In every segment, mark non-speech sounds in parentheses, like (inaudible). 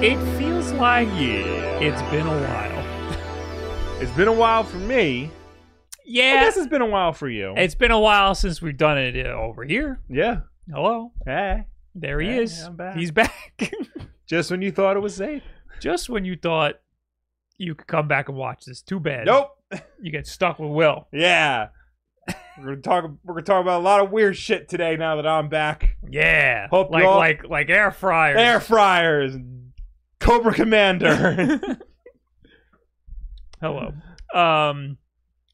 It feels like Yeah. it's been a while. (laughs) It's been a while for me. I Yeah, guess it's been a while for you. it's been a while since we've done it over here. yeah. Hello, Hey. there he Hey, is. I'm back. He's back. (laughs) Just when you thought it was safe. Just when you thought you could come back and watch this, too bad. Nope. You get stuck with Will. Yeah. We're gonna talk. We're gonna talk about a lot of weird shit today. Now that I'm back, Yeah, Hope like like like air fryers. air fryers, Cobra Commander. (laughs) (laughs) Hello. Um,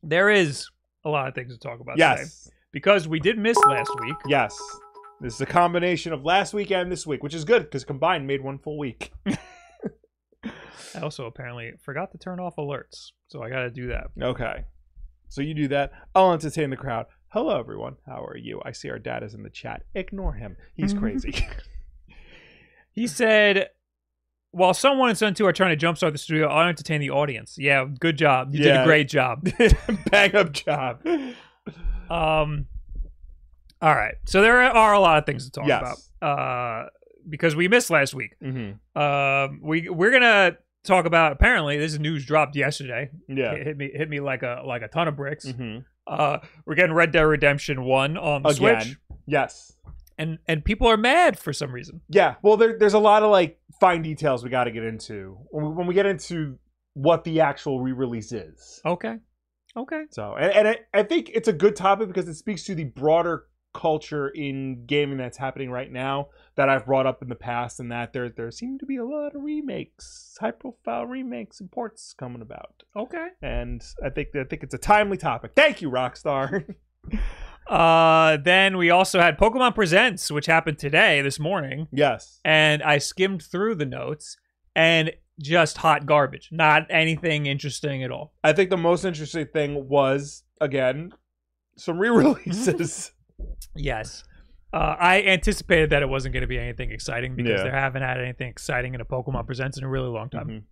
there is a lot of things to talk about today yes, because we did miss last week. yes. This is a combination of last week and this week, which is good because combined made one full week. (laughs) I also apparently forgot to turn off alerts, so I got to do that. Okay, so you do that. I'll entertain the crowd. Hello, everyone. How are you? I see our dad is in the chat. Ignore him. He's crazy. He said, "While someone and Son Two are trying to jumpstart the studio, I'll entertain the audience." Yeah, good job. You did a great job. (laughs) Bang up job. Um, all right. So there are a lot of things to talk Yes. about. Uh, because we missed last week. Mm-hmm. Um, we we're gonna talk about. Apparently, this news dropped yesterday. Yeah. It hit me hit me like a like a ton of bricks. Mm-hmm. Uh, we're getting Red Dead Redemption One on the Again. Switch, Yes. And and people are mad for some reason. Yeah. Well, there, there's a lot of like fine details we got to get into when we, when we get into what the actual re-release is. Okay, okay. So, and, and I, I think it's a good topic because it speaks to the broader culture in gaming that's happening right now that I've brought up in the past, and that there there seem to be a lot of remakes, high-profile remakes and ports coming about, Okay. and I think I think it's a timely topic. Thank you, Rockstar. (laughs) Uh, then we also had Pokemon Presents, which happened today, this morning, yes. and I skimmed through the notes and just hot garbage. Not anything interesting at all. I think the most interesting thing was again some re-releases. (laughs) (laughs) Yes. Uh, I anticipated that it wasn't going to be anything exciting because Yeah. they haven't had anything exciting in a Pokemon Presents in a really long time.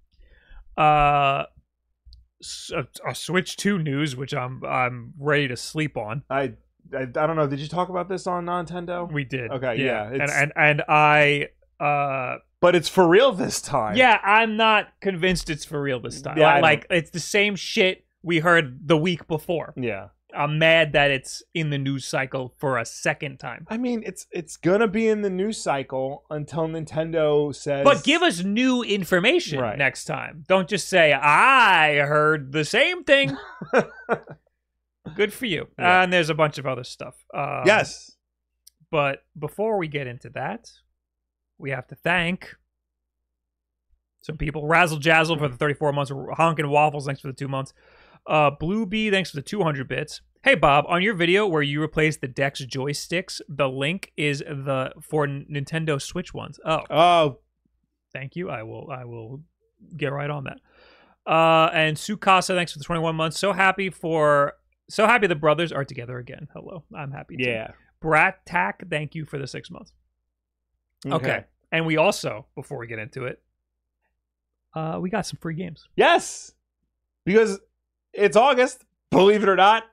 Mhm. Uh, a, a Switch Two news, which I'm I'm ready to sleep on. I, I I don't know. Did you talk about this on Nintendo? We did. Okay, yeah, and and and I uh But it's for real this time. yeah, I'm not convinced it's for real this time. Yeah, I like it's the same shit we heard the week before. Yeah. I'm mad that it's in the news cycle for a second time. I mean, it's it's gonna be in the news cycle until Nintendo says. But give us new information Right. next time. Don't just say I heard the same thing. (laughs) Good for you. Yeah. and there's a bunch of other stuff. Um, yes. But before we get into that, we have to thank some people. Razzle Jazzle for the 34 months. Honkin' Waffles, thanks for the two months. Uh, Blue Bee, thanks for the 200 bits. Hey Bob, on your video where you replace the Dex joysticks, the link is the for Nintendo Switch ones. Oh, Oh, thank you. I will. I will get right on that. Uh, and Sukasa, thanks for the 21 months. So happy for. So happy the brothers are together again. Hello, I'm happy. too. yeah. Brat Tack, thank you for the six months. Okay. And we also, before we get into it, uh, we got some free games. Yes. Because it's August. Believe it or not,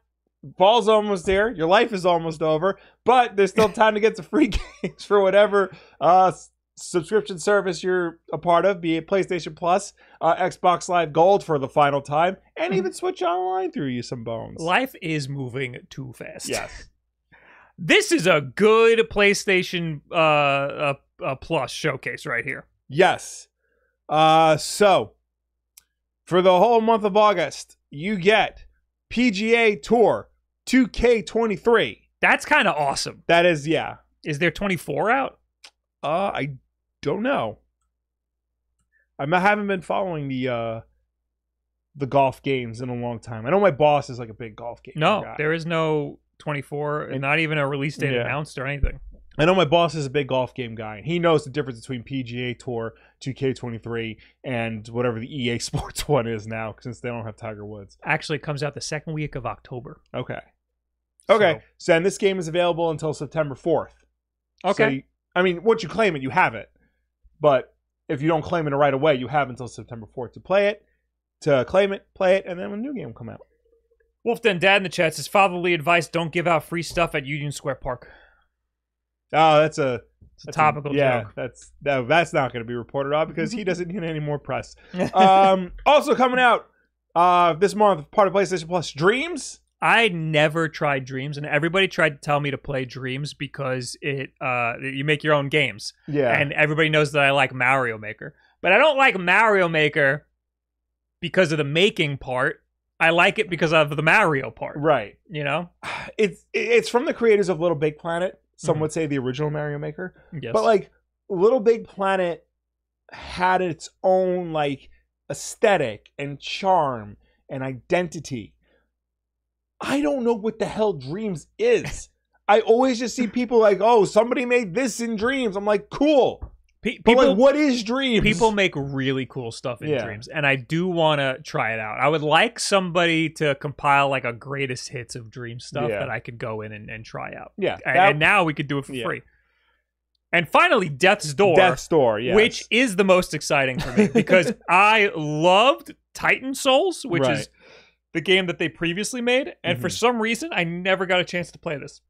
fall's almost there. Your life is almost over, but there's still time to get some free (laughs) games for whatever uh, subscription service you're a part of, be it PlayStation Plus, uh, Xbox Live Gold for the final time, and even Switch Online threw you some bones. Life is moving too fast. Yes. (laughs) This is a good PlayStation uh, uh, uh Plus showcase right here. Yes. Uh so for the whole month of August, you get PGA Tour 2K23. That's kind of awesome. That is yeah. Is there 24 out? Uh I don't know. I'm- I haven't been following the uh the golf games in a long time. I know my boss is like a big golf game. No, guy. there is no 24, and And- not even a release date Yeah. announced or anything. I know my boss is a big golf game guy, and he knows the difference between PGA Tour 2K23 and whatever the EA (laughs) Sports one is now, since they don't have Tiger Woods. Actually, it comes out the second week of October. Okay. Okay. So- and this game is available until September 4th. So Okay. you- I mean, once you claim it, you have it. But if you don't claim it right away, you have until September 4th to play it, to claim it, play it, and then a new game will come out. Wolfden Dad in the chat says fatherly advice: don't give out free stuff at Union Square Park. Oh, that's a It's a topical yeah, joke. that's that, that's not going to be reported on because he doesn't get any more press. (laughs) Um, also coming out uh, this month, part of PlayStation Plus, Dreams. I never tried Dreams, and everybody tried to tell me to play Dreams because it uh you make your own games, Yeah, and everybody knows that I like Mario Maker, but I don't like Mario Maker because of the making part. I like it because of the Mario part. right. You know? (sighs) It's it's from the creators of Little Big Planet. Some Mhm. would say the original Mario Maker, Yes. but like Little Big Planet had its own like aesthetic and charm and identity. I don't know what the hell Dreams is. (laughs) I always just see people like, oh, somebody made this in Dreams. I'm like, cool. Pe- But people like, what is Dreams? people make really cool stuff in Yeah. Dreams, and I do want to try it out. I would like somebody to compile like a greatest hits of Dream stuff Yeah. that I could go in and, and try out. yeah, And, that- and now we could do it for Yeah. free. And finally, Death's Door. Death's Door, yes. which is the most exciting for me (laughs) because I loved Titan Souls, which Right. is the game that they previously made, and for Mhm. some reason I never got a chance to play this.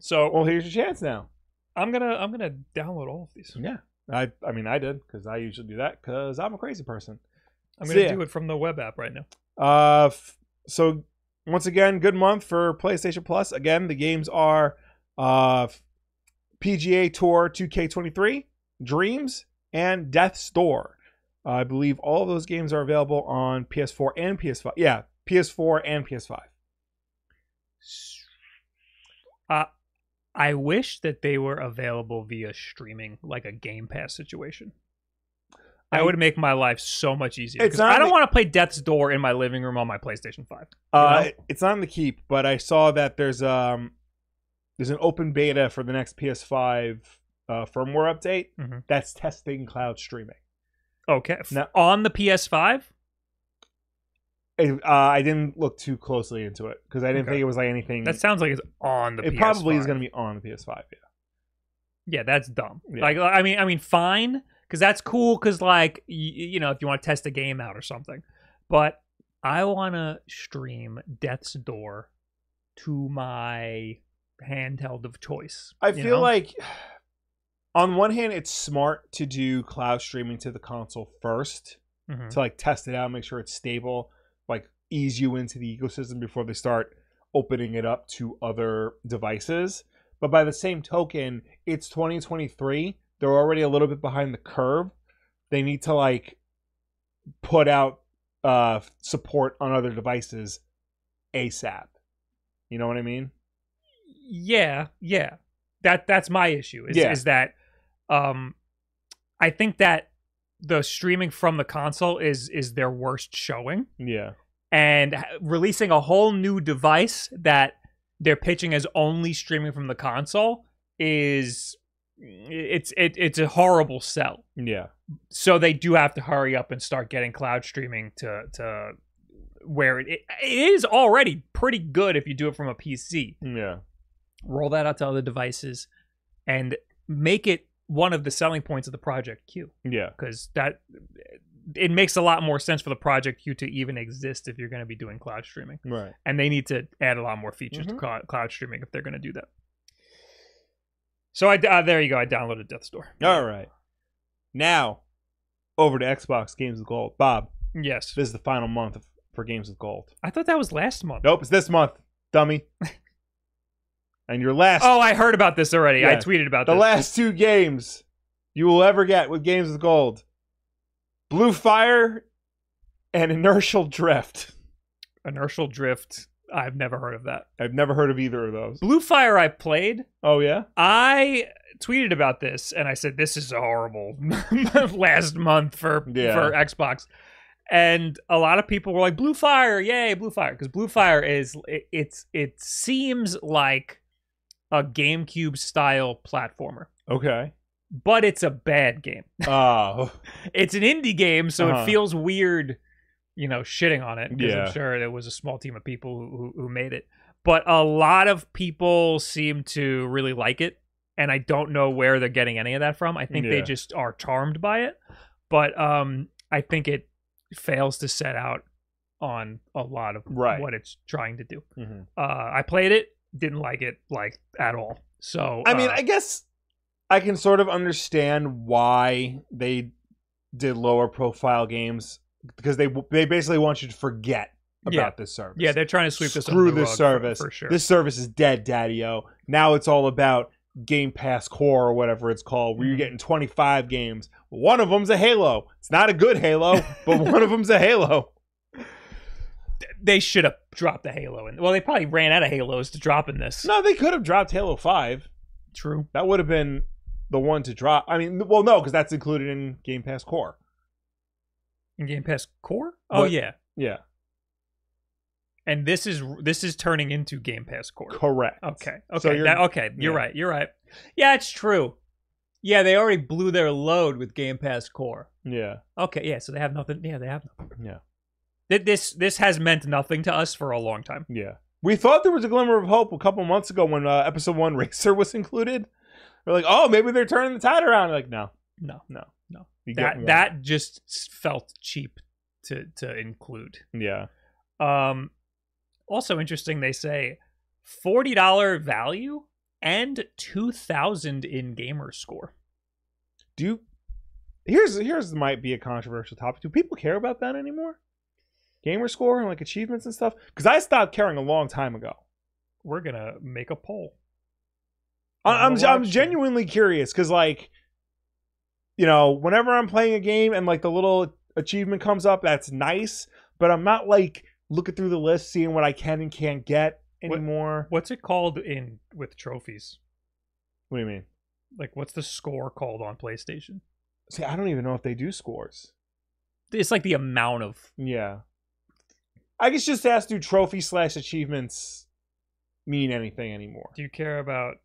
So well, here's your chance now. I'm gonna I'm gonna download all of these. Yeah, I I mean I did because I usually do that because I'm a crazy person. I'm gonna yeah. do it from the web app right now. Uh, f- so once again, good month for PlayStation Plus. Again, the games are uh, PGA Tour 2K23, Dreams, and Death's Door. I believe all of those games are available on PS4 and PS5. Yeah, PS4 and PS5. Uh, I wish that they were available via streaming, like a Game Pass situation. That I- would make my life so much easier. It's not I don't the- want to play Death's Door in my living room on my PlayStation Five. Uh, know? it's on the keep, but I saw that there's um there's an open beta for the next PS5 uh, firmware update Mhm. that's testing cloud streaming. Okay, Now- on the PS5. Uh, I didn't look too closely into it because I didn't Okay. think it was like anything. That sounds like it's on the. It PS5. probably is going to be on the PS5. Yeah. Yeah, that's dumb. Yeah. Like, I mean, I mean, fine, because that's cool. Because like, y- you know, if you want to test a game out or something, but I want to stream Death's Door to my handheld of choice. I feel know? like (sighs) on one hand, it's smart to do cloud streaming to the console first Mhm. to like test it out, make sure it's stable, like ease you into the ecosystem before they start opening it up to other devices. But by the same token, it's 2023. They're already a little bit behind the curve. They need to like put out uh support on other devices ASAP. You know what I mean? yeah, yeah. That that's my issue. Is, Yeah. is that um, I think that the streaming from the console is is their worst showing. Yeah. and releasing a whole new device that they're pitching as only streaming from the console is it's it, it's a horrible sell. Yeah. So they do have to hurry up and start getting cloud streaming to to where it, it is already pretty good if you do it from a PC. Yeah. Roll that out to other devices and make it one of the selling points of the Project Q Yeah. because that it makes a lot more sense for the Project Q to even exist if you're going to be doing cloud streaming Right. and they need to add a lot more features Mhm. to cloud, cloud streaming if they're going to do that. So I uh, there you go. I downloaded Death's Door. All right. Now, over to Xbox Games with Gold. Bob, Yes, this is the final month of, for Games with Gold. I thought that was last month. Nope, it's this month, dummy. (laughs) and your last, Oh, I heard about this already. I tweeted about the this. last two games you will ever get with Games with Gold: Blue Fire and Inertial Drift. Inertial Drift. I've never heard of that. I've never heard of either of those. Blue Fire. I played. Oh yeah, I tweeted about this and I said this is horrible (laughs) last month for Yeah. for Xbox. And a lot of people were like Blue Fire, yay, Blue Fire because Blue Fire is it, it's it seems like a GameCube style platformer, okay. but it's a bad game. (laughs) Oh, It's an indie game, so Uh-huh. it feels weird, you know, shitting on it because Yeah. I'm sure there was a small team of people who, who made it. But a lot of people seem to really like it, and I don't know where they're getting any of that from. I think they just are charmed by it, but um, I think it fails to set out on a lot of Right. what it's trying to do. Mhm. Uh, I played it, didn't like it like at all. So I mean, uh, I guess I can sort of understand why they did lower profile games because they they basically want you to forget about Yeah. this service. Yeah, they're trying to sweep this through the this rug for- service. for, sure. This service is dead, Daddy-O. Now it's all about Game Pass Core or whatever it's called, where you're Mhm. getting 25 games. One of them's a Halo. It's not a good Halo, (laughs) but one of them's a Halo. They should have dropped the Halo in. Well, they probably ran out of Halos to drop in this. No, they could have dropped Halo 5. True. That would have been the one to drop. I mean, well, no, because that's included in Game Pass Core. In Game Pass Core? Oh What- yeah. Yeah, And this is this is turning into Game Pass Core. correct. Okay. So Okay. you're- that- okay. You're yeah. right. You're right. Yeah, it's true. Yeah, they already blew their load with Game Pass Core. Yeah, Okay. Yeah. So they have nothing. Yeah, they have nothing. yeah, This this has meant nothing to us for a long time. yeah. We thought there was a glimmer of hope a couple months ago when uh, Episode 1 (laughs) Racer was included. We're like, oh, maybe they're turning the tide around. Like, no. No. No. No. You That that just felt cheap to to include. Yeah. Um, also interesting. They say forty dollar value and two thousand in gamer score. Do you... Here's, here's might be a controversial topic. Do people care about that anymore? Gamer score and like achievements and stuff? Because I stopped caring a long time ago. We're gonna make a poll. I- I'm I'm genuinely curious because like, you know, whenever I'm playing a game and like the little achievement comes up, that's nice. But I'm not like looking through the list, seeing what I can and can't get What- anymore. What's it called in with trophies? What do you mean? Like, what's the score called on PlayStation? See, I don't even know if they do scores. It's like the amount of. Yeah, I guess just ask do trophy slash achievements mean anything anymore? Do you care about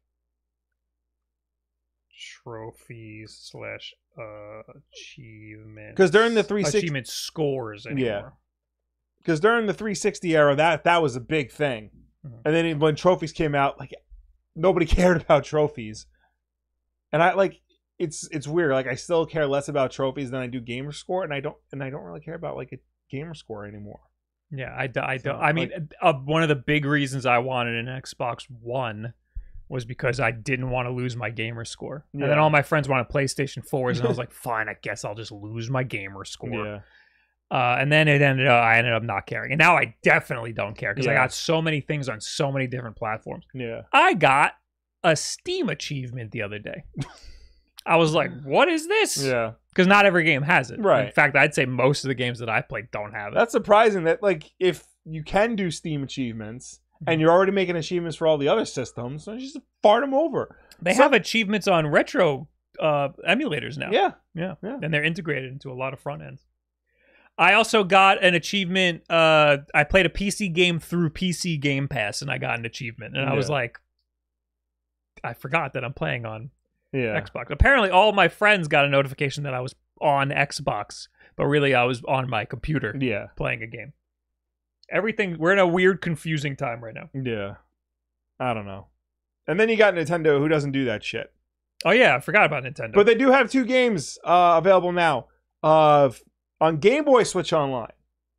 trophies slash uh achievements? Because during the 360 achievement scores anymore. because during the 360 era that that was a big thing Mhm. and then when trophies came out like nobody (laughs) cared about trophies and i like it's it's weird like i still care less about trophies than i do gamer score and i don't and i don't really care about like a gamer score anymore Yeah, I So, don't. I mean, uh, one of the big reasons I wanted an Xbox One was because I didn't want to lose my gamer score. And then all my friends wanted PlayStation 4s, and I was (laughs) like, fine, I guess I'll just lose my gamer score. yeah Uh, and then it ended up, I ended up not caring. And now I definitely don't care because I got so many things on so many different platforms. yeah I got a Steam achievement the other day. (laughs) I was like, what is this? yeah Because not every game has it. Right. In fact, I'd say most of the games that I played don't have it. that's surprising that like if you can do steam achievements and you're already making achievements for all the other systems so just fart them over They So- have achievements on retro uh, emulators now. yeah yeah, Yeah. and they're integrated into a lot of front ends. I also got an achievement. Uh, I played a PC game through PC Game Pass, and I got an achievement, and I was like, I forgot that I'm playing on yeah Xbox. Apparently, all my friends got a notification that I was on Xbox, but really I was on my computer yeah playing a game. Everything we're in a weird, confusing time right now. yeah i don't know and then you got nintendo who doesn't do that shit Oh yeah, I forgot about Nintendo. But they do have two games uh, available now uh, on Game Boy Switch Online.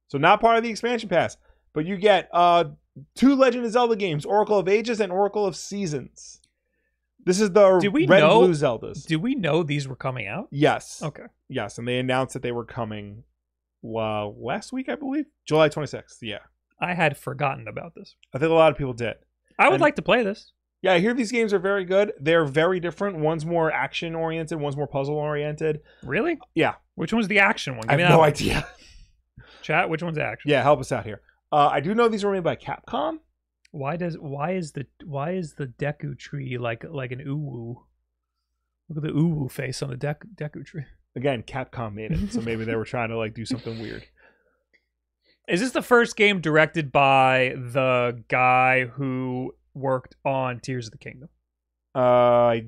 So not part of the expansion pass, but you get uh, two Legend of Zelda games: Oracle of Ages and Oracle of Seasons. This is the Do we Red know- Blue Zeldas. do we know these were coming out? yes, Okay. yes, and they announced that they were coming uh, last week, I believe, July twenty sixth. Yeah, I had forgotten about this. I think a lot of people did. I would And- like to play this. Yeah, I hear these games are very good. They're very different. One's more action oriented. One's more puzzle oriented. Really? Yeah. Which one's the action one? I Give have me that no one. idea. Chat. Which one's action? Yeah, help us out here. Uh, I do know these were made by Capcom. Why does why is the why is the Deku tree like like an uwu? Look at the uwu face on the Deku Deku tree. Again, Capcom made it, so maybe they were (laughs) trying to like do something weird. Is this the first game directed by the guy who worked on Tears of the Kingdom? Uh, I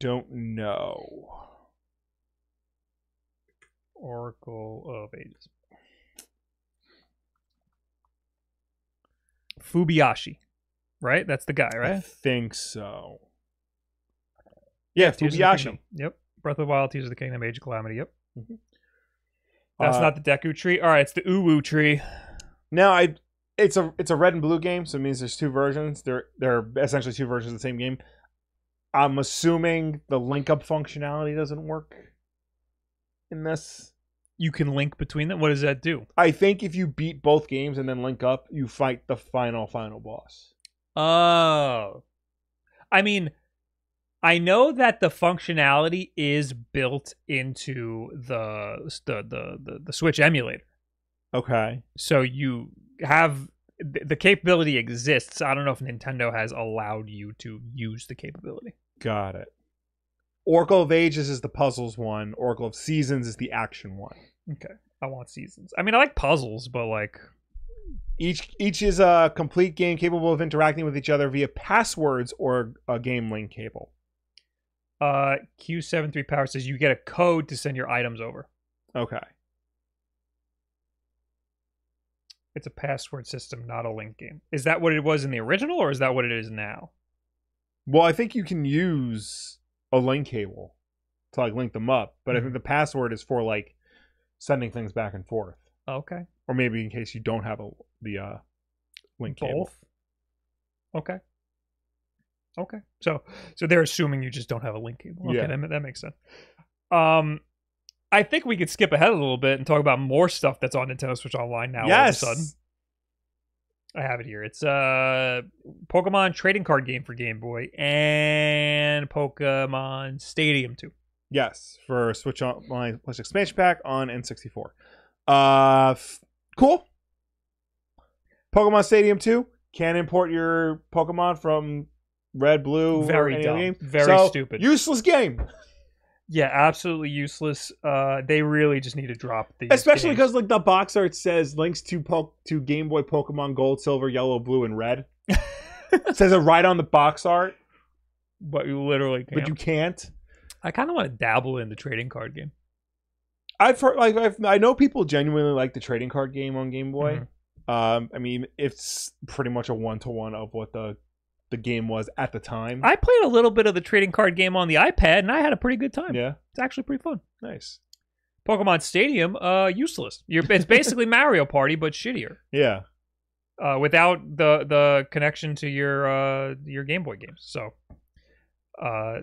don't know. Oracle of Ages. Fujibayashi, right? That's the guy, right? I think so. Yeah, Tears of the Fujibayashi. Kingdom. Yep. Breath of the Wild, Tears of the Kingdom, Age of Calamity. Yep. Mhm. That's Uh, not the Deku tree. All right, it's the Uwu tree. Now I, it's a it's a red and blue game, so it means there's two versions. They're they're essentially two versions of the same game. I'm assuming the link up functionality doesn't work in this. You can link between them. What does that do? I think if you beat both games and then link up, you fight the final final boss. Oh. I mean, I know that the functionality is built into the the the the, the Switch emulator. Okay. So you have the the capability exists. I don't know if Nintendo has allowed you to use the capability. Got it. Oracle of Ages is the puzzles one. Oracle of Seasons is the action one. Okay. I want seasons. I mean, I like puzzles, but like Each each is a complete game capable of interacting with each other via passwords or a game link cable. uh Q73 Power says you get a code to send your items over. Okay. It's a password system, not a link game. Is that what it was in the original or is that what it is now? Well, I think you can use a link cable to like link them up, but I think the password is for like sending things back and forth, Okay. or maybe in case you don't have a the uh link cable. Both. Okay. Okay. So so they're assuming you just don't have a link cable. Okay, Yeah. that, that makes sense. Um I think we could skip ahead a little bit and talk about more stuff that's on Nintendo Switch Online now yes. all of a sudden. I have it here. It's a Pokemon trading card game for Game Boy and Pokemon Stadium 2. Yes, for Switch Online plus expansion pack on N64. Uh, f- cool. Pokemon Stadium 2 can import your Pokemon from Red, Blue, or Very any dumb. game. Very So, stupid. Useless game, (laughs) Yeah, absolutely useless. Uh they really just need to drop these especially because like the box art says links to po- to Game Boy Pokemon Gold, Silver, Yellow, Blue, and Red. It (laughs) says it right on the box art, but you literally can't. but you can't. I kind of want to dabble in the trading card game. I've heard like I've, I know people genuinely like the trading card game on Game Boy. Mhm. Um, I mean, it's pretty much a one to one of what the the game was at the time. I played a little bit of the trading card game on the iPad, and I had a pretty good time. yeah, It's actually pretty fun. nice. Pokemon Stadium, uh, useless. You're, it's basically (laughs) Mario Party, but shittier. Yeah, Uh, without the the connection to your uh your Game Boy games. So, uh,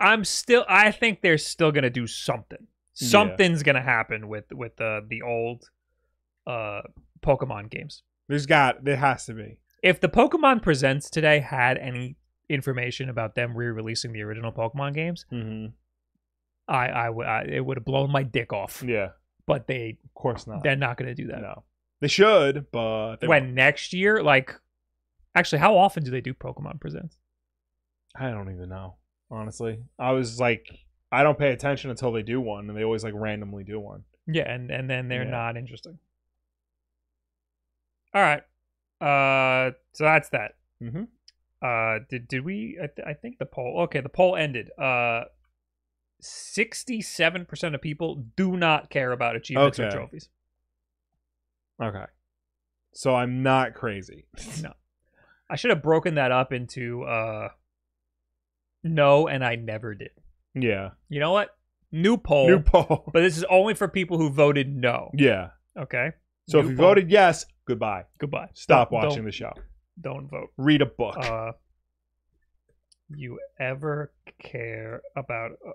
I'm still. I think they're still gonna do something. Yeah. Something's gonna happen with with the the old uh Pokemon games. there's got there has to be. If the Pokemon Presents today had any information about them re-releasing the original Pokemon games, Mm-hmm. I, I, w- I it would have blown my dick off. Yeah, But they of course not. they're not going to do that. no, they should, but they when won't. next year, like, actually, how often do they do Pokemon Presents? I don't even know. Honestly, I was like, I don't pay attention until they do one, and they always like randomly do one. Yeah, and and then they're Yeah. not interesting. All right, uh, so that's that. Mm-hmm. Uh, did did we? I, th- I think the poll. Okay, the poll ended. Uh, sixty-seven percent of people do not care about achievements or Okay. trophies. Okay, so I'm not crazy. (laughs) No, I should have broken that up into uh, no, and I never did. Yeah, You know what? New poll, new poll. but this is only for people who voted no. Yeah. Okay. So if you poll. voted yes, goodbye. goodbye. Stop Don't- watching the show. Don't, don't vote. Read a book. Uh, you ever care about uh,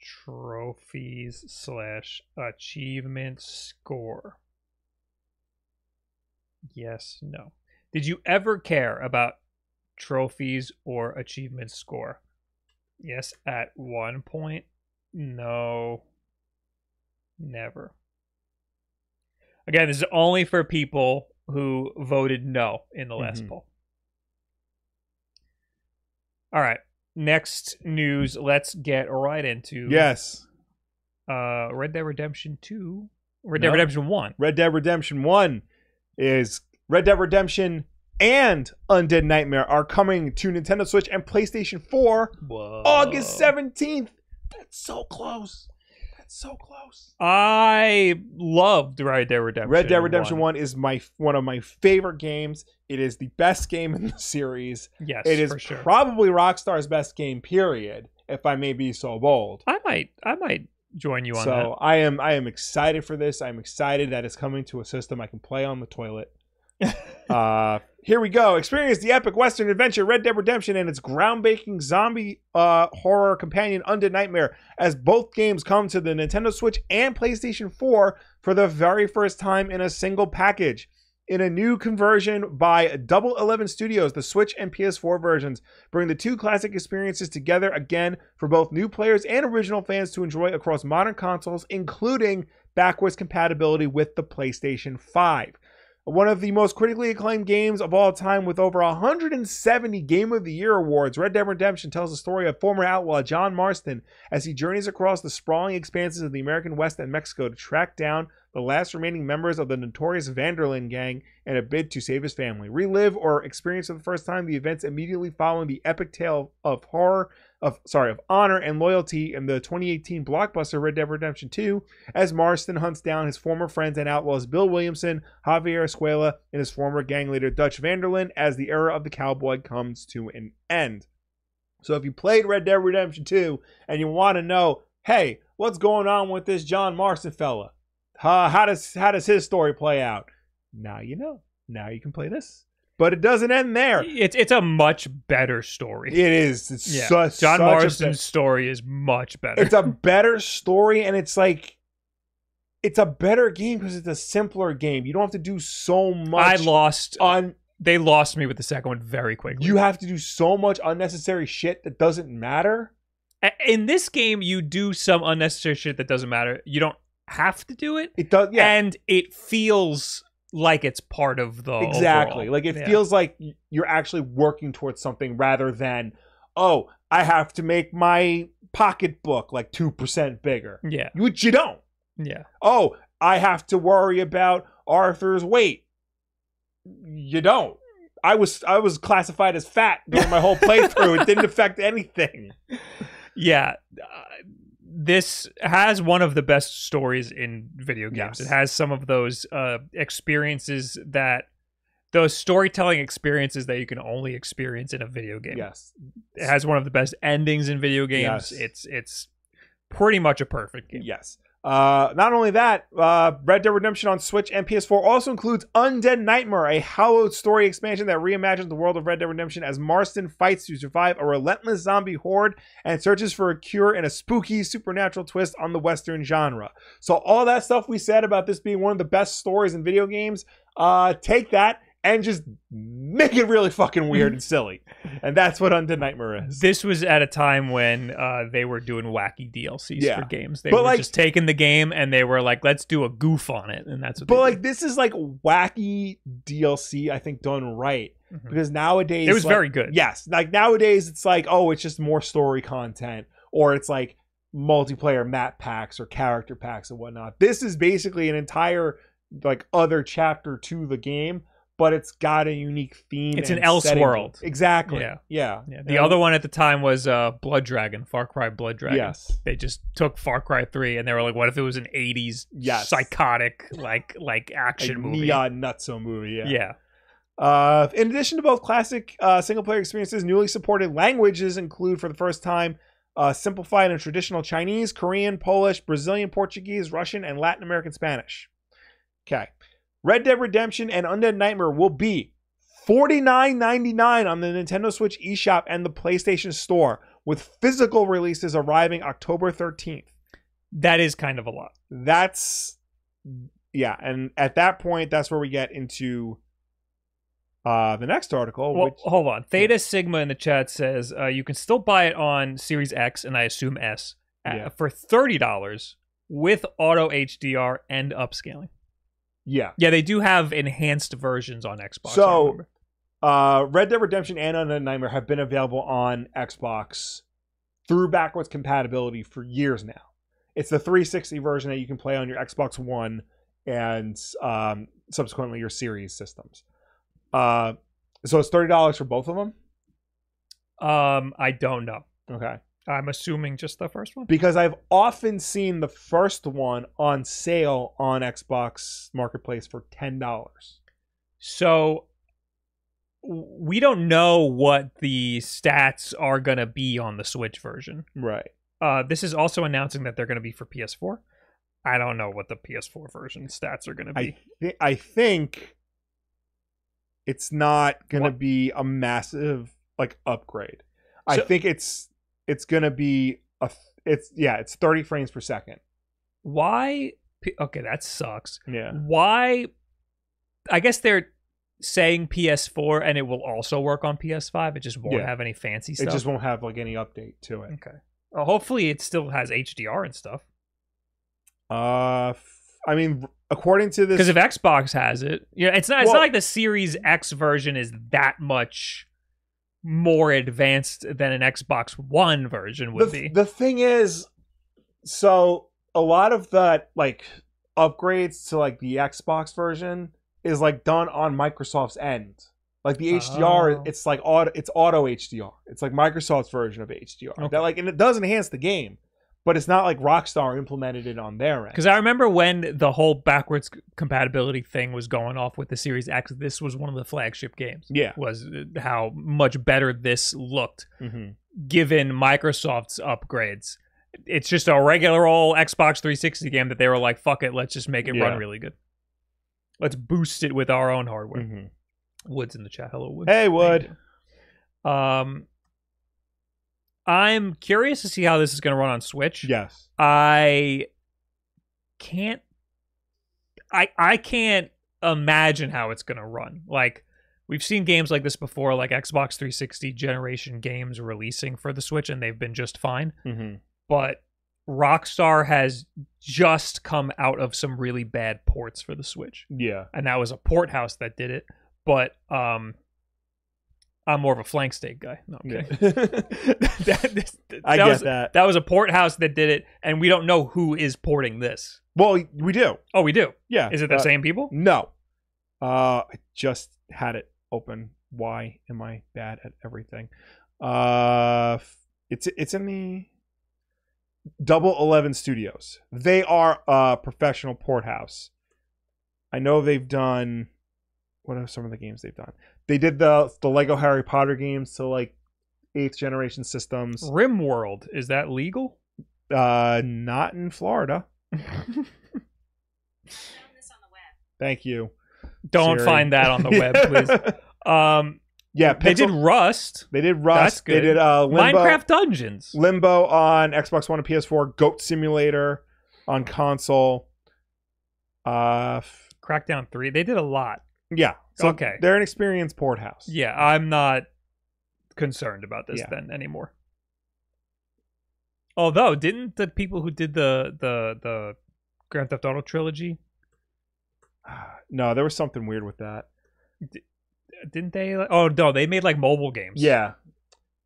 trophies slash achievement score? Yes, no. Did you ever care about trophies or achievement score? Yes, at one point. No, never. Again, this is only for people who voted no in the last Mhm. poll. All right. Next news. Let's get right into yes. uh Red Dead Redemption 2. Red Dead No. Redemption 1. Red Dead Redemption 1 is Red Dead Redemption and Undead Nightmare are coming to Nintendo Switch and PlayStation 4 Whoa. August 17th. That's so close. That's so close. I loved Red Dead Redemption. Red Dead Redemption 1 is my one of my favorite games. It is the best game in the series. Yes, It is sure. probably Rockstar's best game period, if I may be so bold. I might I might join you on that. so I am I am excited for this. I'm excited that it's coming to a system I can play on the toilet. (laughs) uh, here we go. Experience the epic Western adventure Red Dead Redemption and its groundbreaking zombie uh, horror companion Undead Nightmare as both games come to the Nintendo Switch and PlayStation 4 for the very first time in a single package. In a new conversion by Double Eleven Studios, the Switch and PS4 versions bring the two classic experiences together again for both new players and original fans to enjoy across modern consoles, including backwards compatibility with the PlayStation 5 one of the most critically acclaimed games of all time with over 170 Game of the Year awards, Red Dead Redemption tells the story of former outlaw John Marston as he journeys across the sprawling expanses of the American West and Mexico to track down the last remaining members of the notorious Van der Linde gang in a bid to save his family. Relive or experience for the first time the events immediately following the epic tale of horror of sorry of honor and loyalty in the 2018 blockbuster Red Dead Redemption 2 as Marston hunts down his former friends and outlaws Bill Williamson, Javier Escuela, and his former gang leader Dutch Van der Linde as the era of the cowboy comes to an end. So if you played Red Dead Redemption 2 and you want to know, hey, what's going on with this John Marston fella? Uh, how does how does his story play out? Now you know. Now you can play this. But it doesn't end there. It's it's a much better story. It is. It's yeah. such John such Marston's story is much better. it's a (laughs) better story and it's like it's a better game because it's a simpler game you don't have to do so much. I lost. on they lost me with the second one very quickly. you have to do so much unnecessary shit that doesn't matter in this game, you do some unnecessary shit that doesn't matter. You don't have to do it, it does yeah and it feels like it's part of the exactly. overall. like it Yeah. feels like you're actually working towards something rather than oh i have to make my pocketbook like 2% bigger. Yeah, which you don't. Yeah. oh i have to worry about arthur's weight. You don't. I was i was classified as fat during my whole playthrough. It didn't (laughs) affect anything. Yeah, uh, this has one of the best stories in video games. Yes. It has some of those uh, experiences that those storytelling experiences that you can only experience in a video game. yes It has one of the best endings in video games. Yes. It's it's pretty much a perfect game. yes uh, not only that, uh, Red Dead Redemption on Switch and PS4 also includes Undead Nightmare, a hallowed story expansion that reimagines the world of Red Dead Redemption as Marston fights to survive a relentless zombie horde and searches for a cure and a spooky supernatural twist on the Western genre. So all that stuff we said about this being one of the best stories in video games, uh, take that and just make it really fucking weird and silly. And that's what Undead Nightmare is. This was at a time when uh, they were doing wacky DLCs Yeah. for games. They But, were like- just taking the game and they were like, "Let's do a goof on it," and that's what. But like this is like wacky DLC, I think done right. did. Mhm. Because nowadays it was like- very good. Yes, like nowadays it's like oh, it's just more story content, or it's like multiplayer map packs or character packs and whatnot. This is basically an entire like other chapter to the game, but it's got a unique theme. It's and an setting. Elseworld. Exactly. Yeah. Yeah. Yeah, the other one at the time was uh, Blood Dragon, Far Cry Blood Dragon. Yes. They just took Far Cry 3 and they were like, what if it was an 80s Yes. psychotic like like A action movie? neon nutso movie. Yeah. yeah. Uh, in addition to both classic uh, single player experiences, newly supported languages include for the first time uh, simplified and traditional Chinese, Korean, Polish, Brazilian, Portuguese, Russian, and Latin American Spanish. Okay. Red Dead Redemption and Undead Nightmare will be $49.99 on the Nintendo Switch eShop and the PlayStation Store, with physical releases arriving October 13th. That is kind of a lot. That's yeah, and at that point, that's where we get into uh the next article, Well, which hold on. Theta Sigma in the chat says uh, you can still buy it on Series X and I assume S uh, Yeah. for $30 with auto HDR and upscaling. Yeah, Yeah, they do have enhanced versions on Xbox. So- uh Red Dead Redemption and Undead Nightmare have been available on Xbox through backwards compatibility for years now. It's the 360 version that you can play on your Xbox One and um, subsequently your Series systems. Uh, so it's thirty dollars for both of them. um, I don't know. Okay. I'm assuming just the first one. because I've often seen the first one on sale on Xbox Marketplace for ten dollars. So we don't know what the stats are going to be on the Switch version. Right. Uh, this is also announcing that they're going to be for PS4. I don't know what the PS4 version stats are going to be. I th- I think it's not gonna be a massive like upgrade. I think it's it's gonna be a it's yeah it's 30 frames per second. Why? Okay, that sucks. Yeah. Why? I guess they're saying PS4 and it will also work on PS5. It just won't Yeah. have any fancy It just won't have like any update to it. okay. Well, hopefully, it still has HDR and stuff. Uh, f- I mean, according to this, Because if Xbox has it, yeah, it's not. It's Well- not like the Series X version is that much more advanced than an Xbox One version would the, be. the thing is, so a lot of that like upgrades to like the Xbox version is like done on Microsoft's end. Like the HDR, Oh. it's like auto, it's auto HDR. It's like Microsoft's version of HDR. Okay. That like, and it does enhance the game, but it's not like Rockstar implemented it on their end. Because I remember when the whole backwards compatibility thing was going off with the Series X. This was one of the flagship games. yeah, Was uh, how much better this looked hmm given Microsoft's upgrades. It's just a regular old Xbox 360 game that they were like, "Fuck it, let's just make it Yeah. run really good. Let's boost it with our own hardware." hmm Woods in the chat. Hello, Wood. Hey, Wood. Um, I'm curious to see how this is going to run on Switch. yes, I can't. I I can't imagine how it's going to run. Like we've seen games like this before, like Xbox 360 generation games releasing for the Switch, and they've been just fine. hmm But Rockstar has just come out of some really bad ports for the Switch yeah, and that was a port house that did it. But um, I'm more of a flank steak guy. No, I'm kidding. (laughs) that, this- I that get was, that. That was a port house that did it, and we don't know who is porting this. Well, we do. Oh, we do. Yeah, Is it the uh, same people? No. Uh I just had it open. Why am I bad at everything? Uh it's it's in the Double Eleven Studios. They are a professional port house. I know they've done what are some of the games they've done? They did the the Lego Harry Potter games to like eighth generation systems. RimWorld is that legal? Uh not in Florida. (laughs) Thank you. don't Siri. find that on the web, please. (laughs) Um, yeah, they did Rust, They did Rust. That's They did uh, Limbo. Minecraft Dungeons. Limbo on Xbox One and PS4. Goat Simulator on console. Uh, Crackdown Three. They did a lot. Yeah. So Okay. They're an experienced port house. Yeah, I'm not concerned about this Yeah. then anymore. Although, didn't the people who did the the the Grand Theft Auto trilogy (sighs) No, there was something weird with that. didn't they? Oh no, they made like mobile games. Yeah.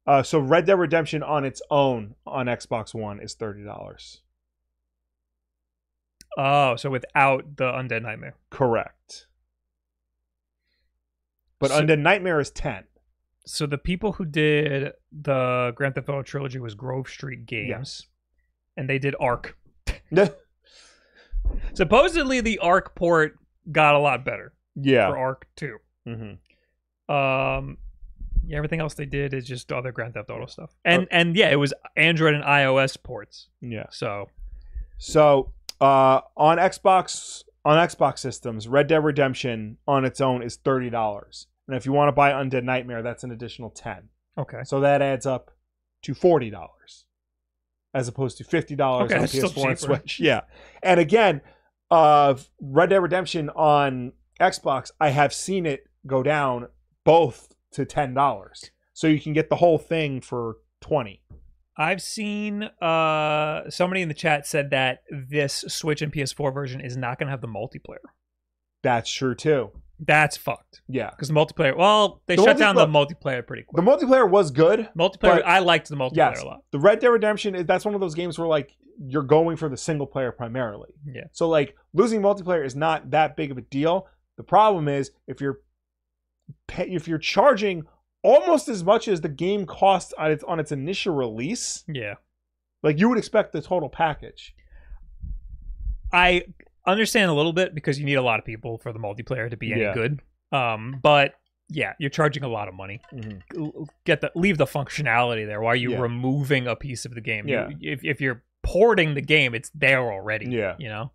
Uh, so Red Dead Redemption on its own on Xbox One is thirty dollars. Oh, so without the Undead Nightmare. Correct. But So- Undead Nightmare is ten. So the people who did the Grand Theft Auto trilogy was Grove Street Games, and they did Ark. (laughs) Supposedly, the Ark port got a lot better yeah. for Ark Two. hmm Um, yeah, everything else they did is just other Grand Theft Auto stuff, and and yeah, it was Android and iOS ports. Yeah. So So uh, on Xbox on Xbox systems, Red Dead Redemption on its own is thirty dollars, and if you want to buy Undead Nightmare, that's an additional ten. okay, So that adds up to forty dollars, as opposed to fifty dollars Okay, on PS4 and. Switch. Yeah, and again, uh, Red Dead Redemption on Xbox, I have seen it go down both to ten dollars, so you can get the whole thing for twenty. I've seen uh somebody in the chat said that this Switch and PS4 version is not going to have the multiplayer. That's true too. That's fucked Yeah, because the multiplayer. Well, they The shut down the multiplayer pretty quick. the multiplayer was good. multiplayer. I liked the multiplayer Yes. a lot. The Red Dead Redemption is that's one of those games where like you're going for the single player primarily. Yeah. So like losing multiplayer is not that big of a deal. The problem is if you're if you're charging almost as much as the game costs on its on its initial release, Yeah. like you would expect the total package. I understand a little bit because you need a lot of people for the multiplayer to be any Yeah. good. Um, but yeah, you're charging a lot of money. L- Get the leave the functionality there. Why are you Yeah. removing a piece of the game? You- Yeah. if if you're porting the game, it's there already. Yeah. You know.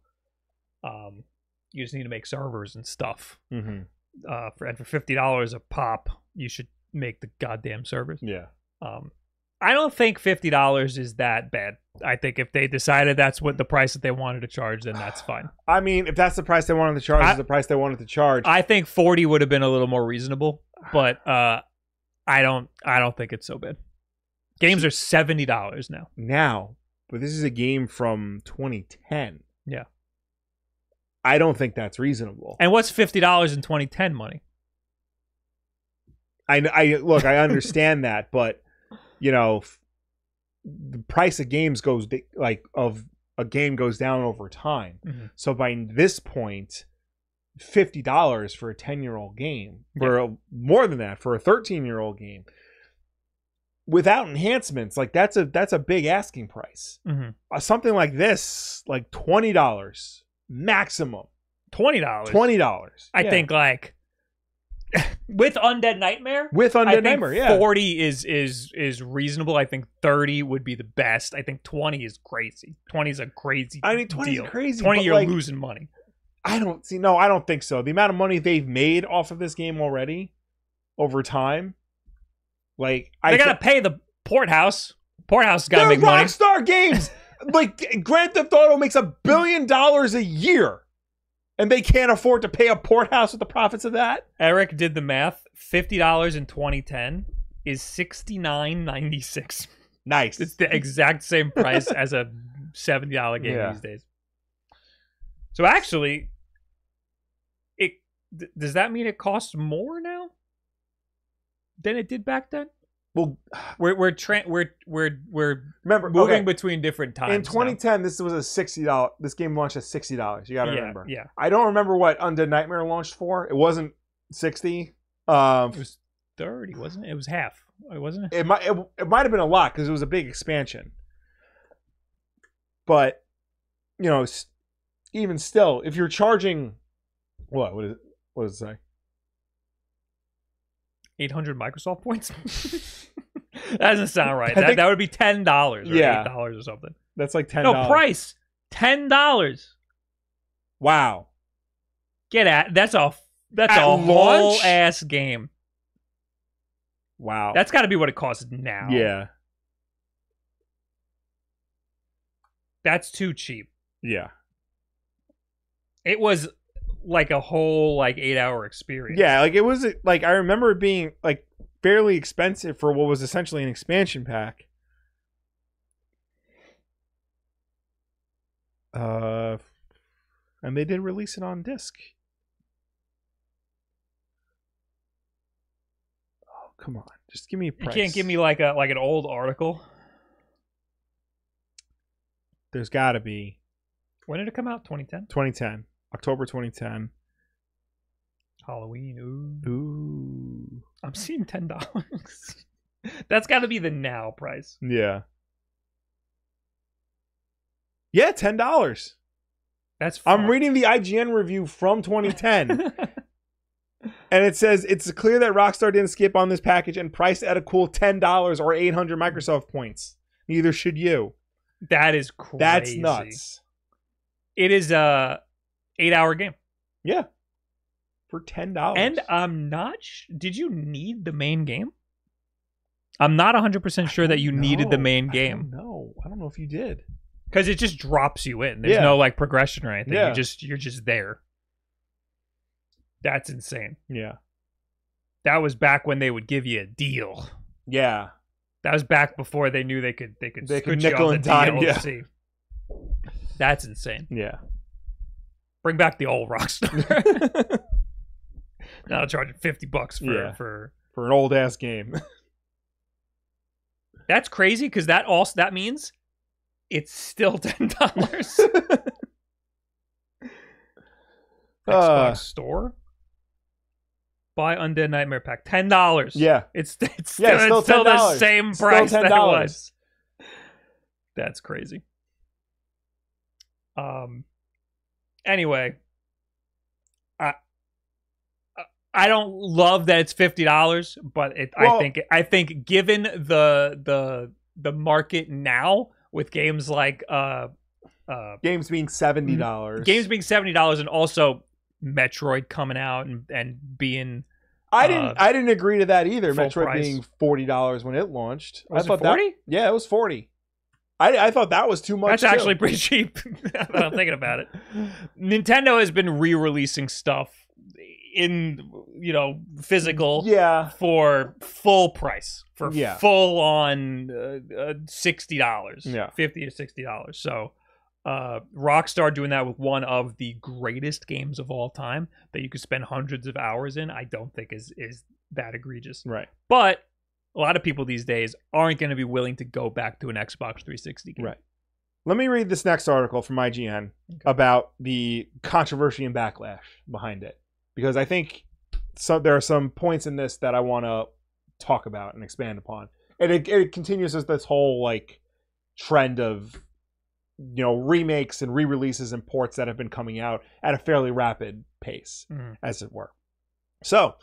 Um, you just need to make servers and stuff. Mm-hmm. uh, for and for fifty dollars a pop, you should make the goddamn service. Yeah. Um, I don't think fifty dollars is that bad. I think if they decided that's what the price that they wanted to charge, then that's (sighs) fine. I mean, if that's the price they wanted to charge, I- is the price they wanted to charge. I think forty would have been a little more reasonable, (sighs) but uh, I don't. I don't think it's so bad. Games are seventy dollars now. now, but this is a game from 2010. Yeah. I don't think that's reasonable. And what's fifty dollars in twenty ten money? I, I look, I understand that, but you know, the price of games goes like of a game goes down over time. Mhm. So by this point, fifty dollars for a ten year old game, or more than that for a thirteen year old game, without enhancements, like that's a that's a big asking price. Mm-hmm. Uh, something like this, like twenty dollars maximum, Twenty dollars. twenty dollars. I think like with Undead Nightmare. with Undead Nightmare, yeah. forty is is is reasonable. I think thirty would be the best. I think twenty is crazy. Twenty is a crazy. I mean, twenty deal. is crazy. Twenty, but, you're like, losing money. I don't see. No, I don't think so. The amount of money they've made off of this game already over time, like They I gotta pay the port house. Port house got to They're make money. Rockstar Games. (laughs) like Grand Theft Auto makes a billion dollars a year, and they can't afford to pay a port house with the profits of that. Eric did the math. Fifty dollars in 2010 is sixty nine ninety six. Nice. It's the exact same price as a seventy dollar game (laughs) Yeah. these days. So actually, it th- does that mean it costs more now than it did back then? Well, We're we're tra- we're we're we're remember moving okay, between different times in now. 2010. This was a sixty dollar. This game launched at sixty dollars. You got to yeah, remember. Yeah, I don't remember what Undead Nightmare launched for. It wasn't sixty. Um, it was thirty, wasn't it? It was half. It wasn't it? it might it, it might have been a lot because it was a big expansion. But you know, even still, if you're charging, what what is it? What does it say? Eight hundred Microsoft points. (laughs) that doesn't sound right. I That, think- that would be ten dollars or Yeah. eight dollars or something. That's like ten. No price. Ten dollars. Wow. Get at that's a that's At a whole ass game. Wow. That's got to be what it costs now. yeah. that's too cheap. Yeah. It was like a whole like eight hour experience. Yeah. Like it was like I remember it being like fairly expensive for what was essentially an expansion pack. Uh, and they did release it on disc. Oh come on, just give me a you can't give me like a like an old article. There's got to be When did it come out? 2010. 2010, October 2010. Halloween. Ooh, Ooh, I'm seeing ten dollars. (laughs) that's got to be the now price. yeah, yeah, ten dollars. That's I'm reading the IGN review from 2010, (laughs) and it says it's clear that Rockstar didn't skip on this package and priced at a cool ten dollars or 800 Microsoft points. Neither should you. that is crazy. That's nuts. It is a eight hour game. Yeah, for ten dollars. And I'm not. Sh- Did you need the main game? I'm not 100 percent sure that you needed the main game No, I don't know if you did. because it just drops you in. There's Yeah. no like progression or anything. Yeah. You just you're just there. That's insane. Yeah, That was back when they would give you a deal. yeah. That was back before they knew they could they could They could nickel and dime. DLC. That's insane. Yeah. Bring back the old Rockstar. (laughs) (laughs) now charging fifty bucks for Yeah. for For an old ass game. (laughs) That's crazy because that also that means it's still (laughs) ten dollars. (laughs) Xbox Uh, Store. Buy Undead Nightmare Pack. Ten dollars. yeah. It's it's Yeah, still, it's still it's still the $10. same price that it $10. was. That's crazy. Um. Anyway, I I don't love that it's fifty dollars, but it, I think I think given the the the market now with games like uh uh Games being seventy dollars. games being seventy dollars and also Metroid coming out and and being I didn't. Uh, I didn't agree to that either. Metroid price. being forty dollars when it launched. was I thought it forty? that. Yeah, it was forty. I, I thought that was too much. That's too. actually pretty (laughs) cheap. I'm thinking about it. (laughs) Nintendo has been re-releasing stuff in you know physical yeah. for full price for Yeah. full on uh, uh, sixty dollars, Yeah. fifty to sixty dollars. So, uh, Rockstar doing that with one of the greatest games of all time that you could spend hundreds of hours in, I don't think is is that egregious. Right. But a lot of people these days aren't going to be willing to go back to an Xbox 360 game. Right. Let me read this next article from IGN about the controversy and backlash behind it, because I think so. There are some points in this that I want to talk about and expand upon, and it, it continues as this whole like trend of you know remakes and re-releases and ports that have been coming out at a fairly rapid pace Mhm. as it were. So,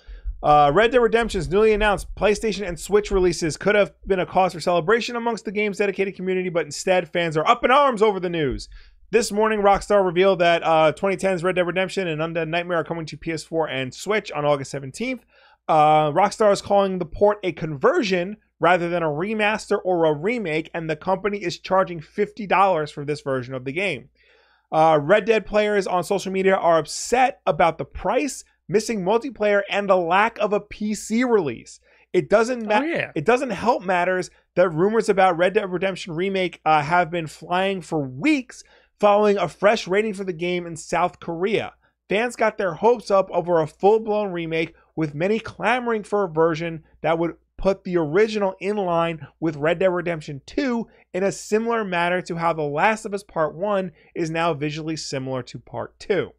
uh, Red Dead Redemption's newly announced PlayStation and Switch releases could have been a cause for celebration amongst the game's dedicated community, but instead, fans are up in arms over the news. This morning, Rockstar revealed that uh, 2010's Red Dead Redemption and Undead Nightmare are coming to PS4 and Switch on August 17th. Uh, Rockstar is calling the port a conversion rather than a remaster or a remake, and the company is charging $50 for this version of the game. Uh, Red Dead players on social media are upset about the price, missing multiplayer, and the lack of a PC release. It doesn't Oh matter. yeah. It doesn't help matters that rumors about Red Dead Redemption Remake uh, have been flying for weeks following a fresh rating for the game in South Korea. Fans got their hopes up over a full blown remake, with many clamoring for a version that would put the original in line with Red Dead Redemption 2 in a similar manner to how The Last of Us Part 1 is now visually similar to Part 2.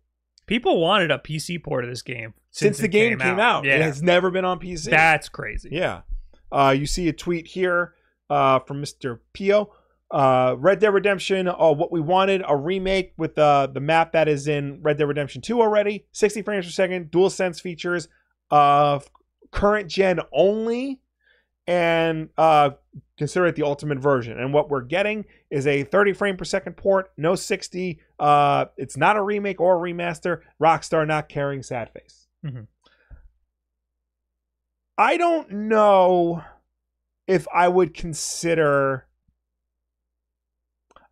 People wanted a PC port of this game Since, the game came, out, Yeah, it has never been on PC. that's crazy. Yeah. Uh, you see a tweet here uh, from Mr. Pio. Uh, Red Dead Redemption, uh, what we wanted, a remake with uh, the map that is in Red Dead Redemption 2 already, 60 frames per second, dual sense features, uh, current gen only, and uh, consider it the ultimate version. And what we're getting is a 30 frame per second port, no 60. Uh, it's not a remake or a remaster. Rockstar not carrying sad face. Mhm. I don't know if I would consider.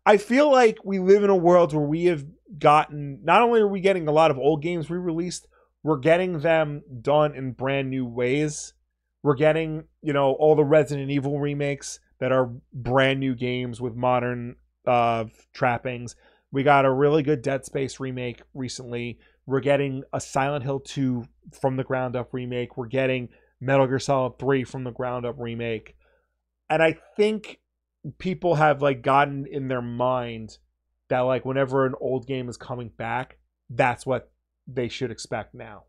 I feel like we live in a world where we have gotten not only are we getting a lot of old games re-released, we're getting them done in brand new ways. We're getting, you know, all the Resident Evil remakes that are brand new games with modern uh trappings. We got a really good Dead Space remake recently. We're getting a Silent Hill 2 from the ground up remake. We're getting Metal Gear Solid 3 from the ground up remake. And I think people have like gotten in their mind that like whenever an old game is coming back, that's what they should expect now.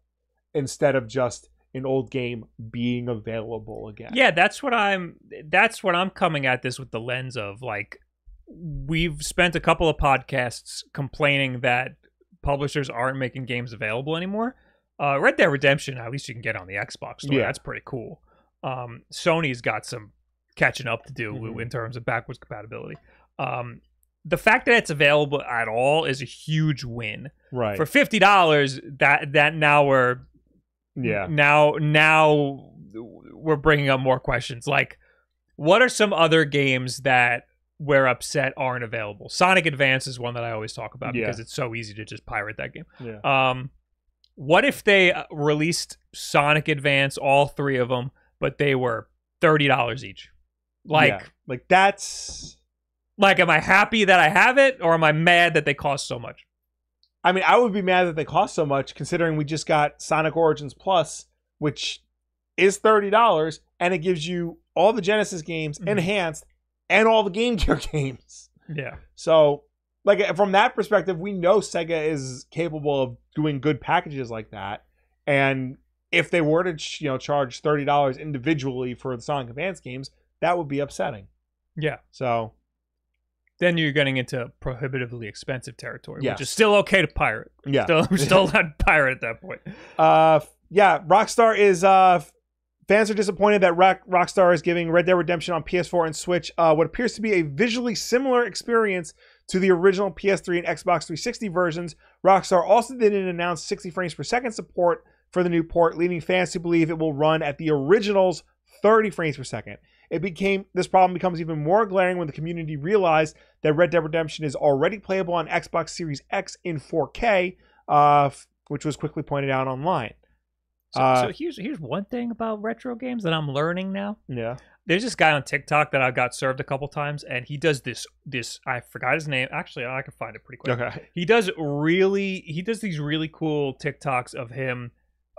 Instead of just an old game being available again. Yeah, that's what I'm that's what I'm coming at this with the lens of like we've spent a couple of podcasts complaining that publishers aren't making games available anymore. Uh, Red Dead Redemption, at least you can get on the Xbox store. Yeah. That's pretty cool. Um, Sony's got some catching up to do Mhm. in terms of backwards compatibility. Um, the fact that it's available at all is a huge win. Right. For fifty dollars, that that now we're yeah. now now we're bringing up more questions like what are some other games that we're upset aren't available sonic advance is one that i always talk about Yeah. because it's so easy to just pirate that game Yeah. um what if they uh, released sonic advance all three of them but they were $30 each like Yeah. like that's like am i happy that i have it or am i mad that they cost so much I mean, I would be mad that they cost so much considering we just got Sonic Origins Plus, which is $30 and it gives you all the Genesis games Mhm. enhanced and all the Game Gear (laughs) games. yeah So, like from that perspective, we know Sega is capable of doing good packages like that. And if they were to, you know, charge thirty dollars individually for the Sonic Advance games, that would be upsetting. yeah So, then you're getting into prohibitively expensive territory Yes. which is still okay to pirate yeah. Still, we're (laughs) still allowed to pirate at that point. Uh, yeah, Rockstar is. Uh, fans are disappointed that Rock, Rockstar is giving Red Dead Redemption on PS4 and Switch uh, what appears to be a visually similar experience to the original PS3 and Xbox 360 versions. Rockstar also didn't announce 60 frames per second support for the new port, leading fans to believe it will run at the original's 30 frames per second. It became this problem becomes even more glaring when the community realized that Red Dead Redemption is already playable on Xbox Series X in 4K, uh, which was quickly pointed out online. So, Uh, so here's here's one thing about retro games that I'm learning now. Yeah. There's this guy on TikTok that I got served a couple times, and he does this this I forgot his name. Actually, I can find it pretty quick. Okay. He does really he does these really cool TikToks of him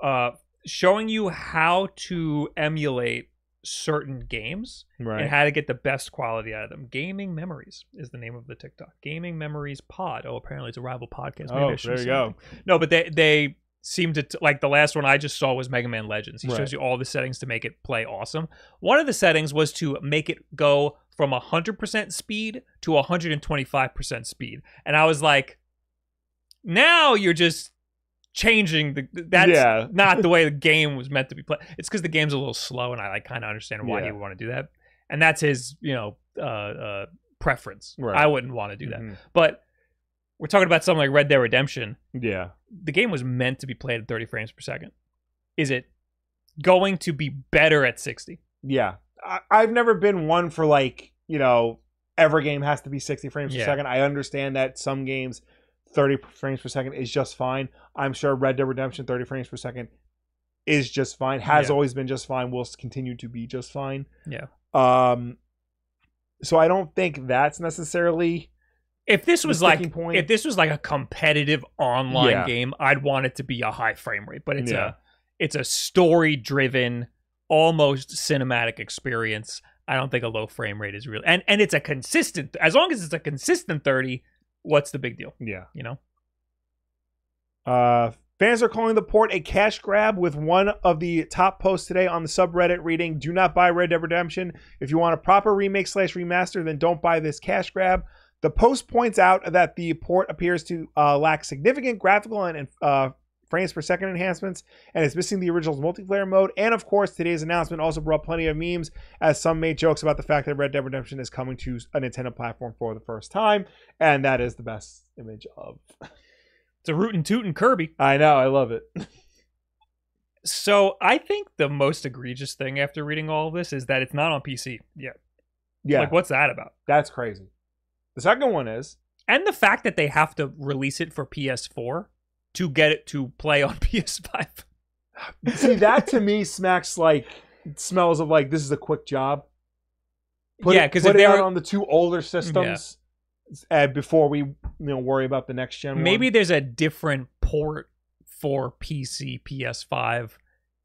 uh showing you how to emulate certain games right. and how to get the best quality out of them. Gaming Memories is the name of the TikTok. Gaming Memories Pod. Oh, apparently it's a rival podcast. Maybe Oh, there you go. No, but they they seem to like the last one I just saw was Mega Man Legends. He Right. shows you all the settings to make it play awesome. One of the settings was to make it go from 100% speed to 125% speed. And I was like, now you're just changing the that's Yeah. (laughs) not the way the game was meant to be played. It's because the game's a little slow, and I like kind of understand why Yeah. he would want to do that. And that's his, you know, uh, uh, preference. Right. I wouldn't want to do that. Mhm. But we're talking about something like Red Dead Redemption. Yeah. The game was meant to be played at 30 frames per second. Is it going to be better at 60? Yeah. I, I've never been one for like, you know, every game has to be 60 frames Yeah. per second. I understand that some games 30 frames per second is just fine. I'm sure Red Dead Redemption 30 frames per second is just fine. Has Yeah. always been just fine. Will continue to be just fine. Yeah. Um so I don't think that's necessarily If this was like point. if this was like a competitive online Yeah. game, I'd want it to be a high frame rate. But it's Yeah. a it's a story driven, almost cinematic experience. I don't think a low frame rate is real. And and it's a consistent as long as it's a consistent 30, what's the big deal? yeah. You know? Uh, fans are calling the port a cash grab with one of the top posts today on the subreddit reading, Do not buy Red Dead Redemption. If you want a proper remake slash remaster, then don't buy this cash grab. The post points out that the port appears to uh, lack significant graphical and uh, frames per second enhancements, and it's missing the original's multiplayer mode. And of course, today's announcement also brought plenty of memes, as some made jokes about the fact that Red Dead Redemption is coming to a Nintendo platform for the first time, and that is the best image of. (laughs) It's a rootin' tootin' Kirby. I know, I love it. (laughs) So I think the most egregious thing after reading all of this is that it's not on PC yet. Yeah, Like what's that about? That's crazy. The second one is And the fact that they have to release it for PS4 to get it to play on (laughs) PS5. see that to me smacks like smells of like this is a quick job. Put Yeah, it- 'cause put if it they out were- on the two older systems uh, before we you know worry about the next gen. Maybe one. there's a different port for PC, PS5,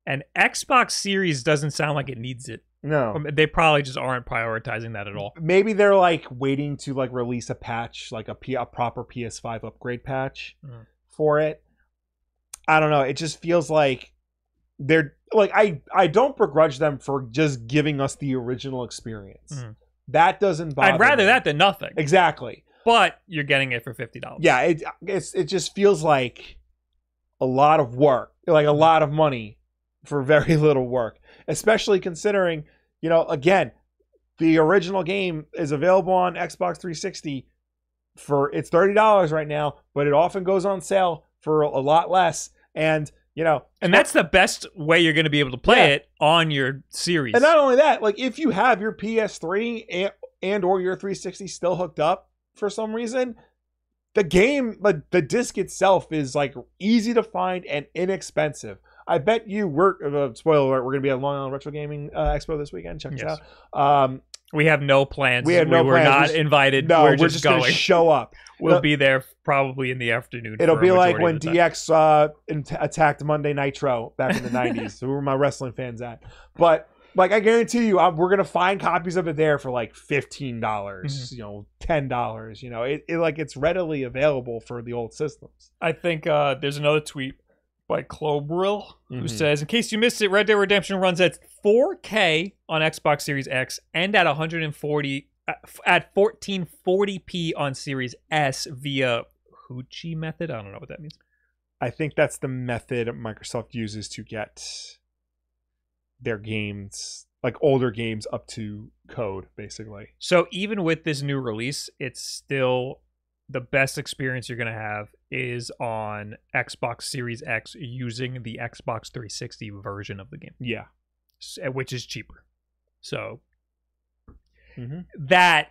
and Xbox Series doesn't sound like it needs it. no. They probably just aren't prioritizing that at all. Maybe they're like waiting to like release a patch, like a, P- a proper PS5 upgrade patch Mhm. For it. I don't know. It just feels like they're like I I don't begrudge them for just giving us the original experience. Mhm. That doesn't bother. I'd rather me. that than nothing. exactly. But you're getting it for fifty dollars. Yeah, it it's it just feels like a lot of work, like a lot of money for very (laughs) little work, especially considering, you know, again, the original game is available on Xbox 360 for it's $30 right now, but it often goes on sale for a lot less and, you know, and that's the best way you're going to be able to play Yeah. it on your series. and not only that, like if you have your PS3 and, and or your 360 still hooked up for some reason, the game, like the disc itself, is like easy to find and inexpensive. I bet you we're uh, spoiler alert. We're gonna be at Long Island Retro Gaming uh, Expo this weekend. Check Yes. us out. Um, we have no plans. We have no were plans. not We're just- invited. no, we're we're, just, just going. gonna show up. (laughs) we'll No. be there probably in the afternoon. It'll be like when of the time. DX uh, attacked Monday Nitro back in the '90s. so (laughs) were my wrestling fans at? But like I guarantee you, um, we're gonna find copies of it there for like fifteen dollars. Mm-hmm. You know, ten dollars. You know, it, it like it's readily available for the old systems. I think uh, there's another tweet by Clobrill who Mhm. says, "In case you missed it, Red Dead Redemption runs at 4K on Xbox Series X and at 140 uh, at 1440p on Series S via Heutchy method. I don't know what that means. I think that's the method Microsoft uses to get their games, like older games, up to code, basically. So even with this new release, it's still the best experience you're going to have is on Xbox Series X using the Xbox 360 version of the game, Yeah. uh, which is cheaper. So Mhm. that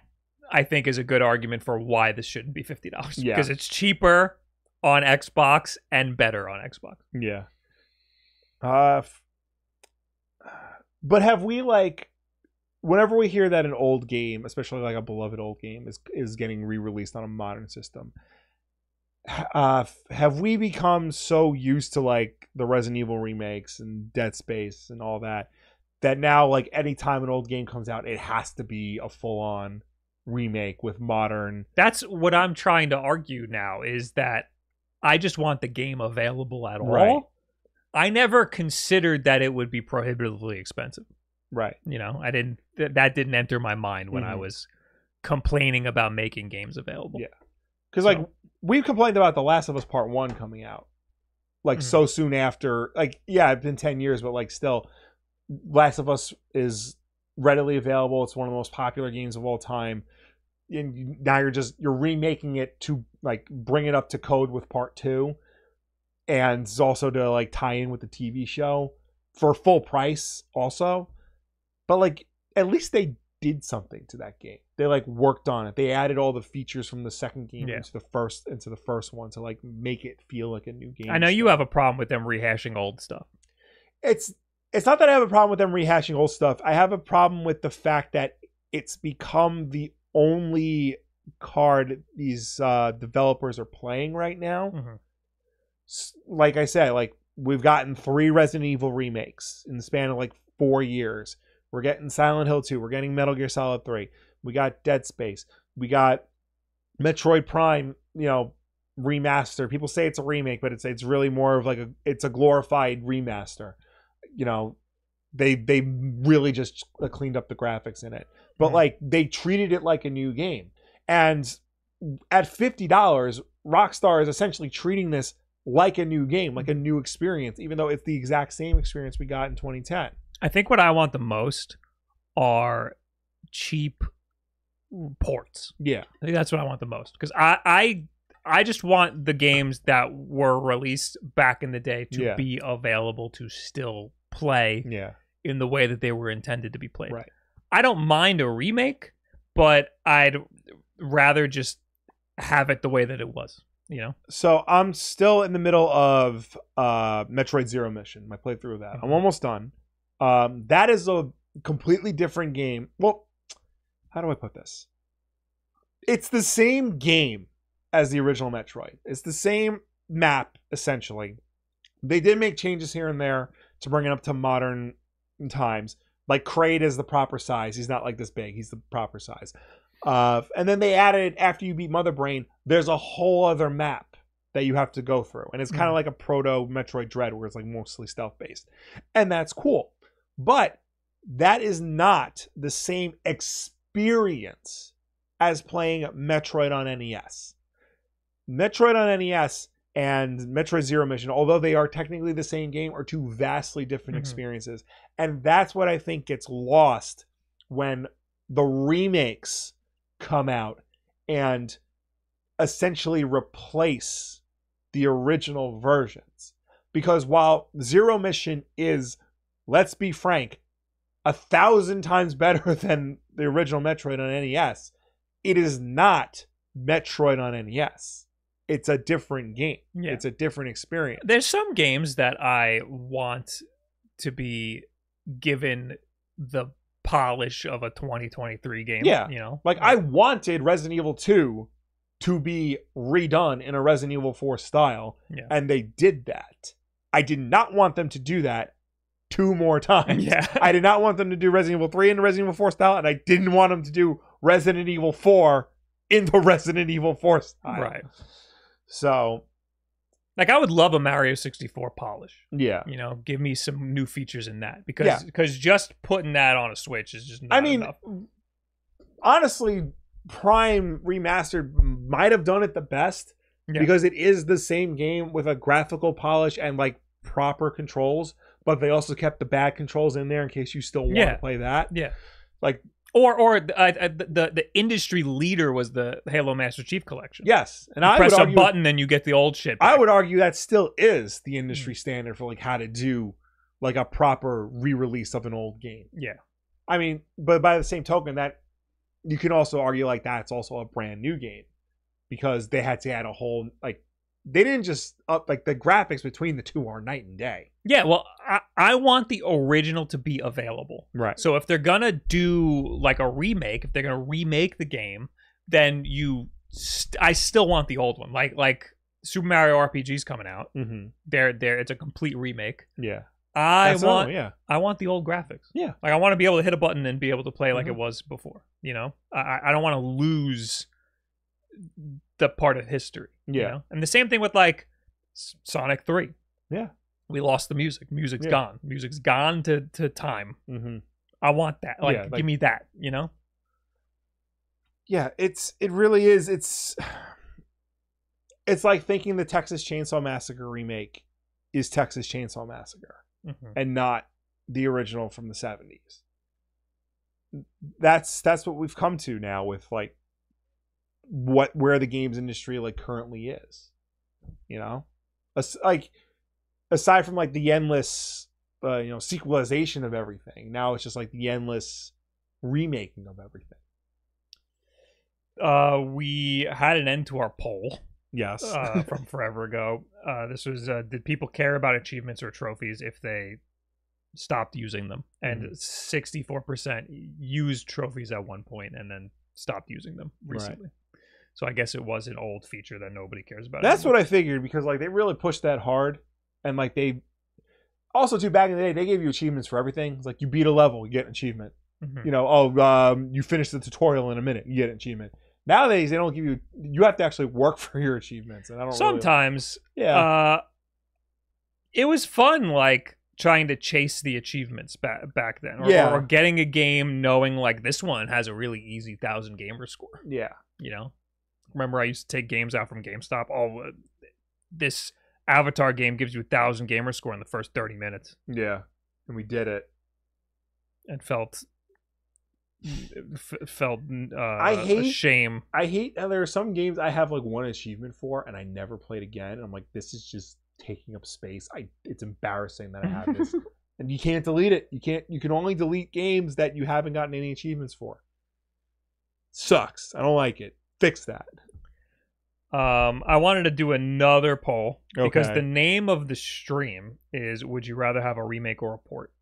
I think is a good argument for why this shouldn't be fifty dollars. Yeah. because it's cheaper on Xbox and better on Xbox. Yeah. Uh, f- but have we like, whenever we hear that an old game, especially like a beloved old game, is is getting re released on a modern system, uh, have we become so used to like the Resident Evil remakes and Dead Space and all that that now like anytime an old game comes out, it has to be a full on remake with modern. That's what I'm trying to argue now is that I just want the game available at all. Right. I never considered that it would be prohibitively expensive. Right. You know, I didn't th- that didn't enter my mind when I Mhm. was complaining about making games available. Yeah. Because like we've complained about The Last of Us Part One coming out, like Mhm. so soon after. Like yeah, it's been ten years, but like still, Last of Us is readily available. It's one of the most popular games of all time. And now you're just you're remaking it to like bring it up to code with Part Two, and also to like tie in with the TV show for full price also. But like at least they did something to that game. They like worked on it. They added all the features from the second game Yeah. into the first into the first one to like make it feel like a new game. I know you have a problem with them rehashing old stuff. It's it's not that I have a problem with them rehashing old stuff. I have a problem with the fact that it's become the only card these uh, developers are playing right now. Mhm. Like I said, like we've gotten three Resident Evil remakes in the span of like four years. We're getting Silent Hill 2. We're getting Metal Gear Solid 3. We got Dead Space. We got Metroid Prime, you know, remaster. People say it's a remake, but it's it's really more of like a it's a glorified remaster. You know, they they really just cleaned up the graphics in it. But Mhm. like they treated it like a new game. And at $50, Rockstar is essentially treating this like a new game, like a new experience, even though it's the exact same experience we got in 2010. I think what I want the most are cheap ports. Yeah. I think that's what I want the most because I, I I just want the games that were released back in the day to Yeah. be available to still play Yeah. in the way that they were intended to be played. Right. I don't mind a remake, but I'd rather just have it the way that it was. You know, So I'm still in the middle of uh Metroid Zero Mission, my playthrough of that. I'm Mhm. almost done. Um that is a completely different game. Well, how do I put this? It's the same game as the original Metroid. It's the same map essentially. They did make changes here and there to bring it up to modern times. Like Kraid is the proper size. He's not like this big. He's the proper size. Uh, and then they added after you beat Mother Brain, there's a whole other map that you have to go through, and it's kind of Mhm. like a proto Metroid Dread, where it's like mostly stealth based, and that's cool. But that is not the same experience as playing Metroid on NES. Metroid on NES and Metroid Zero Mission, although they are technically the same game, are two vastly different Mhm. experiences. And that's what I think gets lost when the remakes come out and essentially replace the original versions. Because while Zero Mission is, let's be frank, a thousand times better (laughs) than the original Metroid on NES, it is not Metroid on NES. It's a different game. Yeah. It's a different experience. there's some games that I want to be given the polish of a 2023 game. Yeah. you know, Like I wanted Resident Evil 2 to be redone in a Resident Evil 4 style, Yeah. and they did that. I did not want them to do that two more times. yeah, (laughs) I did not want them to do Resident Evil 3 in the Resident Evil 4 style, and I didn't want them to do Resident Evil 4 in the (laughs) Resident Evil 4 style. right. So, Like I would love a Mario 64 polish. yeah. You know, give me some new features in that because Yeah. because just putting that on a Switch is just not I mean, enough. honestly, Prime Remastered might have done it the best Yeah. because it is the same game with a graphical polish and like proper controls, but they also kept the bad controls in there in case you still want Yeah. to play that. Yeah. Like Or or uh, uh, the, the industry leader was the Halo Master Chief Collection. Yes, and You I press a argue, button and you get the old shit. I would argue that still is the industry Hmm. standard for like how to do like a proper re-release of an old game. Yeah. I mean, but by the same token, that you can also argue like that's also a brand new game because they had to add a whole like they didn't just up like the graphics between the two are night and day. Yeah, well, I, I want the original to be available. Right. So if they're gonna do like a remake, if they're gonna remake the game, then you, st- I still want the old one. Like like Super Mario RPG's coming out. Mm-hmm. They're there. It's a complete remake. Yeah. I That's want all, yeah. I want the old graphics. Yeah. Like I want to be able to hit a button and be able to play like Mhm. it was before. You know, I- I don't want to lose the part of history. you Yeah. know? And the same thing with like Sonic Three. Yeah. We lost the music. Music's Yeah. gone. Music's gone to to time. Mm-hmm. I want that. Like, Yeah, like- give me that. You know. Yeah, it's it really is. It's it's like thinking the Texas Chainsaw Massacre remake is Texas Chainsaw Massacre Mhm. and not the original from the 70s. That's that's what we've come to now with like what where the games industry like currently is. You know? As, like aside from like the endless uh, you know sequelization of everything, now it's just like the endless remaking of everything. Uh, we had an end to our poll Yes. uh, (laughs) from forever ago. Uh, this was uh, did people care about achievements or trophies if they stopped using them? And Mm-hmm. sixty four percent used trophies at one point and then stopped using them Right. So I guess it was an old feature that nobody cares about. That's what I figured because like they really pushed that hard, and like they also too back in the day they gave you achievements for everything. It's like you beat a level, you get an achievement. Mhm. You know, oh um, you finish the tutorial in a minute, you get an achievement. Nowadays they don't give you. You have to actually work (laughs) for your achievements, and I don't. really- Sometimes yeah, uh, it was fun, like trying to chase the achievements back back then, or, Yeah. or getting a game knowing like this one has a really easy thousand gamer score. yeah, You know, remember I used to take games out from GameStop. Oh, uh, this Avatar game gives you a thousand gamer score in the first thirty minutes, yeah, and we did it. and felt f- felt uh, I hate- shame. I hate how there are some games I have like one achievement for, and I never played again. And I'm like, this is just taking up space. I it's embarrassing that I have this. (laughs) and you can't delete it. You can't. You can only delete games that you haven't gotten any achievements for. Sucks. I don't like it. Fix that. Um, I wanted to do another poll because Okay. the name of the stream is "Would you rather have a remake or a port?"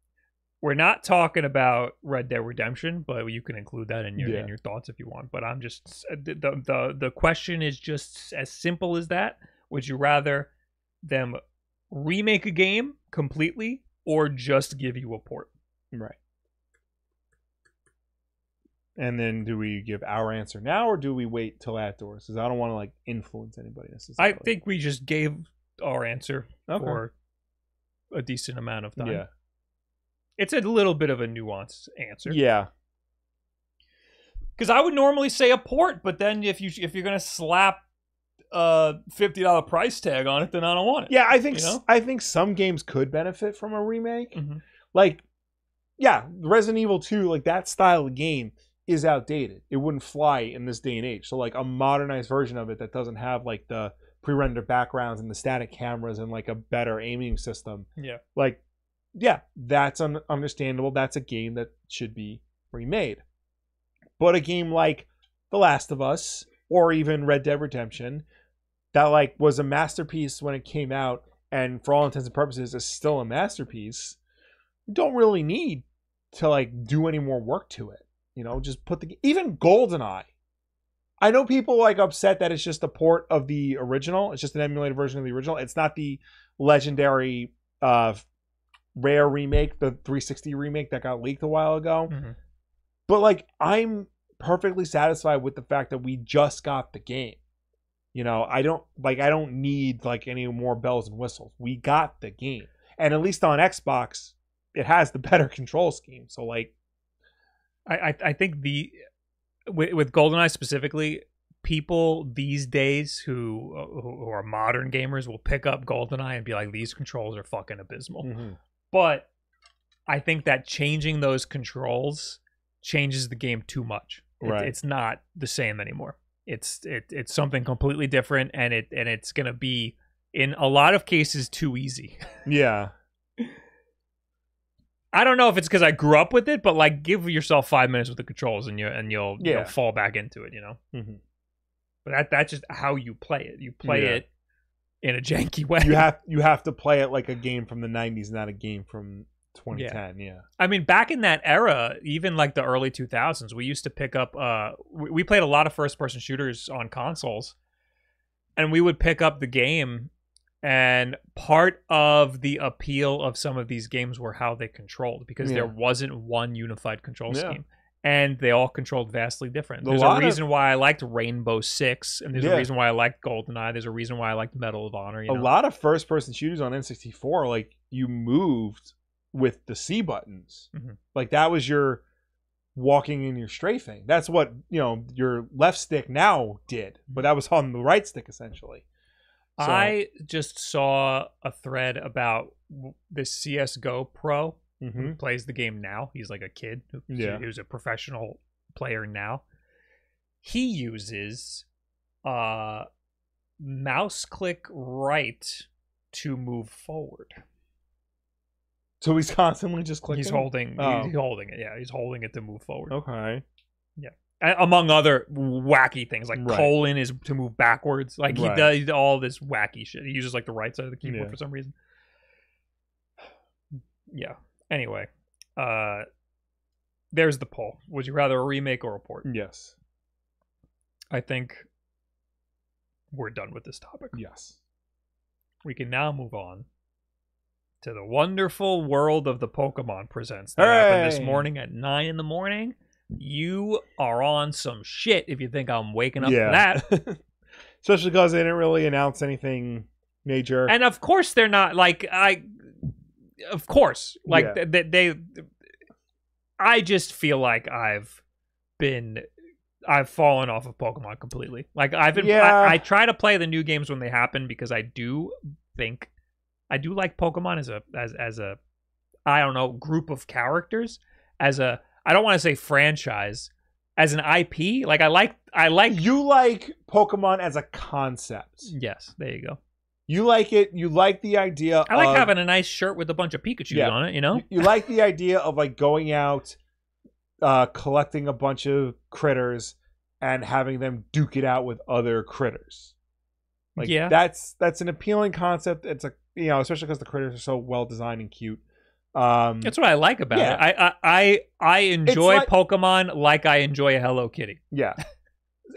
We're not talking about Red Dead Redemption, but you can include that in your Yeah. in your thoughts if you want. But I'm just the, the the the question is just as simple as that. Would you rather them remake a game completely or just give you a port? Right. And then do we give our answer now or do we wait till afterwards? Because I don't want to like influence anybody necessarily. I think we just gave our answer Okay. for a decent amount of time. Yeah. It's a little bit of a nuanced answer. Yeah. Because I would normally say a port, but then if you if you're gonna slap a fifty dollar price tag on it, then I don't want it. Yeah, I think You know? I think some games could benefit from a remake. Mhm. Like, yeah, Resident Evil 2, like that style of game is outdated. It wouldn't fly in this day and age. So like a modernized version of it that doesn't have like the pre-rendered backgrounds and the static cameras and like a better aiming system. Yeah. Like, yeah, that's un- understandable. That's a game that should be remade. But a game like The Last of Us or even Red Dead Redemption that like was a masterpiece when it came out and for all intents and purposes is still a masterpiece you don't really need to like do any more work to it you know just put the even goldeneye. I know people like upset that it's just a port of the original. It's just an emulated version of the original. It's not the legendary uh rare remake the 360 remake that got leaked a while ago. Mhm. but like i'm perfectly satisfied with the fact that we just got the game. You know i don't like i don't need like any more bells and whistles. We got the game. And at least on xbox it has the (laughs) better control scheme. So like I, I I think the with, with GoldenEye specifically, people these days who uh, who who are modern gamers will pick up GoldenEye and be like, these controls are fucking abysmal. Mm-hmm. But I think that changing those controls changes the game too much. It- Right. it's not the same anymore. It's it, it's something completely different, and it and it's gonna be in a lot of cases too easy. (laughs) Yeah. I don't know if it's because I grew up with it, but like give yourself five minutes with the controls, and you and you'll Yeah. you'll fall back into it. You know. Mhm. But that that's just how you play it. You play Yeah. it in a (laughs) janky way. You have you have to play it like a game from the '90s, not a game from 2010. Yeah. I mean, back in that era, even like the early 2000s, we used to pick up. Uh, we, we played a lot of first-person shooters on consoles, and we would pick up the game. And part of the appeal of some of these games were how they controlled, because there wasn't one unified control Yeah. scheme, and they all controlled vastly different. A There's a of- reason why I liked Rainbow Six, and there's Yeah. a reason why I liked GoldenEye. There's a reason why I liked Medal of Honor. You a know? lot of first person shooters on N64, like you moved with the C buttons. Mhm. Like that was your walking in your strafing. That's what, you know, your left stick now did, but that was on the right stick essentially. So- I just saw a thread about this CS:GO pro Mhm. who plays the game now. He's like a kid who, Yeah. who's a professional player now. He uses uh mouse click right to move forward. So he's constantly just clicking. He's holding Oh. he's holding it. Yeah, he's holding it to move forward. Okay. A- Among other wacky things like Right. colon is to move backwards. Like he Right. does all this wacky shit. He uses like the right side of the keyboard Yeah. for some reason. (sighs) Yeah. Anyway, uh there's the poll. Would you rather a remake or a port? Yes. I think we're done with this topic. Yes. We can now move on to the wonderful world of the Pokemon presents that happened this morning at nine in the morning. You are on some shit if you think I'm waking up yeah. for that. (laughs) Especially because they didn't really announce anything major. And of course they're not like I of course. Like Yeah. they, they I just feel like I've been I've fallen off of Pokemon completely. Like I've been Yeah. I, I try to play the new games when they happen because I do think I do like Pokemon as a as as a I don't know group of characters as a I don't want to say franchise as an IP. Like I like I like you like Pokemon as a concept. yes, there you go. You like it. You like the idea. I like of, having a nice shirt with a bunch of Pikachu Yeah. on it, you know? You, you like the idea of like going out, uh, collecting a bunch of critters and having them duke it out with other critters. Like Yeah. that's that's an appealing concept. It's a you know especially because the critters are so well designed and cute. Um, That's what I like about Yeah. it. I I I, enjoy like- Pokemon like I enjoy a Hello Kitty. Yeah.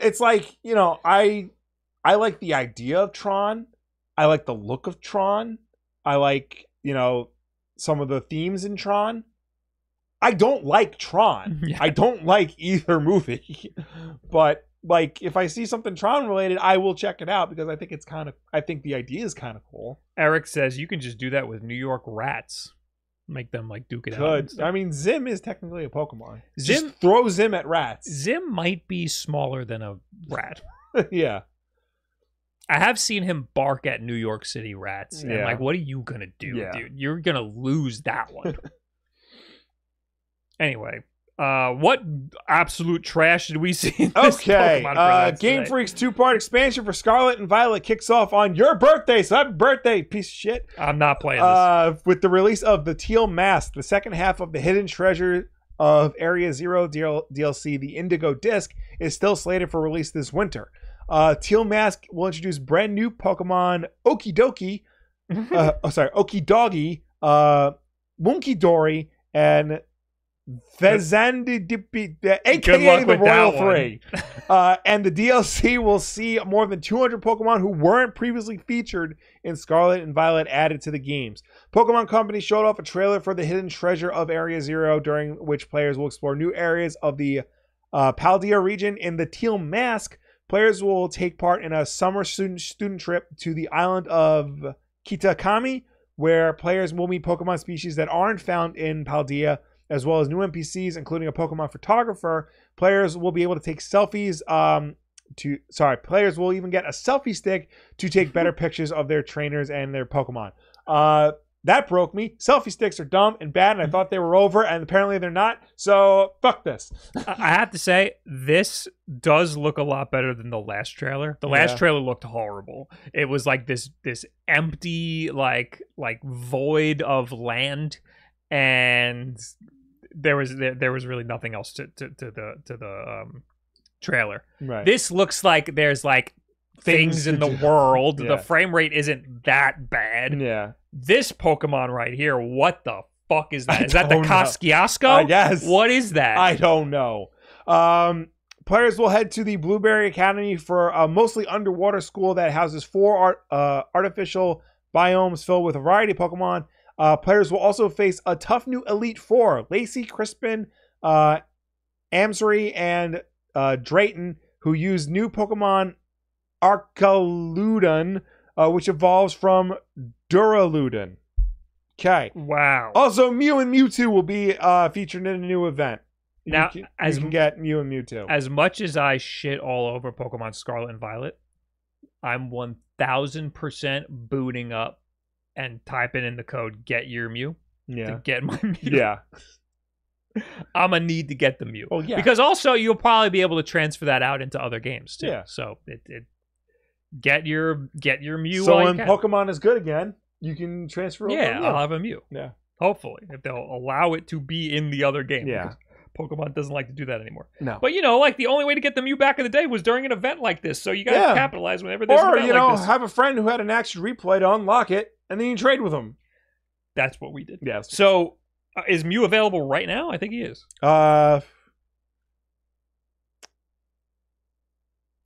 It's like, you know, I I like the idea of Tron. I like the look of Tron. I like, you know, some of the themes in Tron. I don't like Tron. (laughs) Yeah. I don't like either movie. (laughs) but like if I see something Tron related, I will check it out because I think it's kind of I think the idea is kind of cool. Eric says you can just do that with New York rats. Make them like duke it out. Could stuff. I mean Zim is technically a Pokemon. Zim- Just throw Zim at rats. Zim might be smaller than a rat. (laughs) yeah. I have seen him bark at New York City rats. And Yeah. like, what are you gonna do, Yeah. dude? You're gonna lose that one. (laughs) anyway, uh, what absolute trash did we (laughs) see? In this Okay, Pokemon uh, Game today? Freak's two-part expansion for Scarlet and Violet kicks off on your birthday. So happy birthday, piece of shit! I'm not playing this. Uh, with the release of the Teal Mask, the second half of the Hidden Treasure of Area Zero DL- DLC, the Indigo Disc, is still slated for release this winter. Uh, Teal Mask will introduce brand new Pokemon Okidoki, (laughs) uh, oh, sorry, Okidogi, uh, Munkidori, and Fezandidipi, aka luck the Royal. Three. (laughs) Uh, and the DLC will see more than 200 Pokemon who weren't previously featured in Scarlet and Violet added to the games. Pokemon Company showed off a trailer for the hidden treasure of Area Zero, during which players will explore new areas of the uh, Paldea region. In the Teal Mask, players will take part in a summer student student trip to the island of Kitakami, where players will meet Pokemon species that aren't found in Paldea, as well as new NPCs, including a Pokemon photographer. Players will be able to take selfies. Um, to sorry, players will even get a selfie stick to take better (laughs) pictures of their trainers and their Pokemon. Uh, That broke me. Selfie sticks are dumb and bad, and I thought they were over, and apparently they're not. So fuck this. I have to say, this does look a lot better than the last trailer. The last Yeah. trailer looked horrible. It was like this this empty, like like void of land, and there was there, there was really nothing else to, to, to the to the um, trailer. Right. This looks like there's like things, Things in the do. world. Yeah. The frame rate isn't that bad. yeah. This Pokemon right here, what the fuck is that? I Is that the. Kosciuszko? Guess. What is that? I don't know. Um, players will head to the Blueberry Academy for a mostly underwater school that houses four art, uh, artificial biomes filled with a variety of Pokemon. Uh, players will also face a tough new Elite Four: Lacey, Crispin, uh, Amarys, and uh, Drayton, who use new Pokemon Archaludon, uh, which evolves from Duraludon. Okay. wow. Also, Mew and Mewtwo will be uh, featured in a new event. You Now, can, as you can get Mew and Mewtwo. as much as I shit all over Pokemon Scarlet and Violet, I'm 1000% booting up and typing in the code get your Mew to yeah, get (laughs) my Mew. yeah. I'm going to need to get the Mew. Oh yeah. Because also you'll probably be able to transfer that out into other games too. Yeah. So it, it get your get your Mew so when. Pokemon is good again, you can transfer. over yeah, I'll have a Mew. Yeah. Hopefully, if they'll allow it to be in the other game. Yeah. Pokemon doesn't like to do that anymore. No. But you know, like the only way to get the Mew back in the day was during an event like this. So you gotta Yeah. capitalize whenever there's an or event you know, like this. have a friend who had an action replay to unlock it, and then you trade with them. That's what we did. Yes. So uh, is Mew available right now? I think he is. Uh,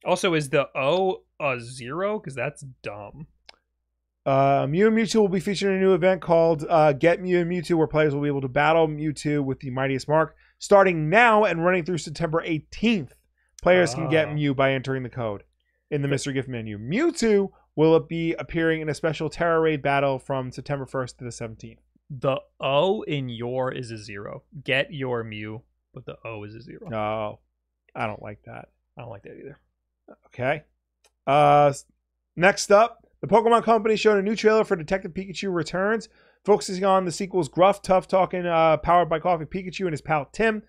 Also, is the O a zero? Because that's dumb. Uh, Mew and Mewtwo will be featured in a new event called uh, Get Mew and Mewtwo, where players will be able to battle Mewtwo with the Mightiest Mark. Starting now and running through September 18th, players can get Oh. Mew by entering the code in the mystery gift menu. Mewtwo will it be appearing in a special Terra Raid battle from September 1st to the 17th. The O in your is a zero. Get your Mew, but the O is a zero. Oh, I don't like that. I don't like that either. Okay. Uh, next up, the Pokemon Company showed a new trailer for Detective Pikachu Returns, focusing on the sequel's gruff, tough talking, uh, powered by coffee Pikachu and his pal Tim.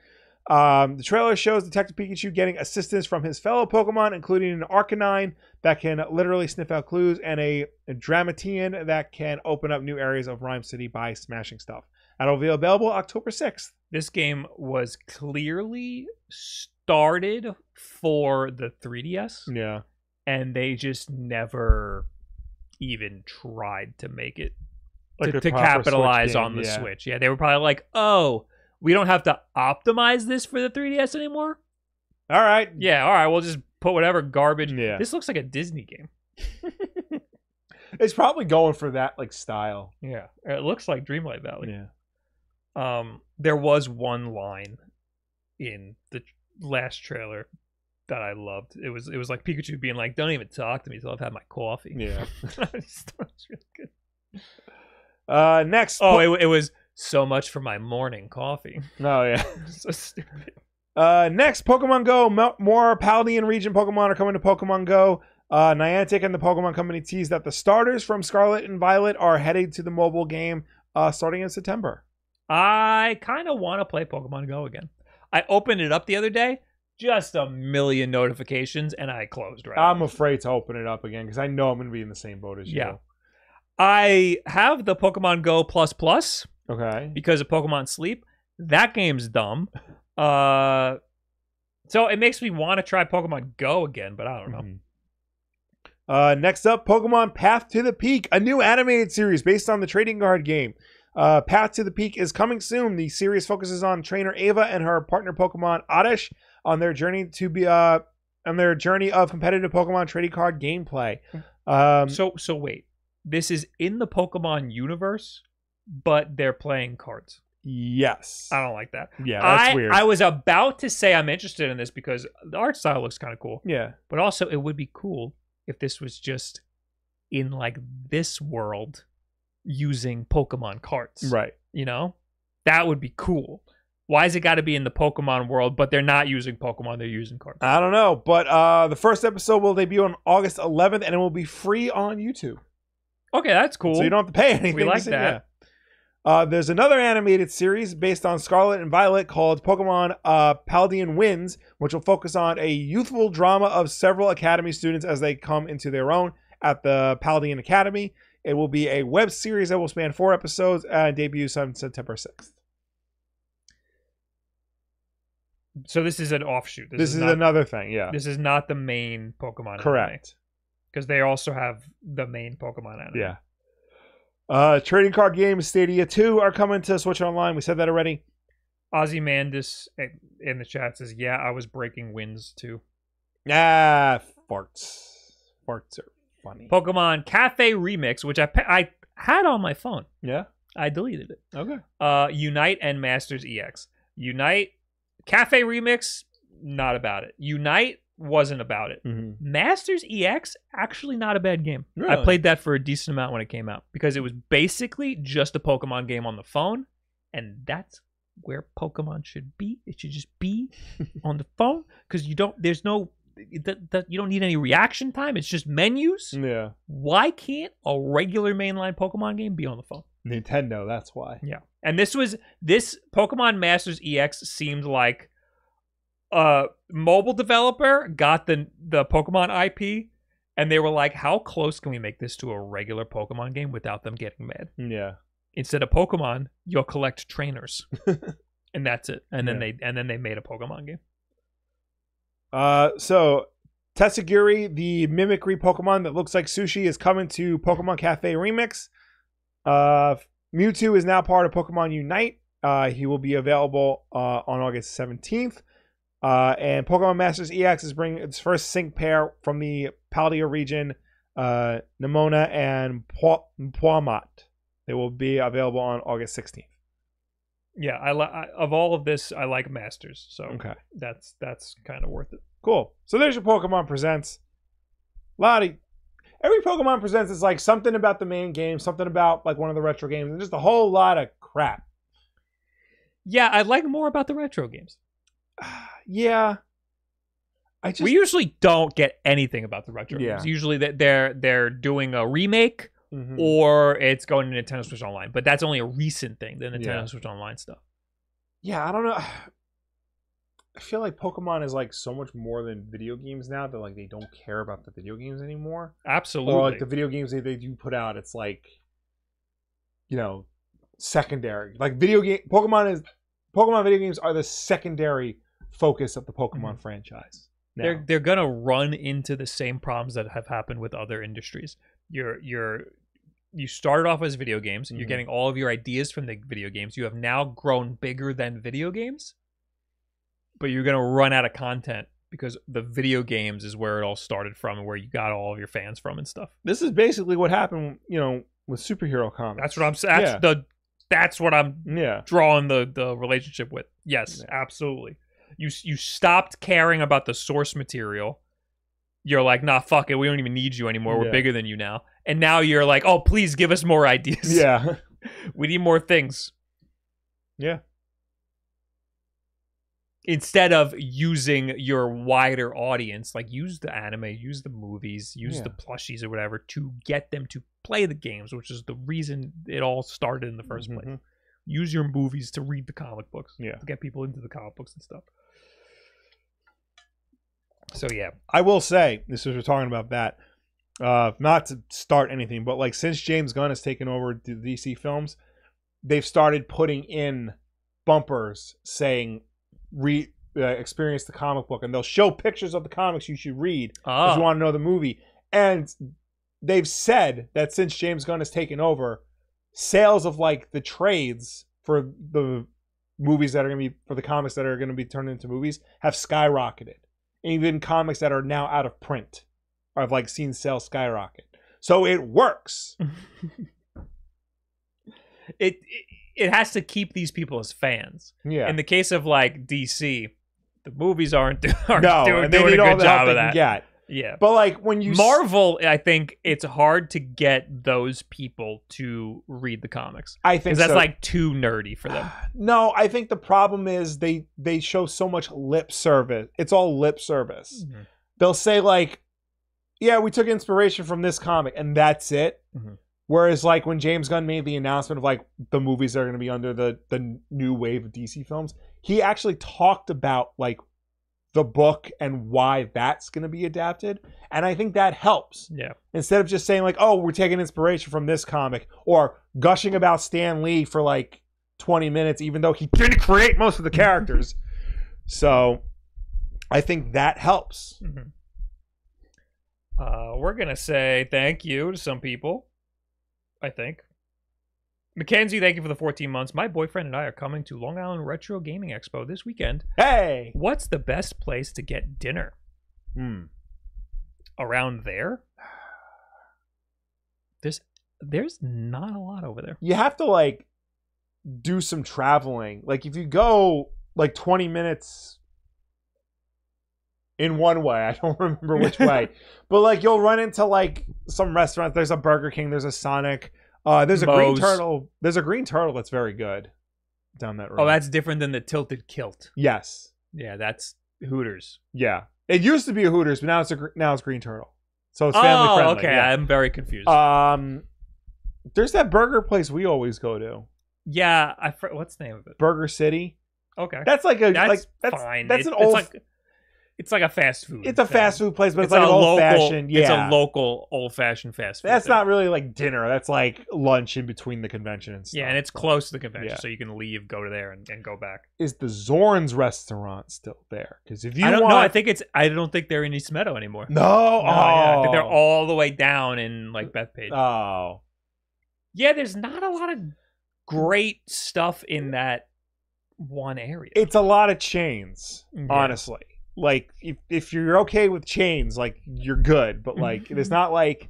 Um, the trailer shows Detective Pikachu getting assistance from his fellow Pokemon, including an Arcanine that can literally sniff out clues and a, a Darmanitan that can open up new areas of Rhyme City by smashing stuff. That'll be available October 6th. This game was clearly started for the 3DS, Yeah. and they just never even tried to make it Like to, to capitalize on the yeah. Switch. Yeah, they were probably like, "Oh, we don't have to optimize this for the 3DS anymore." All right. Yeah, all right, we'll just put whatever garbage. Yeah. This looks like a Disney game. (laughs) It's probably going for that like style. Yeah, it looks like Dreamlight Valley. Yeah. Um, there was one line in the last trailer that I loved. It was it was like Pikachu being like, "Don't even talk to me till I've had my coffee." Yeah. (laughs) I it was really good. Uh, next. Oh, it, it was so much for my morning coffee. (laughs) oh yeah. so stupid. Uh, next, Pokemon Go. More Paldean region Pokemon are coming to Pokemon Go. Uh, Niantic and the Pokemon Company tease that the starters from Scarlet and Violet are headed to the mobile game uh, starting in September. I kind of want to play Pokemon Go again. I opened it up the other day, just a million notifications, and I closed right. I'm afraid to open it up again because I know I'm going to be in the same boat as you. Yeah. I have the Pokemon Go Plus Plus. Okay. because of Pokemon Sleep. That game's dumb. (laughs) Uh, so it makes me want to try Pokemon Go again, but I don't know. Mhm. Uh, next up, Pokemon Path to the Peak, a new animated series based on the trading card game. Uh, Path to the Peak is coming soon. The series focuses on trainer Ava and her partner Pokemon Oddish on their journey to be uh on their journey of competitive Pokemon trading card gameplay. Um, So so wait, this is in the Pokemon universe, but they're playing cards. yes, I don't like that. yeah, that's I, weird. I was about to say I'm interested in this because the art style looks kind of cool, yeah, but also it would be cool if this was just in like this world using Pokemon cards. right. You know, that would be cool. Why has it got to be in the Pokemon world, but they're not using Pokemon? They're using cards. I don't know, but uh, the first episode will debut on August 11th, and it will be free on YouTube, Okay, that's cool. so you don't have to pay (laughs) anything. We like that. Uh, there's another animated series based on Scarlet and Violet called Pokemon uh, Paldean Winds, which will focus on a youthful drama of several Academy students as they come into their own at the Paldean Academy. It will be a web series that will span four episodes and debut on September 6th. So this is an offshoot. This, is, not, another thing, yeah. This is not the main Pokemon. Correct. Because they also have the main Pokemon anime. Yeah. Uh, trading card games Stadium 2 are coming to Switch Online. We said that already. Ozymandias in the chat says, "Yeah, I was breaking winds too." Ah, farts. Farts are funny. Pokemon Cafe Remix, which I I had on my phone. Yeah. I deleted it. Okay. Uh, Unite and Masters EX. Unite Cafe Remix, not about it. Unite wasn't about it. Mm-hmm. Masters EX, actually not a bad game. I played that for a decent amount when it came out because it was basically just a Pokemon game on the phone, and that's where Pokemon should be. It should just be (laughs) on the phone because you don't. There's no. That, that you don't need any reaction time. It's just menus. Yeah. Why can't a regular mainline Pokemon game be on the phone? Nintendo, that's why. Yeah. And this was this Pokemon Masters EX seemed like a mobile developer got the the Pokemon IP and they were like, how close can we make this to a regular Pokemon game without them getting mad? Yeah. Instead of Pokemon, you'll collect trainers. (laughs) and that's it. And then Yeah. they and then they made a Pokemon game. Uh, so Tatsugiri, the mimicry Pokemon that looks like sushi, is coming to Pokemon Cafe Remix. Uh, Mewtwo is now part of Pokemon Unite. Uh, he will be available uh, on August 17th. Uh, and Pokemon Masters EX is bringing its first sync pair from the Paldea region, uh, Nemona and Pawmot. They will be available on August 16th. Yeah, I, li- I of all of this, I like Masters, so Okay. that's that's kind of worth it. Cool. So there's your Pokemon Presents. Lottie, every Pokemon Presents is like something about the main game, something about like one of the retro games, and just a whole lot of crap. Yeah, I like more about the retro games. (sighs) yeah. I just we usually don't get anything about the retro Yeah. games. Usually that they're they're doing a remake Mhm. or it's going to Nintendo Switch Online. But that's only a recent thing, the Nintendo Yeah. Switch Online stuff. yeah, I don't know. (sighs) I feel like Pokemon is like so much more than video games now that like they don't care about the video games anymore. Absolutely. Or like the video games they, they do put out, it's like you know, secondary. Like video game Pokemon is Pokemon video games are the secondary focus of the Pokemon franchise. now. they're they're gonna run into the same problems that have happened with other industries. You're you're you started off as video games and you're Mhm. getting all of your ideas from the video games. You have now grown bigger than video games, but you're gonna run out of content because the video games is where it all started from and where you got all of your fans from and stuff. this is basically what happened, you know, with superhero comics. That's what I'm saying. That's Yeah. the that's what I'm Yeah. drawing the the relationship with. Yes, Yeah. absolutely. You you stopped caring about the source material. You're like, nah, fuck it. We don't even need you anymore. We're Yeah. bigger than you now. And now you're like, oh, please give us more ideas. Yeah. (laughs) (laughs) we need more things. Yeah. Instead of using your wider audience, like use the anime, use the movies, use the plushies or whatever to get them to play the games, which is the reason it all started in the 1st place Mhm. use your movies to read the comic books Yeah. to get people into the comic books and stuff so yeah I will say, this is we're talking about that. Uh, not to start anything, but like since James Gunn has taken over the DC films, they've started putting in bumpers saying re uh, experience the comic book, and they'll show pictures of the comics you should read if you want to know the movie. And they've said that since James Gunn has taken over, sales of like the trades for the movies that are going to be for the comics that are going to be turned into movies have skyrocketed. Even comics that are now out of print I've like seen sales skyrocket. So it works. it, (laughs) it it has to keep these people as fans Yeah. in the case of like dc the movies aren't, (laughs) aren't no, doing, and they doing need a good job of that get. Yeah But like when you marvel i think it's hard to get those people to read the comics I think that's so. like too nerdy for them (sighs) No, I think the problem is they they show so much lip service. It's all lip service. they'll say like yeah we took inspiration from this comic and that's it Mhm. Whereas like when James Gunn made the announcement of like the movies that are going to be under the the new wave of DC films, he actually talked about like the book and why that's going to be adapted, and I think that helps Yeah. instead of just saying like, "Oh, we're taking inspiration from this comic," or gushing about Stan Lee for like twenty minutes, even though he didn't create most of the characters. (laughs) so, I think that helps. Mhm. Uh, we're gonna say thank you to some people. I think. Mackenzie, thank you for the 14 months. My boyfriend and I are coming to Long Island Retro Gaming Expo this weekend. Hey, What's the best place to get dinner Hmm. around there? There's there's not a lot over there. you have to like do some traveling. Like if you go like 20 minutes in one way, I don't (laughs) remember which way, (laughs) but like you'll run into like some restaurants. There's a Burger King, there's a Sonic, uh, there's a Green Turtle. There's a Green Turtle that's very good down that road. Oh, that's different than the tilted kilt. yes, Yeah, that's Hooters. yeah. It used to be a Hooters, but now it's a now it's Green Turtle, so it's family oh, friendly. okay. yeah. I'm very confused. Um, there's that burger place we always go to, yeah, I fr- what's the name of it? Burger City. Okay, That's like a that's like that's fine. that's It- an old like, it's like a fast food. It's a thing. fast food place, but it's, It's like, an a old local. fashioned. It's a local old fashioned fast food. that's thing. not really like dinner. That's like lunch in between the convention and stuff. Yeah, and it's close to the convention, Yeah. so you can leave, go to there, and, and go back. is the Zorn's restaurant still there? Because if you I don't want, know. I think it's. I don't think they're in East Meadow anymore. no. No, oh, yeah, they're all the way down in like Bethpage. Oh, yeah, there's not a lot of great stuff in that one area. it's a lot of chains. Yeah. Honestly, like if if you're okay with chains, like you're good. But like, Mm-hmm. there's not like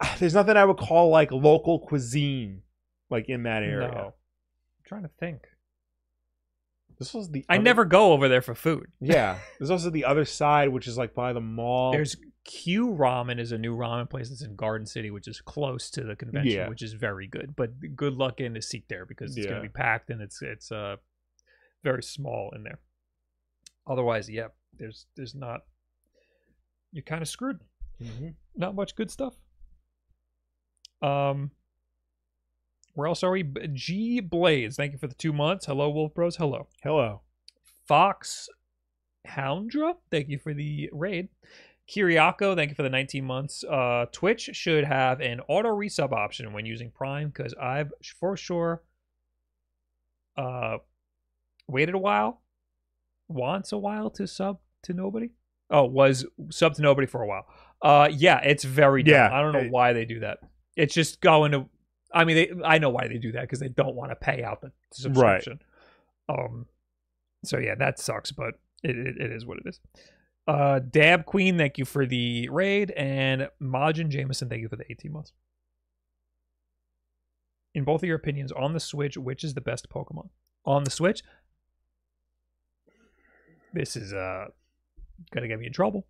(sighs) there's nothing I would call like local cuisine, like in that area. No. I'm trying to think. This was the. I other- never go over there for food. (laughs) Yeah, there's also the other side, which is like by the mall. There's Q Ramen is a new ramen place that's in Garden City, which is close to the convention, Yeah. which is very good. But good luck getting a seat there because it's Yeah. going to be packed and it's it's uh very small in there. Otherwise, yeah, there's there's not. You're kind of screwed. Mhm. Not much good stuff. Um, where else are we? G Blades, thank you for the two months. Hello, Wolf Bros. Hello. Hello. Fox Houndra, thank you for the raid. Kiriako, thank you for the 19 months. Uh, Twitch should have an auto resub option when using Prime because I've for sure uh, waited a while, wants a while to sub to nobody. Oh, was sub to nobody for a while. Uh, yeah, it's very dumb. Yeah, I don't know it- why they do that. It's just going to. I mean, they, I know why they do that because they don't want to pay out the subscription. Um, so yeah, that sucks, but it, it, it is what it is. Uh, Dab Queen, thank you for the raid, and Majin Jameson, thank you for the 18 months. In both of your opinions, on the Switch, which is the best Pokemon? On the Switch, this is uh gonna get me in trouble.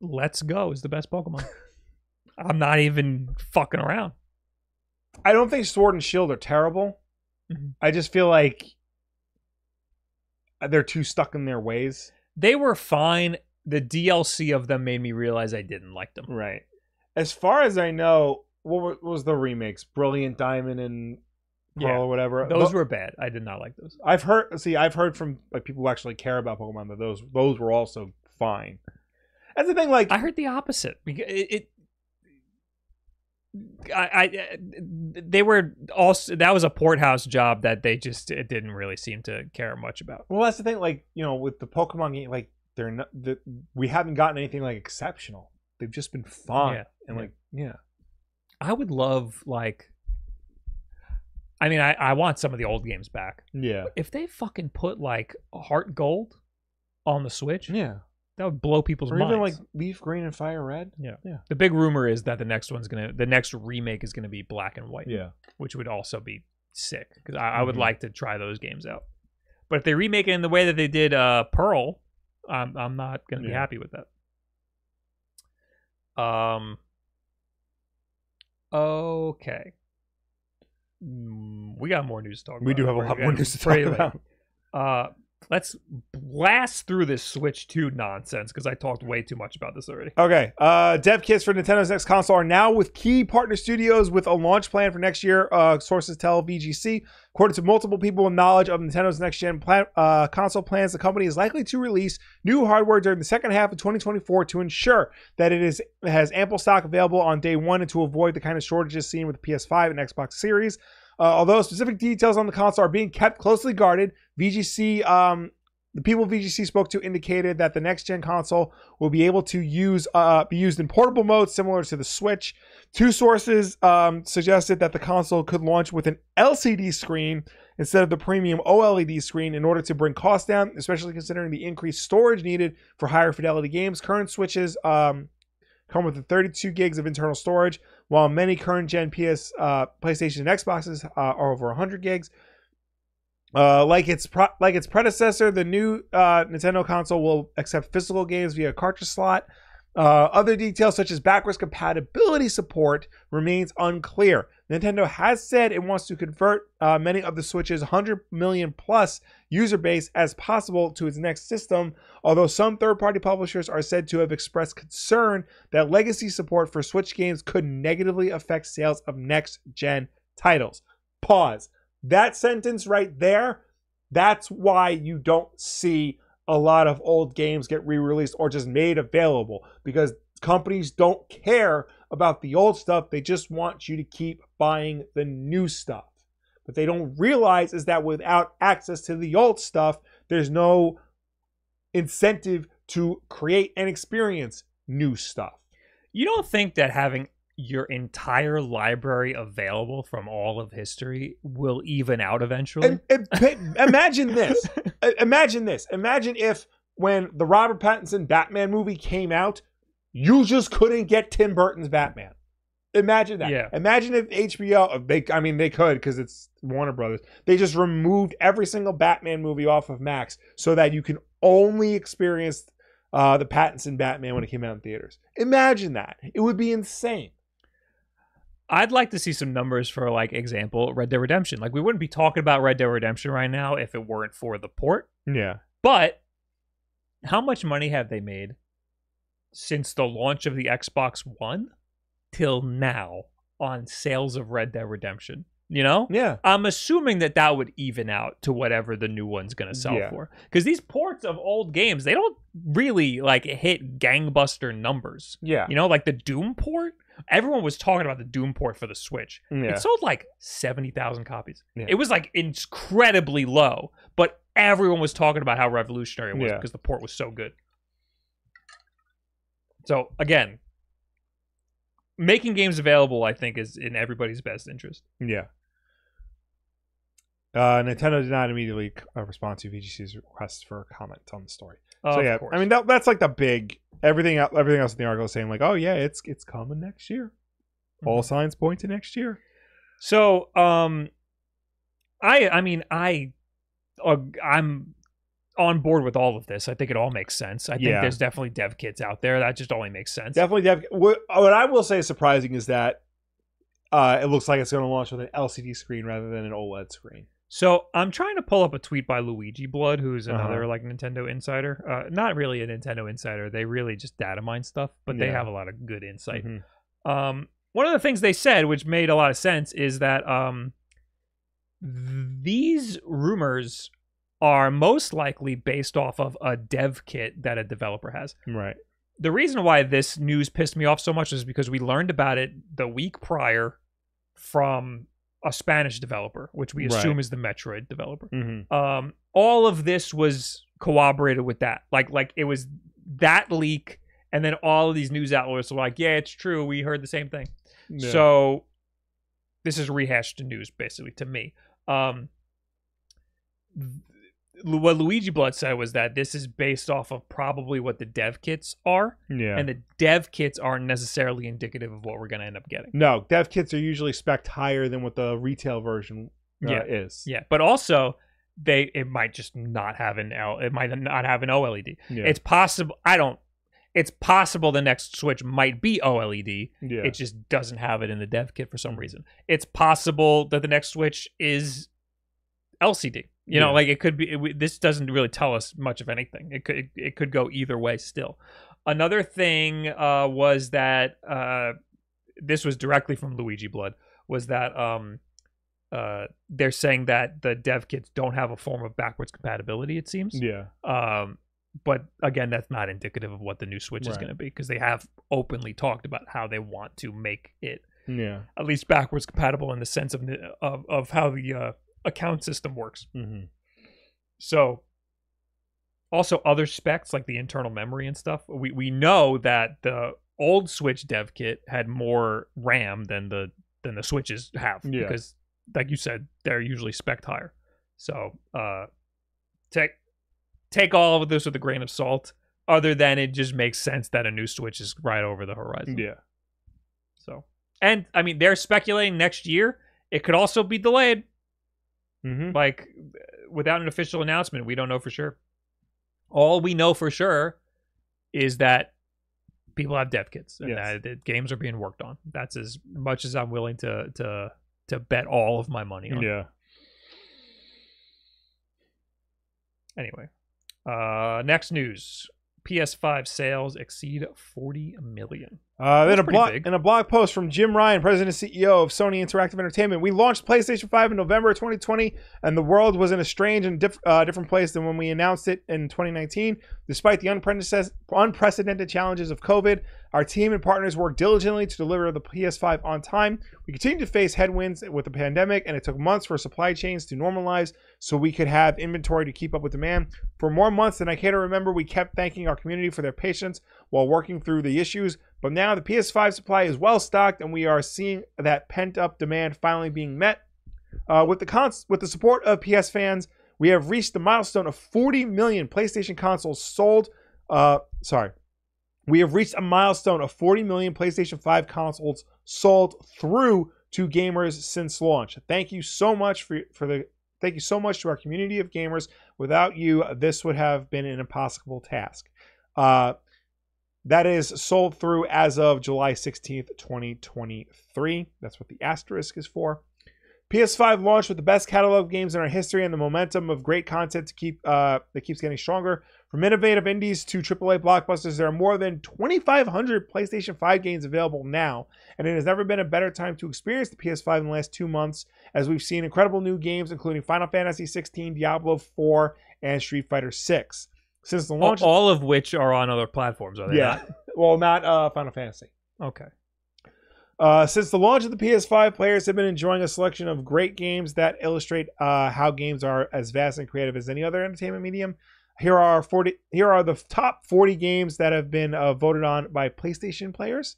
Let's Go is the best Pokemon. (laughs) I'm not even fucking around. I don't think Sword and Shield are terrible. Mhm. I just feel like they're too stuck in their ways. They were fine. The DLC of them made me realize I didn't like them. Right. As far as I know, what what was the remakes? Brilliant Diamond and Pearl Yeah, or whatever. Those Tho- were bad. I did not like those. I've heard. See, I've heard from like people who actually care about Pokemon that those those were also fine. That's the thing. Like, I heard the opposite. Because it, it I, I, they were also that was a porthouse job that they just it didn't really seem to care much about. well, that's the thing. Like, you know, with the Pokemon game, like they're not. The, we haven't gotten anything like exceptional. They've just been fun Yeah, and like, yeah. I would love like. I mean, I, I want some of the old games back. Yeah. If they fucking put like Heart Gold on the Switch, Yeah. that would blow people's Or minds. even like Leaf Green and Fire Red. Yeah. Yeah. The big rumor is that the next one's gonna, the next remake is gonna be Black and White. Yeah. which would also be sick because I, I would Mhm. like to try those games out. But if they remake it in the way that they did uh, Pearl, I'm I'm not gonna be happy with that. Um. Okay. Mm, We got more news to talk We about. do have a lot more news to talk about. Uh, let's blast through this Switch 2 nonsense because I talked way too much about this already. Okay. Uh, dev kits for Nintendo's next console are now with key partner studios with a launch plan for next year. Uh, sources tell VGC. According to multiple people with knowledge of Nintendo's next gen plan, uh, console plans, the company is likely to release new hardware during the second half of 2024 to ensure that it is has ample stock available on day one and to avoid the kind of shortages seen with the PS5 and Xbox Series. Uh, although specific details on the console are being kept closely guarded, VGC, um, the people VGC spoke to indicated that the next gen console will be able to use uh, be used in portable mode similar to the Switch. Two sources um, suggested that the console could launch with an LCD screen instead of the premium OLED screen in order to bring costs down, especially considering the increased storage needed for higher fidelity games. Current Switches um, come with 32 gigs of internal storage, while many current gen PS, uh, PlayStation, and Xboxes uh, are over 100 gigs. Uh, like its pro- like its predecessor, the new uh, Nintendo console will accept physical games via cartridge slot. Uh, other details such as backwards compatibility support remains unclear. Nintendo has said it wants to convert uh, many of the Switch's 100 million plus user base as possible to its next system, although some third party publishers are said to have expressed concern that legacy support for Switch games could negatively affect sales of next gen titles. Pause. That sentence right there, that's why you don't see a lot of old games get re released or just made available because companies don't care about the old stuff. They just want you to keep buying the new stuff. What they don't realize is that without access to the old stuff, there's no incentive to create and experience new stuff. You don't think that having your entire library available from all of history will even out eventually? And, and imagine this. (laughs) Imagine this. Imagine if when the Robert Pattinson Batman movie came out, you just couldn't get Tim Burton's Batman. Imagine that. Yeah. Imagine if HBO, uh, they, I mean, they could because it's Warner Brothers. They just removed every single Batman movie off of Max so that you can only experience uh, the Pattinson Batman when it came out in theaters. Imagine that. It would be insane. I'd like to see some numbers for, like, example, Red Dead Redemption. Like, we wouldn't be talking about Red Dead Redemption right now if it weren't for the port. Yeah. But how much money have they made since the launch of the Xbox One till now on sales of Red Dead Redemption? You know? Yeah. I'm assuming that that would even out to whatever the new one's going to sell Yeah. for. Because these ports of old games, they don't really like hit gangbuster numbers. Yeah. You know, like the Doom port. Everyone was talking about the Doom port for the Switch. Yeah. It sold like 70,000 copies. Yeah. It was like incredibly low, but everyone was talking about how revolutionary it was because the port was so good. So, again, making games available, I think, is in everybody's best interest. Yeah. Uh, Nintendo did not immediately uh, respond to VGC's request for a comment on the story. so yeah. I mean that, that's like the big everything. Everything else in the article is saying like, oh yeah, it's it's coming next year. All Mhm. signs point to next year. So, um, I, I mean, I, uh, I'm on board with all of this. I think it all makes sense. I think Yeah. there's definitely dev kits out there that just only makes sense. Definitely, def- what, what I will say is surprising is that uh, it looks like it's going to launch with an LCD screen rather than an OLED screen. So I'm trying to pull up a tweet by Luigi Blood, who's Uh-huh. another like Nintendo insider. Uh, not really a Nintendo insider. They really just data mine stuff, but they have a lot of good insight. Mhm. Um, one of the things they said, which made a lot of sense, is that um, these rumors are most likely based off of a dev kit that a developer has. Right. The reason why this news pissed me off so much is because we learned about it the week prior from a Spanish developer, which we Right. assume is the Metroid developer Mm-hmm. um all of this was corroborated with that like like it was that leak and then all of these news outlets were like yeah it's true we heard the same thing so this is rehashed news basically to me um what luigi blood said was that this is based off of probably what the dev kits are yeah. and the dev kits aren't necessarily indicative of what we're going to end up getting no, dev kits are usually spec higher than what the retail version uh, Yeah. is. yeah but also they it might just not have an L it might not have an OLED Yeah. It's possible. I don't. It's possible the next Switch might be OLED. yeah. It just doesn't have it in the dev kit for some reason. It's possible that the next Switch is LCD. You know, Yeah. like it could be. It, this doesn't really tell us much of anything. It could it, it could go either way. Still, another thing uh, was that uh, this was directly from Luigi Blood. Was that um, uh, they're saying that the dev kits don't have a form of backwards compatibility. It seems. Yeah. Um, but again, that's not indicative of what the new Switch is going to be because they have openly talked about how they want to make it Yeah. at least backwards compatible in the sense of of, of how the uh, account system works. Mm-hmm. So, also other specs like the internal memory and stuff. We we know that the old Switch dev kit had more RAM than the than the Switches have Yeah. because, like you said, they're usually spec higher. So, uh, take take all of this with a grain of salt. Other than it just makes sense that a new Switch is right over the horizon. Yeah. So, and I mean, they're speculating next year. It could also be delayed, Mm-hmm. like without an official announcement. We don't know for sure. All we know for sure is that people have dev kits and Yes. that the games are being worked on. That's as much as I'm willing to to to bet all of my money on. Yeah. Anyway, uh, next news: PS5 sales exceed 40 million. Uh, then a blog big. in a blog post from Jim Ryan, president and CEO of Sony Interactive Entertainment. We launched PlayStation 5 in November 2020, and the world was in a strange and diff- uh, different place than when we announced it in 2019. Despite the unprecedented unprecedented challenges of COVID, our team and partners worked diligently to deliver the PS5 on time. We continue to face headwinds with the pandemic, and it took months for supply chains to normalize so we could have inventory to keep up with demand. For more months than I care to remember, we kept thanking our community for their patience while working through the issues. But now the PS5 supply is well stocked, and we are seeing that pent up demand finally being met. Uh, with the cons- with the support of PS fans, we have reached the milestone of 40 million PlayStation consoles sold. Uh, sorry, we have reached a milestone of 40 million PlayStation 5 consoles sold through to gamers since launch. Thank you so much for for the thank you so much to our community of gamers. Without you, this would have been an impossible task. Uh, that is sold through as of July 16th, 2023. That's what the asterisk is for. PS5 launched with the best catalog of games in our history and the momentum of great content to keep uh, that keeps getting stronger. From innovative indies to AAA blockbusters, there are more than 2,500 PlayStation 5 games available now, and it has never been a better time to experience the PS5 in the last two months, as we've seen incredible new games including Final Fantasy 16, Diablo 4, and Street Fighter 6. Since the All, launch, all of which are on other platforms, are they yeah, well, not uh, Final Fantasy. Okay. Uh, since the launch of the PS5, players have been enjoying a selection of great games that illustrate uh, how games are as vast and creative as any other entertainment medium. Here are 40. Here are the top 40 games that have been uh, voted on by PlayStation players.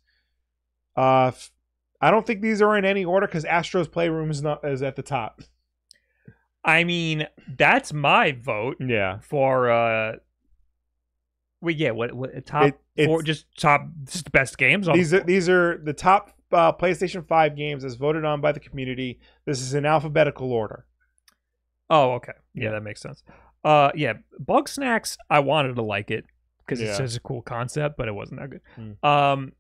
Uh, f- I don't think these are in any order because Astro's Playroom is not is at the top. I mean, that's my vote Yeah, for uh well yeah, what what top It- it's- four just top just the best games on these are these are the top uh, PlayStation 5 games as voted on by the community. This is in alphabetical order. Oh, okay. Yeah, Yeah. that makes sense. Uh yeah, Bugsnax, I wanted to like it because it's Yeah. such a cool concept, but it wasn't that good. Hmm. Um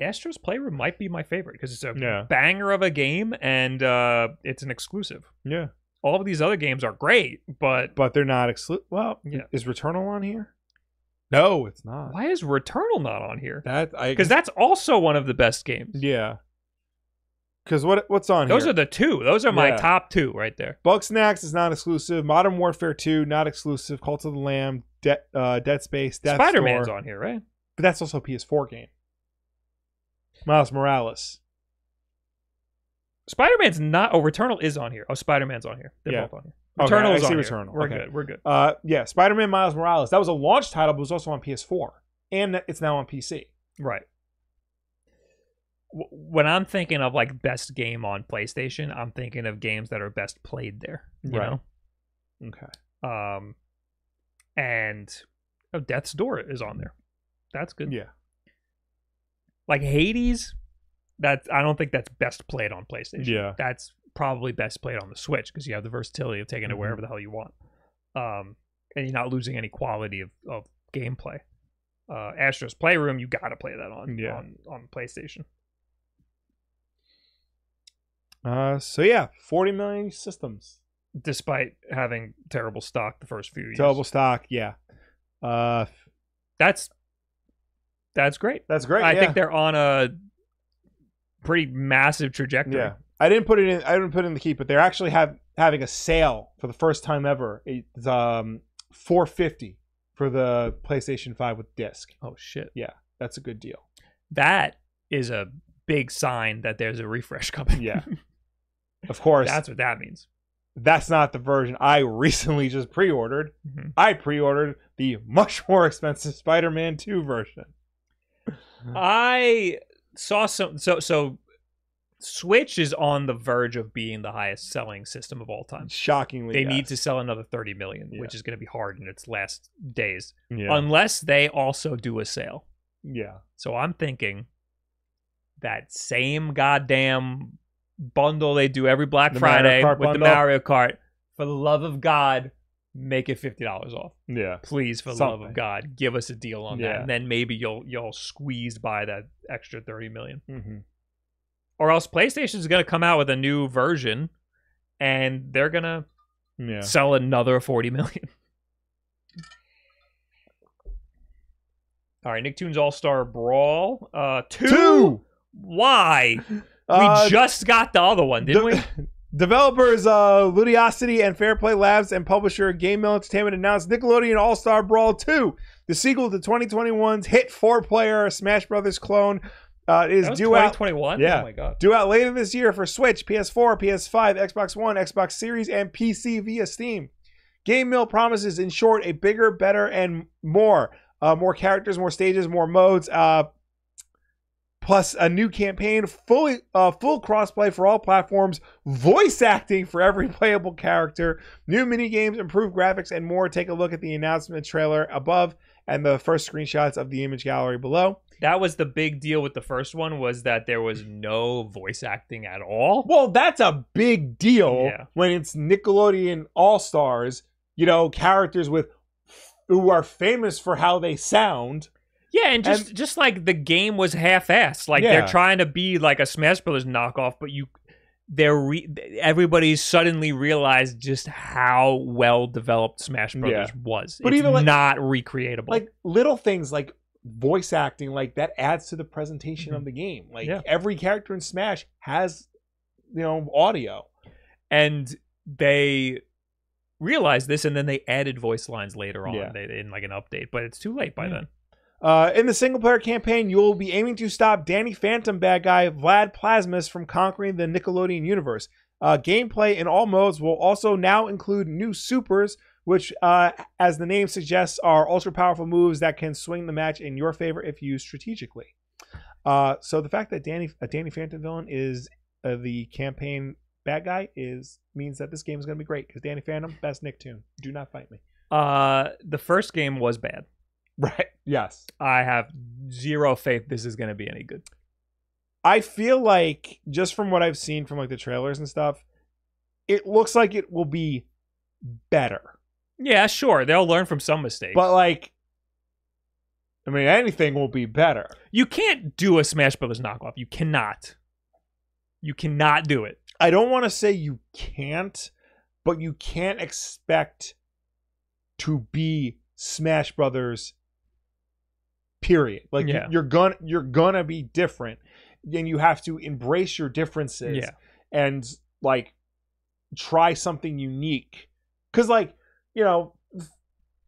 Astro's Playroom might be my favorite because it's a Yeah. banger of a game and uh it's an exclusive. Yeah, All of these other games are great, but but they're not exclusive. Well, Yeah. is Returnal on here? No, it's not. why is Returnal not on here? That I Because that's also one of the best games. yeah. Because what what's on here? Those here? are the two. Those are my Yeah. top two right there. Bugsnax is not exclusive. Modern Warfare Two not exclusive. Cult of the Lamb, De- uh, Dead Space, Death Spider Man's Store. on here, right? but that's also a PS4 game. Miles Morales. Spider Man's not. Oh, Returnal is on here. Oh, Spider Man's on here. They're Yeah. both on here. Okay, Returnal I is see. Returnal. We're Okay. good. We're good. Uh, yeah, Spider-Man Miles Morales. That was a launch title, but it was also on PS4, and it's now on PC. Right. W- When I'm thinking of like best game on PlayStation, I'm thinking of games that are best played there. You Right. Okay. Um, and oh, Death's Door is on there. That's good. Yeah. Like Hades, that I don't think that's best played on PlayStation. Yeah. that's probably best played on the Switch because you have the versatility of taking it Mhm. wherever the hell you want, um, and you're not losing any quality of, of gameplay. Uh, Astro's Playroom, you got to play that on Yeah. on on PlayStation. Uh, so yeah, 40 million systems. despite having terrible stock the first few years. Terrible stock. Yeah. Uh, That's that's great. that's great. I yeah. think they're on a pretty massive trajectory. Yeah, I didn't put it in. I didn't put it in the key, but they're actually have having a sale for the first time ever. It's um four fifty for the PlayStation Five with disc. Oh shit. Yeah, that's a good deal. That is a big sign that there's a refresh coming. Yeah. (laughs) Of course, that's, what that means. That's not the version I (laughs) recently just pre-ordered. Mhm. I pre-ordered the much more expensive Spider-Man Two version. I saw some so so Switch is on the verge of being the highest selling system of all time. Shockingly, They yes. need to sell another 30 million, Yeah. which is going to be hard in its last days, Yeah, unless they also do a sale. yeah. So I'm thinking that same goddamn bundle they do every Black The Friday with the? Mario Kart. For the love of God, make it fifty dollars off, yeah. please. For the love of God, give us a deal on that, and then maybe you'll you'll squeeze by that extra thirty million. hmm Or else PlayStation is going to come out with a new version, and they're gonna Yeah. sell another forty million. All right, Nicktoons All Star Brawl, uh, two. Two. Why? (laughs) Uh, we just got the other one, didn't de- we? (laughs) Developers uh, Ludiosity and Fair Play Labs and publisher Game Mill Entertainment announced Nickelodeon All Star Brawl 2, the sequel to 2021's hit four-player Smash Brothers clone. Uh, it is due out 2021. Yeah. Oh my god. due out later this year for Switch, PS4, PS5, Xbox One, Xbox Series, and PC via Steam. Game Mill promises, in short, a bigger, better, and more. Uh, more characters, more stages, more modes. Uh, plus a new campaign, fully uh, full crossplay for all platforms, voice acting for every (laughs) playable character, new mini games, improved graphics, and more. Take a look at the announcement trailer above and the first screenshots of the image gallery below. That was the big deal with the first one was that there was no voice acting at all. Well, that's a big deal Yeah. when it's Nickelodeon All Stars, you know, characters with who are famous for how they sound. Yeah, and just just like the game was half-assed. Like Yeah. they're trying to be like a Smash Brothers knockoff, but you they're re- everybody suddenly realized just how well developed Smash Brothers was. But it's even, like- not recreatable. Like little things like voice acting, like that adds to the presentation of the game. Like Mm-hmm. Yeah. every character in Smash has, you know, audio. and they realized this and then they added voice lines later on Yeah. they, in like an update but it's too late by Yeah. then Uh, in the single player campaign, you'll be aiming to stop Danny Phantom bad guy Vlad Plasmus from conquering the Nickelodeon universe. Uh, gameplay in all modes will also now include new supers, which, uh, as the name suggests, are ultra powerful moves that can swing the match in your favor if used strategically. Uh, so the fact that Danny, a Danny Phantom villain, is uh, the campaign bad guy is means that this game is going to be great because Danny Phantom, best Nicktoon. Do not fight me. uh the first game was bad (laughs) Right? Yes. i have zero faith this is going to be any good I feel like just from what I've seen from like the trailers and stuff, it looks like it will be better. Yeah sure they'll learn from some mistakes But like I mean anything will be better. you can't do a smash brothers knockoff you cannot you cannot do it I don't want to say you can't, but you can't expect to be Smash Brothers period. Like Yeah. you're gonna you're gonna be different and you have to embrace your differences Yeah. and like try something unique. Cuz like, you know,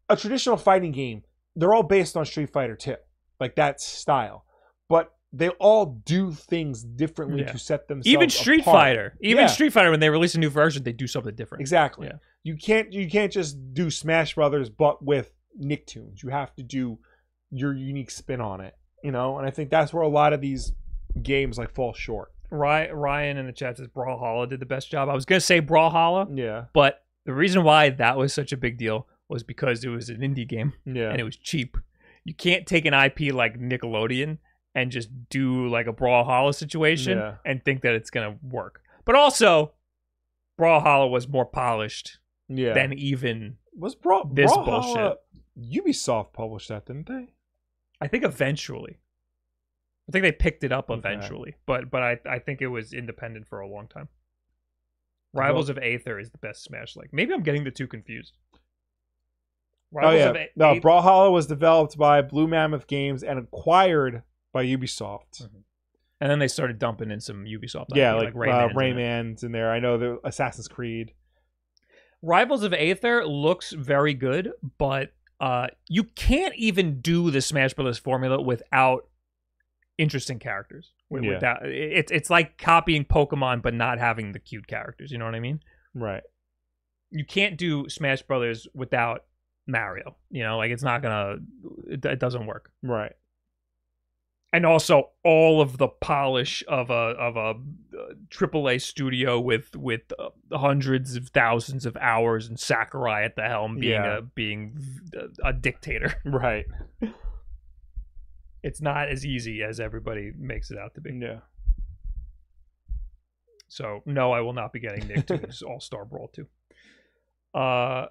a traditional fighting game, they're all based on Street Fighter 2. Like that style. But they all do things differently Yeah. to set themselves even street apart. fighter even Yeah. street fighter when they release a new version they do something different Exactly. Yeah. You can't you can't just do Smash Brothers but with Nicktoons. You have to do your unique spin on it. You know, and I think that's where a lot of these games like fall short. Ry- ryan in the chat says brawlhalla did the best job i was going to say brawlhalla Yeah. But the reason why that was such a big deal was because it was an indie game Yeah. and it was cheap. You can't take an IP like Nickelodeon and just do like a Brawlhalla situation Yeah. and think that it's gonna work. But also, Brawlhalla was more polished yeah. than even was Bra- this Brawlhalla- bullshit. Ubisoft published that, didn't they? I think eventually. I think they picked it up Okay. eventually, but but I I think it was independent for a long time. Rivals of Aether is the best Smash like. Maybe I'm getting the two confused. Oh Rivals yeah, of A- no. Aether- Brawlhalla was developed by Blue Mammoth Games and acquired by Ubisoft. and then they started dumping in some Ubisoft. Yeah, IP, like, Rayman's uh, in. Rayman's in there. I know the Assassin's Creed. Rivals of Aether looks very good, but uh, you can't even do the Smash Brothers formula without interesting characters. Yeah. without, it's it's like copying Pokemon but not having the cute characters. You know what I mean? Right. You can't do Smash Brothers without Mario. You know, like it's not gonna. It, it doesn't work. Right. and also all of the polish of a of a uh, AAA studio with with uh, hundreds of thousands of hours and Sakurai at the helm being Yeah. a being a dictator. Right. (laughs) It's not as easy as everybody makes it out to be. Yeah. So no, I will not be getting Nicktoons (laughs) All Star Brawl 2. Uh,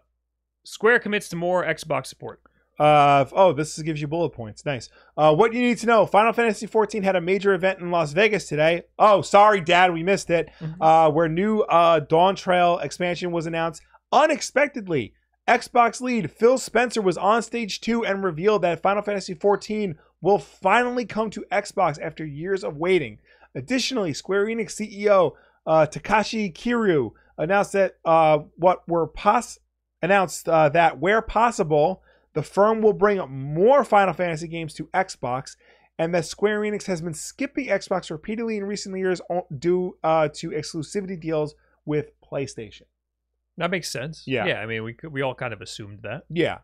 Square commits to more Xbox support. Uh, oh, this gives you bullet points. Nice. Uh, what you need to know: Final Fantasy XIV had a major event in Las Vegas today. Oh, sorry, Dad, we missed it. Mhm. Uh, where new uh, Dawn Trail expansion was announced unexpectedly. Xbox lead Phil Spencer was on stage too and revealed that Final Fantasy XIV will finally come to Xbox after years of waiting. Additionally, Square Enix CEO uh, Takashi Kiryu announced that uh, what were pos announced uh, that where possible, the firm will bring more Final Fantasy games to Xbox, and that Square Enix has been skipping Xbox repeatedly in recent years due uh, to exclusivity deals with PlayStation. That makes sense. Yeah. yeah. I mean, we we all kind of assumed that. Yeah,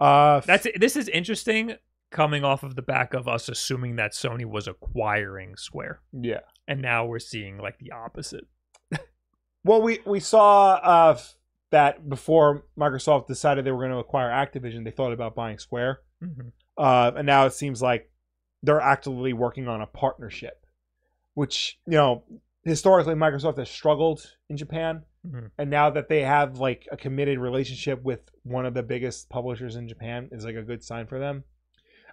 uh, That's this is interesting coming off of the back of us assuming that Sony was acquiring Square. yeah. And now we're seeing like the opposite. Well, we we saw uh, that before Microsoft decided they were going to acquire Activision, they thought about buying Square, Mhm. uh, and now it seems like they're actively working on a partnership, which you know historically Microsoft has struggled in Japan, Mhm. and now that they have like a committed relationship with one of the biggest publishers in Japan is like a good sign for them.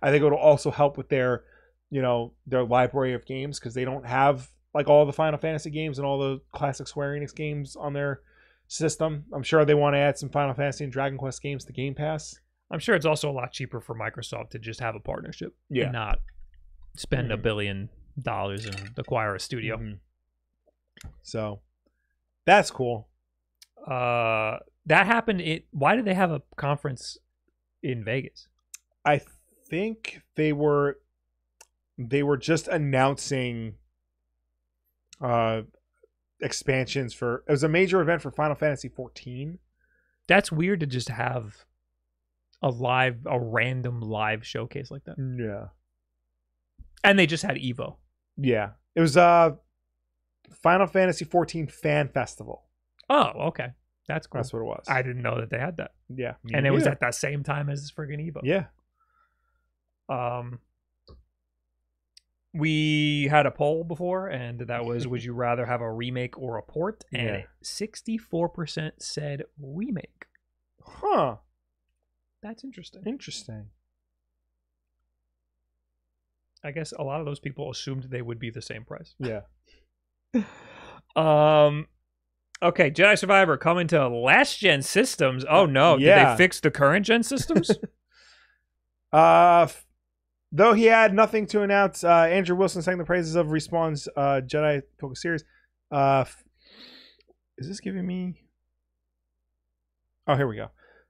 I think it'll also help with their, you know, their library of games because they don't have like all the Final Fantasy games and all the classic Square Enix games on their system. I'm sure they want to add some Final Fantasy and Dragon Quest games to Game Pass. I'm sure it's also a lot cheaper for Microsoft to just have a partnership Yeah. and not spend a Mhm. billion dollars and acquire a studio. Mhm. So that's cool. Uh, that happened. It. Why did they have a conference in Vegas? I think they were they were just announcing uh expansions for it was a major event for Final Fantasy 14. That's weird to just have a live, a random live showcase like that. Yeah. And they just had Evo. Yeah. It was uh Final Fantasy 14 fan festival. Oh, okay, that's cool. That's what it was. I didn't know that they had that, yeah. and it was at that same time as friggin' Evo. Yeah. Um, we had a poll before, and that was: Would you (laughs) rather have a remake or a port? And sixty-four percent said remake. Huh. That's interesting. Interesting. I guess a lot of those people assumed they would be the same price. Yeah. Um. Okay, Jedi Survivor coming to last gen systems. Oh no! Did they fix the current gen systems? (laughs) Uh, f- though he had nothing to announce, uh, Andrew Wilson sang the praises of Respawn's uh, Jedi Focus series. Uh, f- is this giving me? Oh, here we go.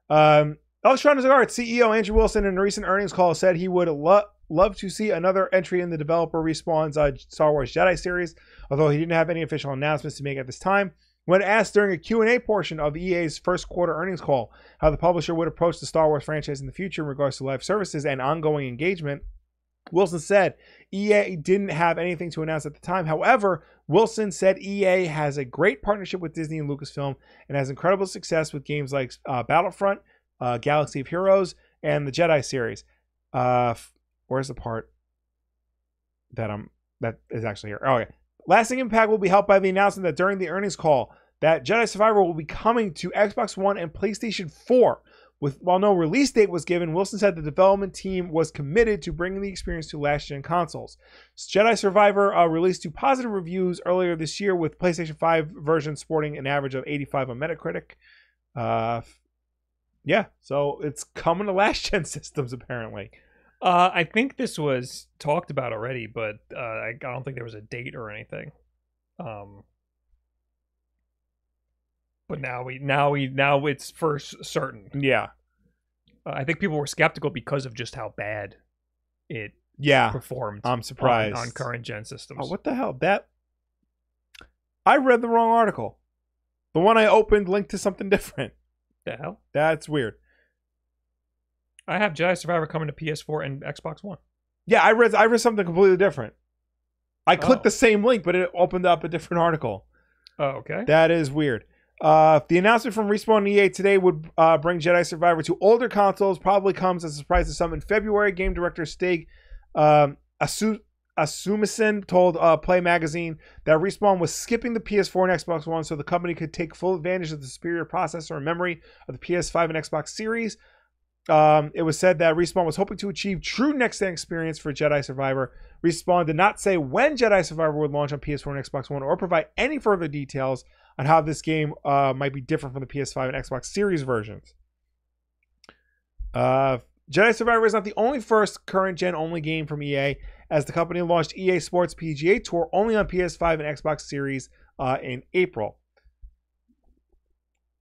Um, Electronic Arts CEO Andrew Wilson in a recent earnings call said he would lo- love to see another entry in the developer Respawn's uh, Star Wars Jedi series, although he didn't have any official announcements to make at this time. When asked during a Q&A portion of EA's first quarter earnings call how the publisher would approach the Star Wars franchise in the future in regards to live services and ongoing engagement, Wilson said EA didn't have anything to announce at the time. However, Wilson said EA has a great partnership with Disney and Lucasfilm and has incredible success with games like uh, Battlefront, uh, Galaxy of Heroes, and the Jedi series. Uh, where's the part that I'm that is actually here? Oh, okay. Lasting impact will be helped by the announcement that during the earnings call that Jedi Survivor will be coming to Xbox One and PlayStation 4. With while no release date was given, Wilson said the development team was committed to bringing the experience to last gen consoles. Jedi Survivor uh, released two positive reviews earlier this year, with PlayStation 5 version sporting an average of 85 on Metacritic. Uh, yeah, so it's coming to last gen (laughs) systems apparently. Uh, I think this was talked about already, but uh, I, I don't think there was a date or anything. Um, but now we now we now it's for certain. Yeah, Uh, I think people were skeptical because of just how bad it yeah. performed. I'm on- surprised. on, current gen systems. Oh, what the hell? That I read the wrong article. The one I opened linked to something (laughs) different. the hell? That's weird. I have Jedi Survivor coming to PS4 and Xbox One. Yeah, I read I read something completely different. I clicked Oh. the same link, but it opened up a different article. Oh, okay. That is weird. Uh, the announcement from Respawn and EA today would uh, bring Jedi Survivor to older consoles. Probably comes as a surprise to some in February. Game director Stig um, Asu- Asumison told uh, Play Magazine that Respawn was skipping the PS4 and Xbox One so the company could take full advantage of the superior processor and memory of the PS5 and Xbox Series. Um, it was said that Respawn was hoping to achieve true next-gen experience for Jedi Survivor. Respawn did not say when Jedi Survivor would launch on PS4 and Xbox One or provide any further details on how this game uh, might be different from the PS5 and Xbox Series versions. Uh, Jedi Survivor is not the only first current gen only game from EA, as the company launched EA Sports PGA Tour only on PS5 and Xbox Series uh, in April.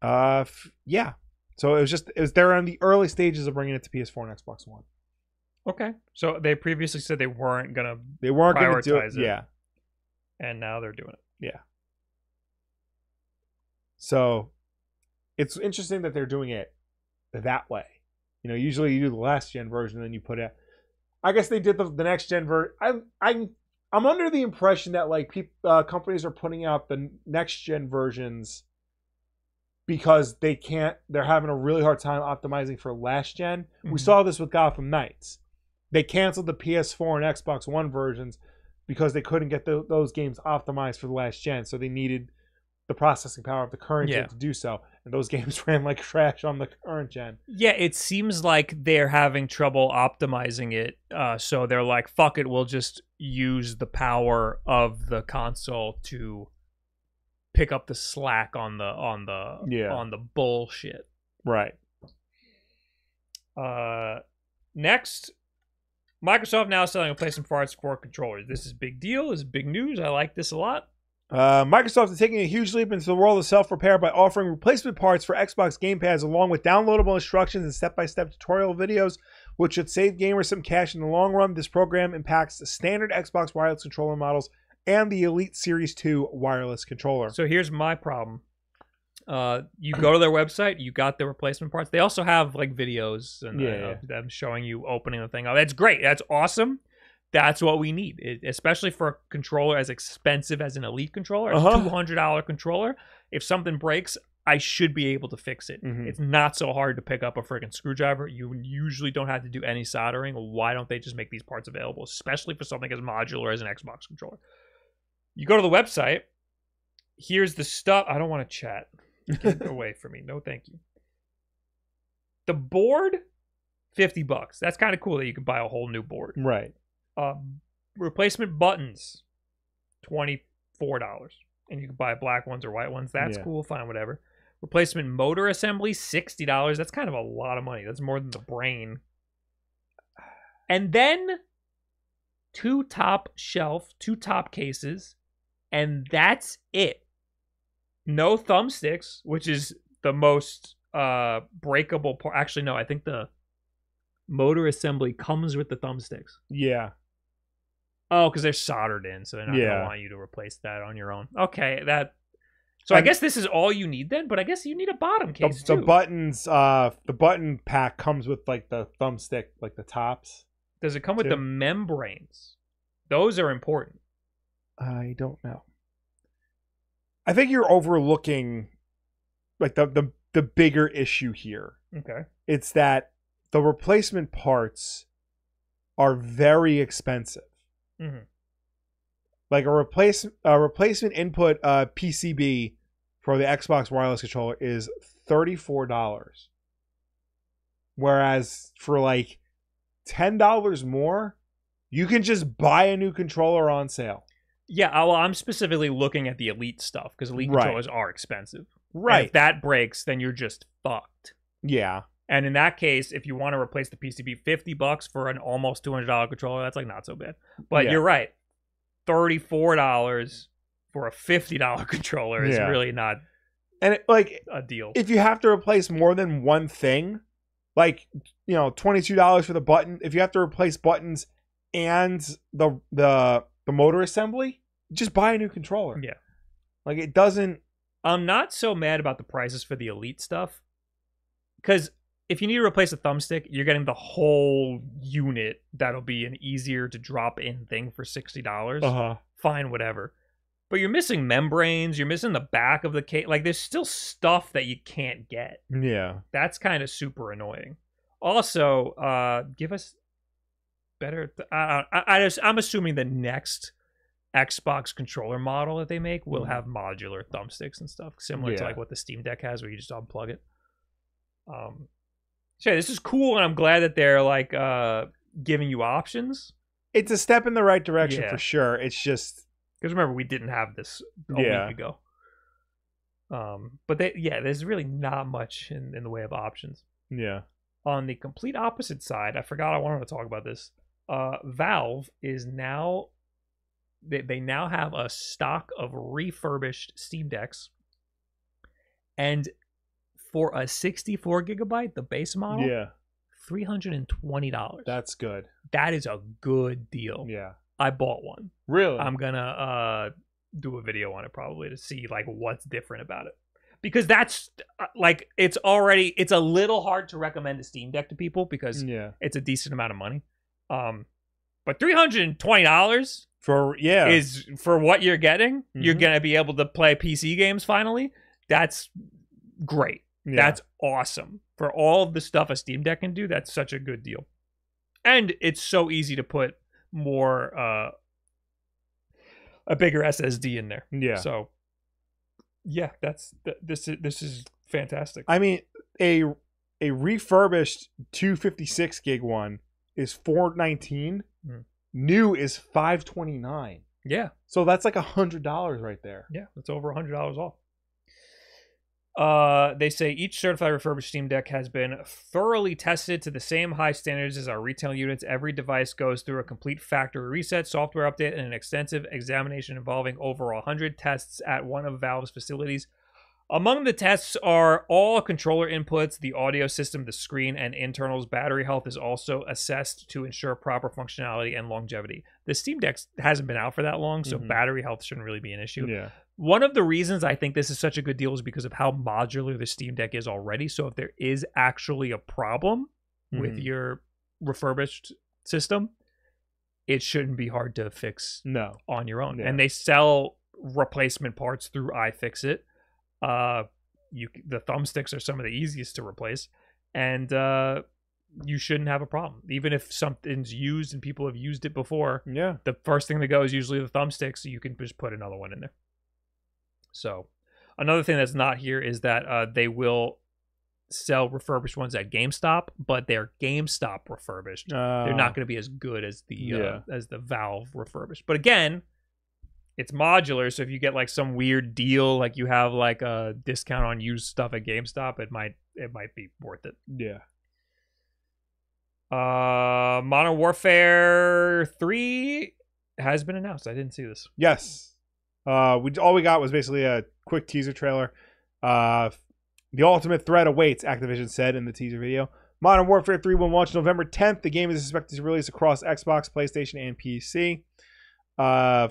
Uh, f- yeah. So it was just it was they're in the early stages of bringing it to PS4 and Xbox One. Okay. So they previously said they weren't gonna, They weren't going to do it. Prioritize it. Yeah. and now they're doing it. Yeah. So it's interesting that they're doing it that way. You know, usually you do the last gen version, and then you put it. I guess they did the, the next gen version. I'm I'm I'm under the impression that like people uh, companies are putting out the next gen versions because they can't. They're having a really hard time optimizing for last gen. We Mhm. saw this with Gotham Knights. They canceled the PS4 and Xbox One versions because they couldn't get tho- those games optimized for the last gen. So they needed the processing power of the current Yeah. gen to do so. And those (laughs) games ran like trash on the current gen. Yeah, it seems like they're having trouble optimizing it. Uh, so they're like, fuck it, we'll just use the power of the console to pick up the slack on the on the Yeah. on the bullshit. Right. Uh, next, Microsoft now selling replacement parts for controllers. This is big deal. This is big news. I like this a lot. Uh, Microsoft is taking a huge leap into the world of self repair by offering replacement parts for Xbox gamepads along with downloadable instructions and step by step tutorial videos, which should save gamers some cash in the long run. This program impacts the standard Xbox wireless controller models and the Elite Series 2 wireless controller. So here's my problem. Uh, you go to their website, you got the replacement parts. They also have like videos and uh, Yeah, yeah. of them showing you opening the thing up. That's great. That's awesome. That's what we need, it, especially for a controller as expensive as an Elite controller, a Uh-huh. two hundred dollar controller. If something breaks, I should be able to fix it. Mhm. It's not so hard to pick up a freaking screwdriver. You usually don't have to do any soldering. Why don't they just make these parts available, especially for something as modular as an Xbox controller? You go to the website. Here's the stuff. I don't want to chat. Get (laughs) away from me. No, thank you. The board, fifty bucks. That's kind of cool that you can buy a whole new board. Right. Um, replacement buttons, twenty four dollars, and you can buy black ones or white ones. That's Yeah. cool. Fine, whatever. Replacement motor assembly, sixty dollars. That's kind of a lot of money. That's more than the brain. And then two top shelf, two top cases, and that's it. No thumbsticks, which is the most uh breakable part. Actually, no, I think the motor assembly comes with the thumbsticks. Yeah. Oh, because they're soldered in, so they're not Yeah. gonna want you to replace that on your own. Okay, that. So I guess this is all you need then, but I guess you need a bottom The, case the too. buttons, uh, the button pack comes with like the thumbstick, like the tops. Does it come with the membranes? Those are important. I don't know. I think you're overlooking like the the the bigger issue here. Okay. It's that the replacement parts are very expensive. Mhm. Like a replace a replacement input uh, PCB for the Xbox wireless controller is thirty four dollars. Whereas for like ten dollars more, you can just buy a new controller on sale. Yeah, uh, well, I'm specifically looking at the elite stuff because elite Right. controllers are expensive. And Right. if that breaks, then you're just fucked. Yeah. And in that case, if you want to replace the PCB, fifty bucks for an almost two hundred dollar controller, that's like not so bad. But Yeah. you're right, thirty four dollars for a fifty dollar (laughs) controller is Yeah. really not And it, like a deal. if you have to replace more than one thing, like you know, twenty two dollars for the button. If you have to replace buttons and the the the motor assembly, just buy a new controller. Yeah. Like it doesn't. I'm not so mad about the prices for the elite stuff because if you need to replace a thumbstick, you're getting the whole unit. That'll be an easier to drop in thing for sixty dollars. huh. Fine, whatever. But you're missing membranes. You're missing the back of the case. Like there's still stuff that you can't get. Yeah. That's kind of super annoying. Also, uh, give us better. Th- I, I, I just, I'm assuming the next Xbox controller model that they make will Mhm. have modular thumbsticks and stuff, similar to Yeah. like what the Steam Deck has, where you just unplug it. Um, so yeah, this is cool, and I'm glad that they're like uh giving you options. It's a step in the right direction Yeah. for sure. It's just Because remember, we didn't have this a Yeah. week ago. Um, but they, yeah, there's really not much in, in the way of options. yeah. on the complete opposite side, I forgot I wanted to talk about this. Uh, Valve is now they, they now have a stock of refurbished Steam Decks, and for a 64 gigabyte, the base model, Yeah. three hundred and twenty dollars. That's good. That is a good deal. Yeah. I bought one. Really. I'm gonna uh do a video on it probably to see like what's different about it because that's uh, like it's already it's a little hard to recommend a Steam Deck to people because yeah. it's a decent amount of money. Um, but three hundred and twenty dollars For yeah. is for what you're getting. You're Mhm. gonna be able to play PC games finally. That's great. yeah. That's awesome for all of the stuff a Steam Deck can do. That's such a good deal, and it's so easy to put more uh a bigger SSD in there. yeah. So yeah, that's th- this is this is fantastic. I mean, a a refurbished 256 gig one is 419. Hmm. New is 529. yeah, So that's like a hundred dollars right there. yeah, that's over a hundred dollars off. Uh, they say each certified refurbished Steam Deck has been thoroughly tested to the same high standards as our retail units. Every device goes through a complete factory reset, software update, and an extensive examination involving over 100 tests at one of Valve's facilities. Among the tests are all controller inputs, the audio system, the screen, and internals. Battery health is also assessed to ensure proper functionality and longevity. The Steam Deck hasn't been out for that long, so Mhm. battery health shouldn't really be an issue. Yeah. One of the reasons I think this is such a good deal is because of how modular the Steam Deck is already. So if there is actually a problem with Mhm. your refurbished system, it shouldn't be hard to fix No. on your own. Yeah. And they sell replacement parts through iFixit. Uh, you the thumbsticks are some of the easiest to replace, and uh, you shouldn't have a problem. Even if something's used and people have used it before, Yeah. the first thing that goes is usually the thumbstick, so you can just put another one in there. So, another thing that's not here is that uh, they will sell refurbished ones at GameStop, but they're GameStop refurbished. Uh, they're not going to be as good as the yeah. uh, as the Valve refurbished. But again, it's modular, so if you get like some weird deal, like you have like a discount on used stuff at GameStop, it might it might be worth it. Yeah. Uh, Modern Warfare Three has been announced. I didn't see this. Yes. Uh, we all we got was basically a quick teaser trailer. Uh, the ultimate threat awaits. Activision said in the teaser video. Modern Warfare 3 will launch November 10th. The game is expected to release across Xbox, PlayStation, and PC. Uh,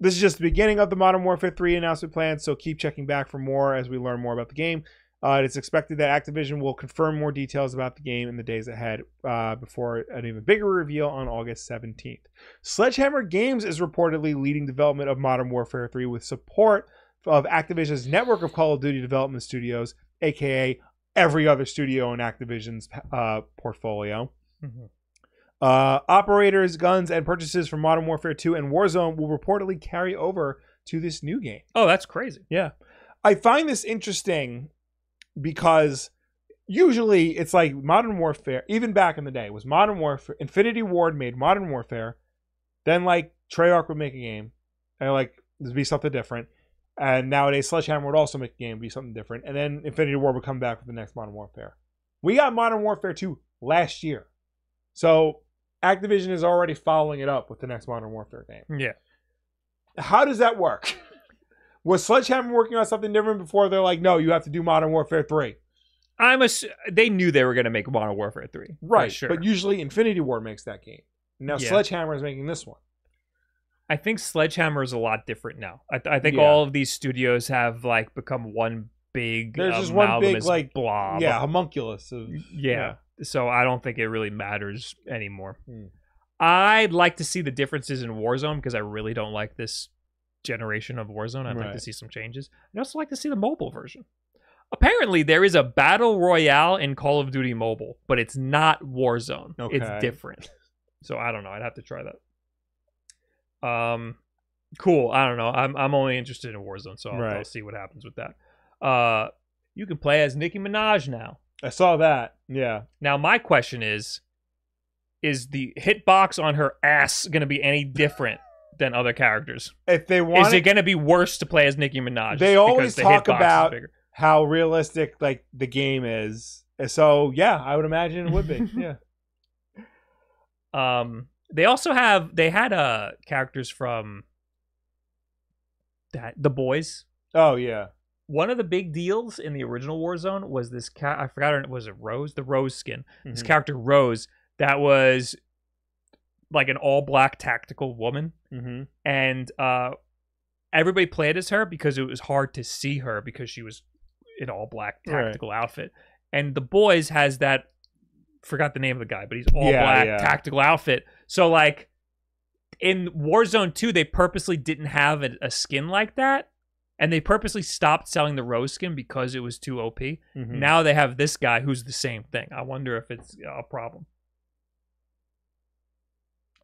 this is just the beginning of the Modern Warfare 3 announcement plan, so keep checking back for more as we learn more about the game. Uh, it's expected that Activision will confirm more details about the game in the days ahead uh, before an even bigger reveal on August 17th. Sledgehammer Games is reportedly leading development of Modern Warfare 3 with support of Activision's network of Call of Duty development studios, aka every other studio in Activision's uh, portfolio. Uh, operators, guns, and purchases from Modern Warfare 2 and Warzone will reportedly carry over to this new game. Oh, that's crazy. Yeah. I find this interesting because usually it's like Modern Warfare. Even back in the day, was Modern Warfare. Infinity Ward made Modern Warfare. Then like Treyarch would make a game, and like there'd be something different. And nowadays, Sledgehammer would also make a game, be something different. And then Infinity Ward would come back with the next Modern Warfare. We got Modern Warfare 2 last year. So Activision is already following it up with the next Modern Warfare game. Yeah. How does that work? (laughs) Was Sledgehammer working on something different before they're like, no, you have to do Modern Warfare 3? I'm ass- they knew they were going to make Modern Warfare 3. Right. sure. But usually Infinity Ward makes that game. Now Yeah. Sledgehammer is making this one. I think Sledgehammer is a lot different now. I, I think Yeah. all of these studios have like become one big There's um, just one big, like, blob. yeah, homunculus of yeah. So I don't think it really matters anymore. Hmm. I'd like to see the differences in Warzone because I really don't like this generation of Warzone. I'd like to see some changes. I'd also like to see the mobile version. Apparently, there is a battle royale in Call of Duty Mobile, but it's not Warzone. Okay. It's different. So I don't know. I'd have to try that. Um, cool. I don't know. I'm I'm only interested in Warzone, so I'll, I'll see what happens with that. Uh, you can play as Nicki Minaj now. I saw that. Yeah. Now, my question is Is the hitbox on her ass going to be any different than other characters? If they want is it going to be worse to play as Nicki Minaj? They always the talk about- how realistic like the game is. So yeah, I would imagine it would be. (laughs) Yeah. Um, they also have they had uh characters from that the boys. Oh yeah. One of the big deals in the original Warzone was this cat. I forgot her. Was it Rose? The Rose skin. This Mhm. character Rose that was like an all black tactical woman. Mm-hmm. and uh, everybody played as her because it was hard to see her because she was in all black Right. tactical outfit. And the boys has that forgot the name of the guy, but he's all Yeah, black yeah. tactical outfit. So like in Warzone 2, they purposely didn't have a, a skin like that. And they purposely stopped selling the rose skin because it was too OP. Mm-hmm. Now they have this guy who's the same thing. I wonder if it's a problem.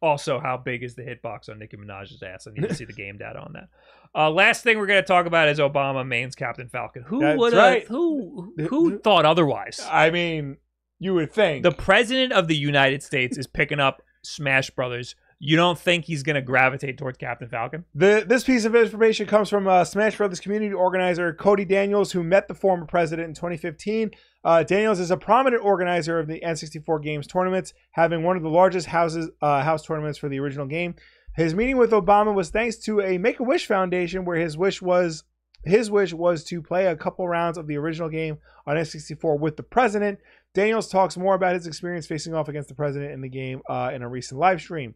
Also, how big is the hitbox on Nicki Minaj's ass? I need to see the (laughs) game data on that. Uh, last thing we're going to talk about is Obama mains Captain Falcon. Who would right. have? Who who thought otherwise? I mean, you would think The president of the United States is picking up Smash Brothers. You don't think he's going to gravitate towards Captain Falcon? The, this piece of information comes from uh, Smash Brothers community organizer Cody Daniels, who met the former president in 2015. Uh, Daniels is a prominent organizer of the N64 games tournaments, having one of the largest houses uh, house tournaments for the original game. His meeting with Obama was thanks to a Make a Wish Foundation, where his wish was his wish was to play a couple rounds of the original game on N64 with the president. Daniels talks more about his experience facing off against the president in the game uh, in a recent live stream.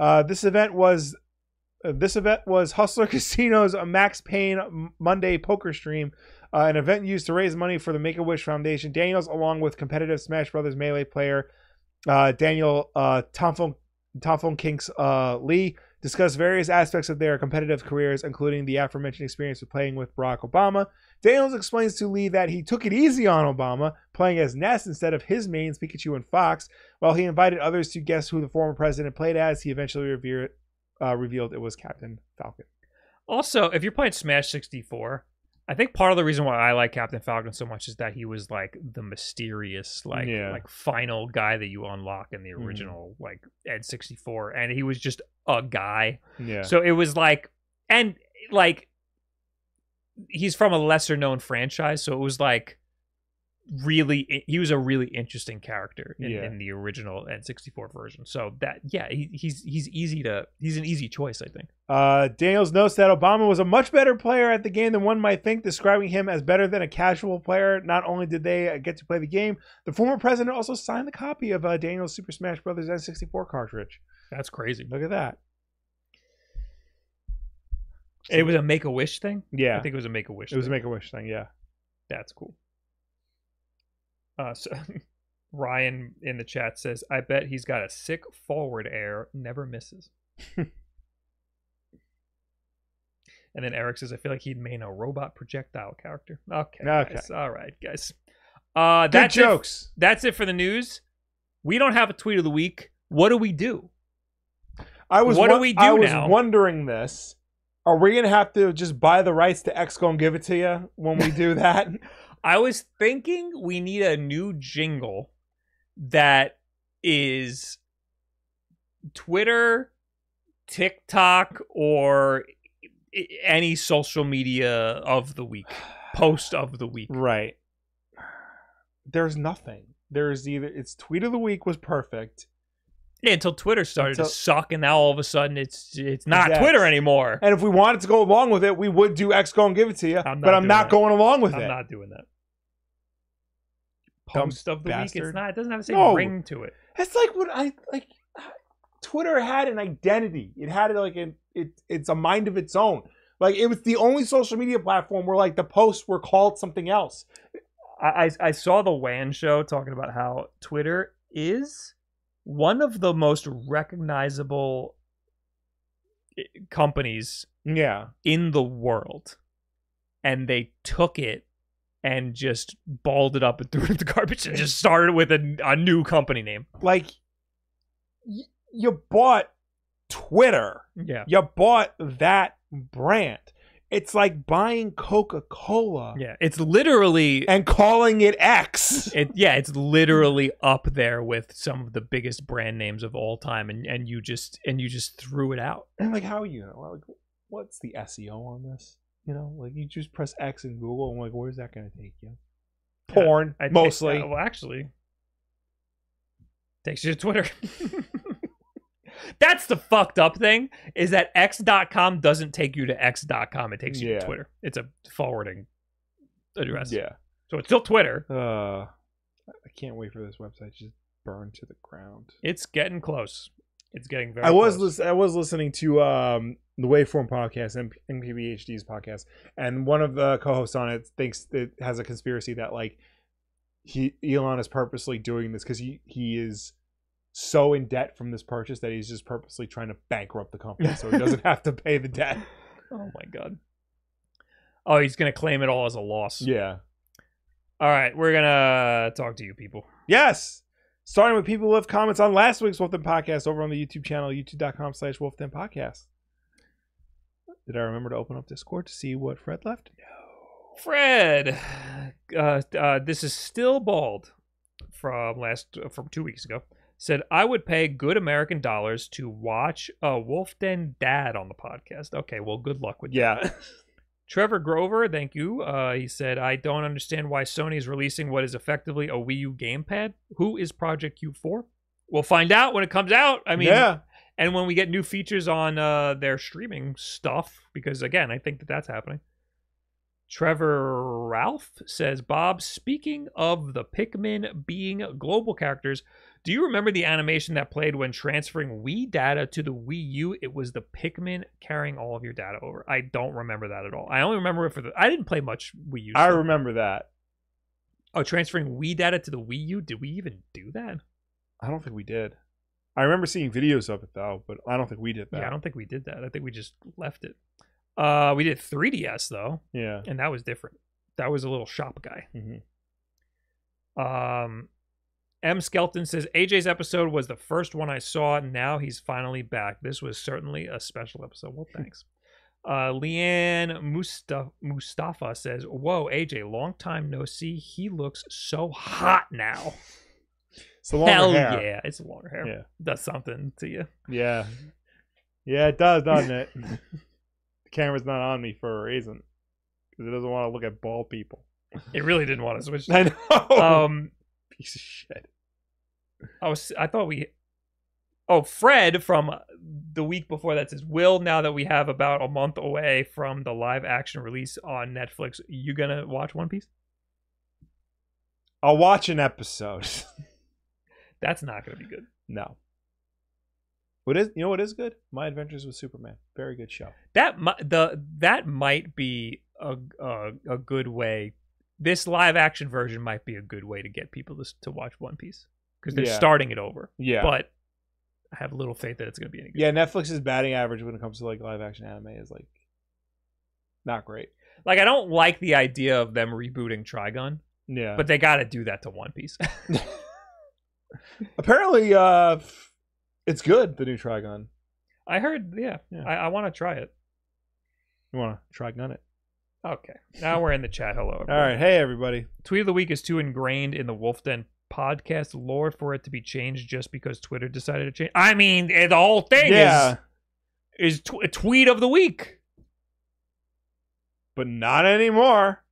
Uh, this event was uh, this event was Hustler (laughs) Casino's Max Pain Monday poker stream, uh, an event used to raise money for the Make a Wish Foundation. Daniels, along with competitive Smash Brothers Melee player uh, Daniel uh, Tomphon Tomphon Kinks uh, Lee, discussed various aspects of their competitive careers, including the aforementioned experience with playing with Barack Obama. Daniels explains to Lee that he took it easy on Obama, playing as Ness instead of his mains Pikachu and Fox. While he invited others to guess who the former president played as, he eventually revealed, uh, revealed it was Captain Falcon. Also, if you're playing Smash 64, I think part of the reason why I like Captain Falcon so much is that he was like the mysterious, like Yeah. like final guy that you unlock in the Mhm. original like N64, and he was just a guy. Yeah. So it was like, and like, he's from a lesser known franchise, so it was like really he was a really interesting character in, Yeah. in the original N64 version. So that yeah, he, he's he's easy to he's an easy choice, I think. Uh, Daniels notes that Obama was a much better player at the game than one might think, describing him as better than a casual player. Not only did they uh, get to play the game, the former president also signed the copy of uh, Daniel's Super Smash Bros. N64 cartridge. That's crazy. Look at that. It was a Make a Wish thing. Yeah, I think it was a Make a Wish. Thing. It was a. Make a Wish thing. Yeah. That's cool. Uh, so (laughs) Ryan in the chat says, "I bet he's got a sick forward air, never misses." (laughs) and then Eric says, "I feel like he'd main a robot projectile character." Okay, Okay. guys. all right, guys. Uh, Good that's it. jokes. That's it for the news. We don't have a tweet of the week. What do we do? I was What do we do I was now? wondering this. Are we gonna have to just buy the rights to XCOM and give it to you when we do (laughs) that? I was thinking we need a new jingle that is Twitter, TikTok, or any social media of the week, post of the week. Right. There's nothing. There's either it's tweet of the week was perfect. Yeah, until Twitter started Until- to suck, and now all of a sudden it's it's not. Twitter anymore. And if we wanted to go along with it, we would do X go and give it to you. I'm but I'm not that. going along with it. I'm not doing that. Dumb Post of the week. It's not. It doesn't have the same No. ring to it. It's like what I like. Twitter had an identity. It had like an it. It's a mind of its own. Like it was the only social media platform where like the posts were called something else. I, I I saw the WAN show talking about how Twitter is one of the most recognizable eh, companies Yeah. in the world, and they took it and just balled it up and (laughs) threw it in the garbage and just started with a, a new company name. Like y- you bought Twitter. Yeah. You bought that brand. It's like buying Coca Cola Yeah, it's literally and calling it X. It yeah, it's literally up there with some of the biggest brand names of all time, and and you just and you just threw it out. And like, how are you? Like, what's the SEO on this? You know, like you just press X in Google. I'm like, where's that going to take you? Porn, I take- mostly. uh, well, actually, takes you to Twitter. (laughs) That's the fucked up thing is that x.com doesn't take you to x.com. It takes you Yeah. to Twitter. It's a forwarding address. yeah. So it's still Twitter. Uh, I can't wait for this website to just burn to the ground. It's getting close. It's getting very I was close. lis- I was listening to um the Waveform podcast and MKBHD's podcast, and one of the co-hosts on it thinks it has a conspiracy that like he Elon is purposely doing this because he he is so in debt from this purchase that he's just purposely trying to bankrupt the company so he doesn't (laughs) have to pay the debt. Oh my god. Oh, he's gonna claim it all as a loss. Yeah. All right, we're gonna talk to you people. Yes. Starting with people who left comments on last week's Wulff Den podcast over on the YouTube channel, youtube.com slash Wulff Den podcast. Did I remember to open up Discord to see what Fred left? No. Fred, uh, uh, this is still bald from last from two weeks ago. Said I would pay good American dollars to watch a Wulff Den dad on the podcast. Okay, well, good luck with that. Yeah. (laughs) Trevor Grover, thank you. Uh, he said, I don't understand why Sony is releasing what is effectively a Wii U gamepad. Who is Project Q for? We'll find out when it comes out. I mean, yeah. and when we get new features on uh, their streaming stuff, because again, I think that that's happening. Trevor Ralph says, Bob, speaking of the Pikmin being global characters, do you remember the animation that played when transferring Wii data to the Wii U? It was the Pikmin carrying all of your data over. I don't remember that at all. I only remember it for the. I didn't play much Wii U. I stuff. remember that. oh, transferring Wii data to the Wii U? Did we even do that? I don't think we did. I remember seeing videos of it though, but I don't think we did that. Yeah, I don't think we did that. I think we just left it. Uh, we did 3DS though. Yeah. and that was different. That was a little shop guy. Mhm. Um, M. Skelton says AJ's episode was the first one I saw. And now he's finally back. This was certainly a special episode. Well, (laughs) thanks. Uh, Leanne Musta- Mustafa says, "Whoa, AJ, long time no see. He looks so hot now. (laughs) It's longer Hell hair. yeah, it's a longer hair. Yeah. Does something to you. Yeah. Yeah, it does, doesn't it? (laughs) the camera's not on me for a reason. Because it doesn't want to look at bald people. (laughs) It really didn't want to switch. (laughs) I know. Um, (laughs) Piece of shit. I was I thought we Oh, Fred from the week before that says, Will, now that we have about a month away from the live action release on Netflix, you gonna watch One Piece? I'll watch an episode. That's not gonna be good. no. What is you know what is good? My Adventures with Superman. Very good show. That mi- the that might be a, a a good way. This live action version might be a good way to get people to, to watch One Piece because they're Yeah. starting it over. Yeah. But I have little faith that it's gonna be any good. yeah, Netflix's batting average when it comes to like live action anime is like not great. Like I don't like the idea of them rebooting Trigun, Yeah. but they got to do that to One Piece. (laughs) apparently uh f- it's good, the new Trigun. I heard, yeah. Yeah. I, I want to try it. You wanna Trigun it? Okay, now we're in the chat. Hello. (laughs) All everyone. right, hey everybody. Tweet of the week is too ingrained in the Wulff Den podcast lore for it to be changed just because Twitter decided to change. I mean, eh, the whole thing Yeah, is is tw- a tweet of the week. but not anymore.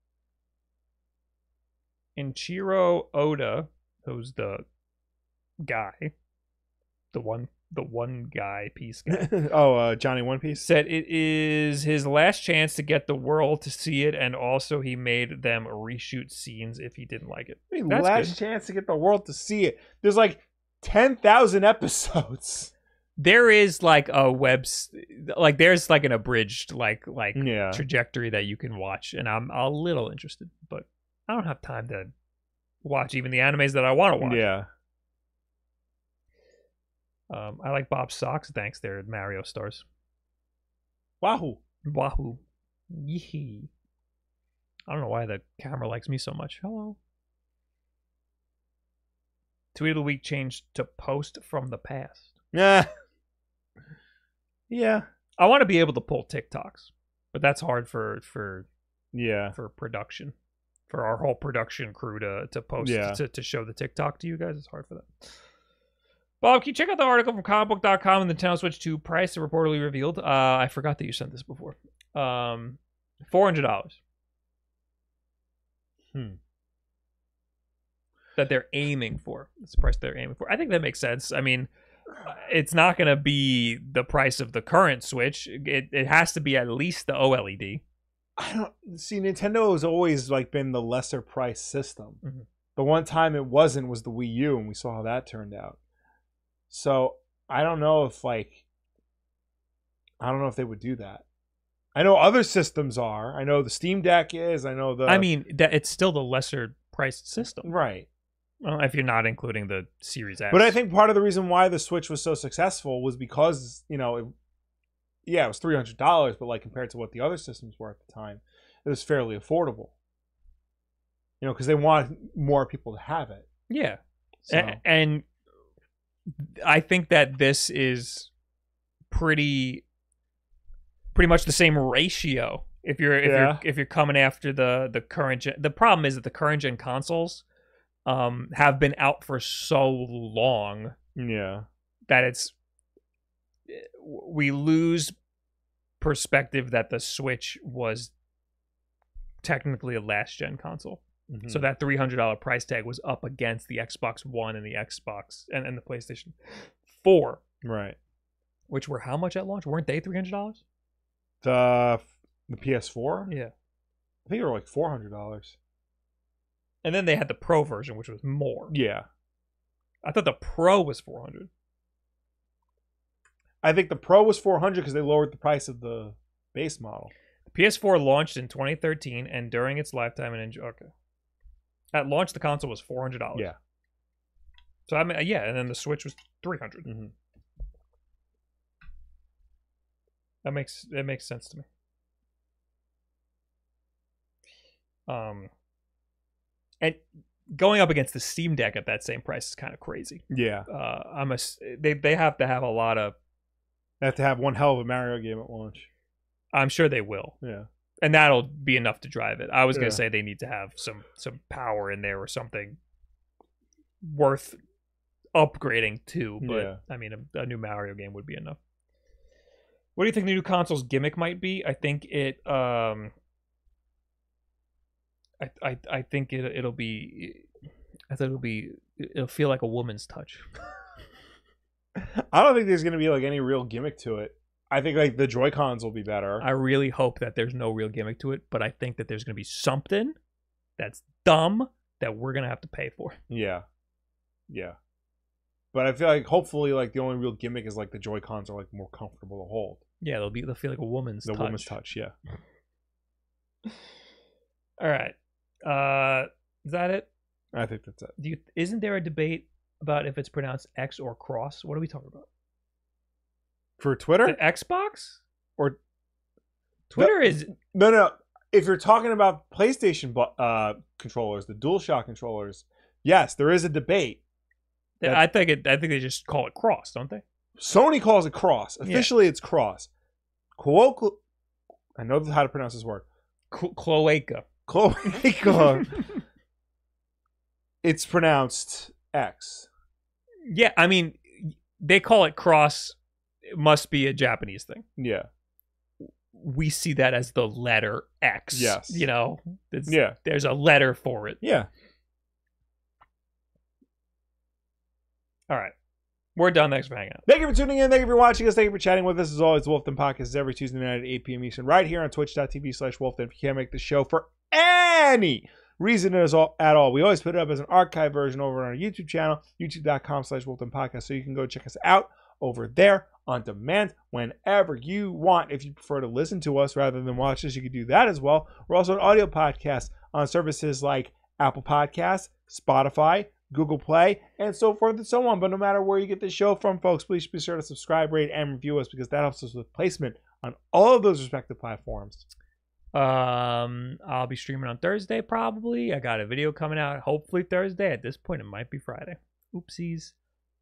And Chiro Oda, who's the guy, the one, the one guy piece guy. (laughs) oh, uh, Johnny One Piece. said it is his last chance to get the world to see it, and also he made them reshoot scenes if he didn't like it. I mean, That's last good. chance to get the world to see it. There's like ten thousand episodes. There is like a web, like there's like an abridged like like Yeah, trajectory that you can watch, and I'm a little interested, but I don't have time to watch even the animes that I want to watch. yeah. Um, I like Bob's socks. Thanks, they're Mario stars. Wahoo! Wahoo. Yee. I don't know why the camera likes me so much. Hello. Tweet of the week changed to post from the past. Yeah, yeah, I want to be able to pull TikToks, but that's hard for for yeah. for production. For our whole production crew to to post Yeah. to, to show the TikTok to you guys, it's hard for that. Bob, can you check out the article from comicbook.com and the Nintendo Switch 2 price that reportedly revealed? Uh, I forgot that you sent this before. Um, $400. Hmm. That they're aiming for. That's the price they're aiming for. I think that makes sense. I mean, it's not going to be the price of the current Switch. It, it has to be at least the OLED. I don't see. Nintendo has always like been the lesser price system. Mhm. The one time it wasn't was the Wii U, and we saw how that turned out. So I don't know if like I don't know if they would do that. I know other systems are. I know the Steam Deck is. I know the. I mean, that it's still the lesser priced system. right. Well, if you're not including the Series X. But I think part of the reason why the Switch was so successful was because you know, it, yeah, it was three hundred dollars, but like compared to what the other systems were at the time, it was fairly affordable. You know, because they wanted more people to have it. yeah, So, and I think that this is pretty, pretty much the same ratio. If you're if Yeah. you're if you're coming after the the current gen, the problem is that the current gen consoles um have been out for so long yeah, that it's we lose perspective that the Switch was technically a last gen console. Mhm. So that three hundred dollar price tag was up against the Xbox One and the Xbox and, and the PlayStation Four, right. which were how much at launch? Weren't they three hundred dollars? The the PS4, Yeah. I think they were like four hundred dollars. And then they had the Pro version, which was more. Yeah, I thought the Pro was four hundred. I think the Pro was four hundred because they lowered the price of the base model. The PS4 launched in 2013, and during its lifetime, and enjoy. Okay. At launch, the console was four hundred dollars. Yeah. So I mean, yeah, and then the Switch was three hundred. Mhm. That makes that makes sense to me. Um, and going up against the Steam Deck at that same price is kind of crazy. Yeah, Uh, I'm a they they have to have a lot of. they have to have one hell of a Mario game at launch. I'm sure they will, Yeah, and that'll be enough to drive it. I was Yeah. gonna say they need to have some some power in there or something worth upgrading to, but Yeah. I mean a, a new Mario game would be enough. What do you think the new console's gimmick might be? I think it um I I I think it it'll be I think it'll be it'll feel like a woman's touch. (laughs) I don't think there's gonna be like any real gimmick to it. I think like the Joy Cons will be better. I really hope that there's no real gimmick to it, but I think that there's going to be something that's dumb that we're going to have to pay for. Yeah. Yeah. But I feel like hopefully like the only real gimmick is like the Joy Cons are like more comfortable to hold. Yeah, they'll be they'll feel like a woman's The touch. woman's touch, yeah. (laughs) All right. Uh is that it? I think that's it. Do you isn't there a debate about if it's pronounced X or cross? What are we talking about? For Twitter? The Xbox? Or Twitter is no no. If you're talking about PlayStation uh controllers, the DualShock controllers, yes, there is a debate. I think it I think they just call it cross, don't they? Sony calls it cross. Officially it's cross. Colloquial I know how to pronounce this word. Clo- cloaca. Cloaca. (laughs) it's pronounced X. Yeah, I mean, they call it cross. It must be a Japanese thing. Yeah. We see that as the letter X. Yes. You know, it's, Yeah. there's a letter for it. Yeah. All right. We're done. Thanks for hanging out. Thank you for tuning in. Thank you for watching us. Thank you for chatting with us. As always, Wulff Den Podcast is every Tuesday night at 8 p.m. Eastern, right here on twitch.tv slash Wulff Den. If you can't make the show for any reason at all, at all, we always put it up as an archive version over on our YouTube channel, youtube.com slash Wulff Den Podcast. So you can go check us out over there on demand whenever you want. If you prefer to listen to us rather than watch us, you can do that as well. We're also an audio podcast on services like Apple Podcasts, Spotify, Google Play, and so forth and so on. But no matter where you get the show from, folks, please be sure to subscribe, rate, and review us because that helps us with placement on all of those respective platforms. Um, I'll be streaming on Thursday probably. I got a video coming out hopefully Thursday. At this point, it might be Friday. Oopsies.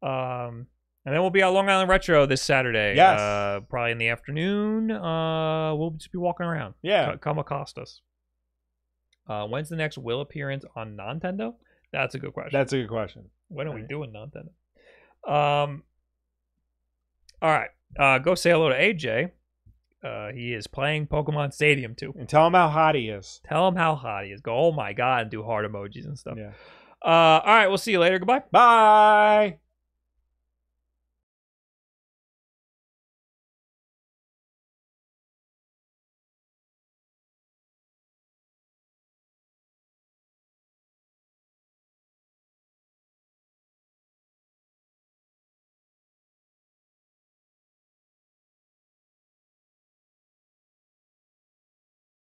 Um, and then we'll be at Long Island Retro this Saturday. Yes. Uh, probably in the afternoon. Uh, we'll just be walking around. Yeah. C- come accost us. Uh, when's the next Will appearance on Nintendo? That's a good question. That's a good question. when are we doing Nintendo? Um. All right. Uh, go say hello to AJ. Uh, he is playing Pokemon Stadium 2. And tell him how hot he is. Tell him how hot he is. Go, oh my god, and do heart emojis and stuff. Yeah. Uh, all right, we'll see you later. Goodbye. Bye.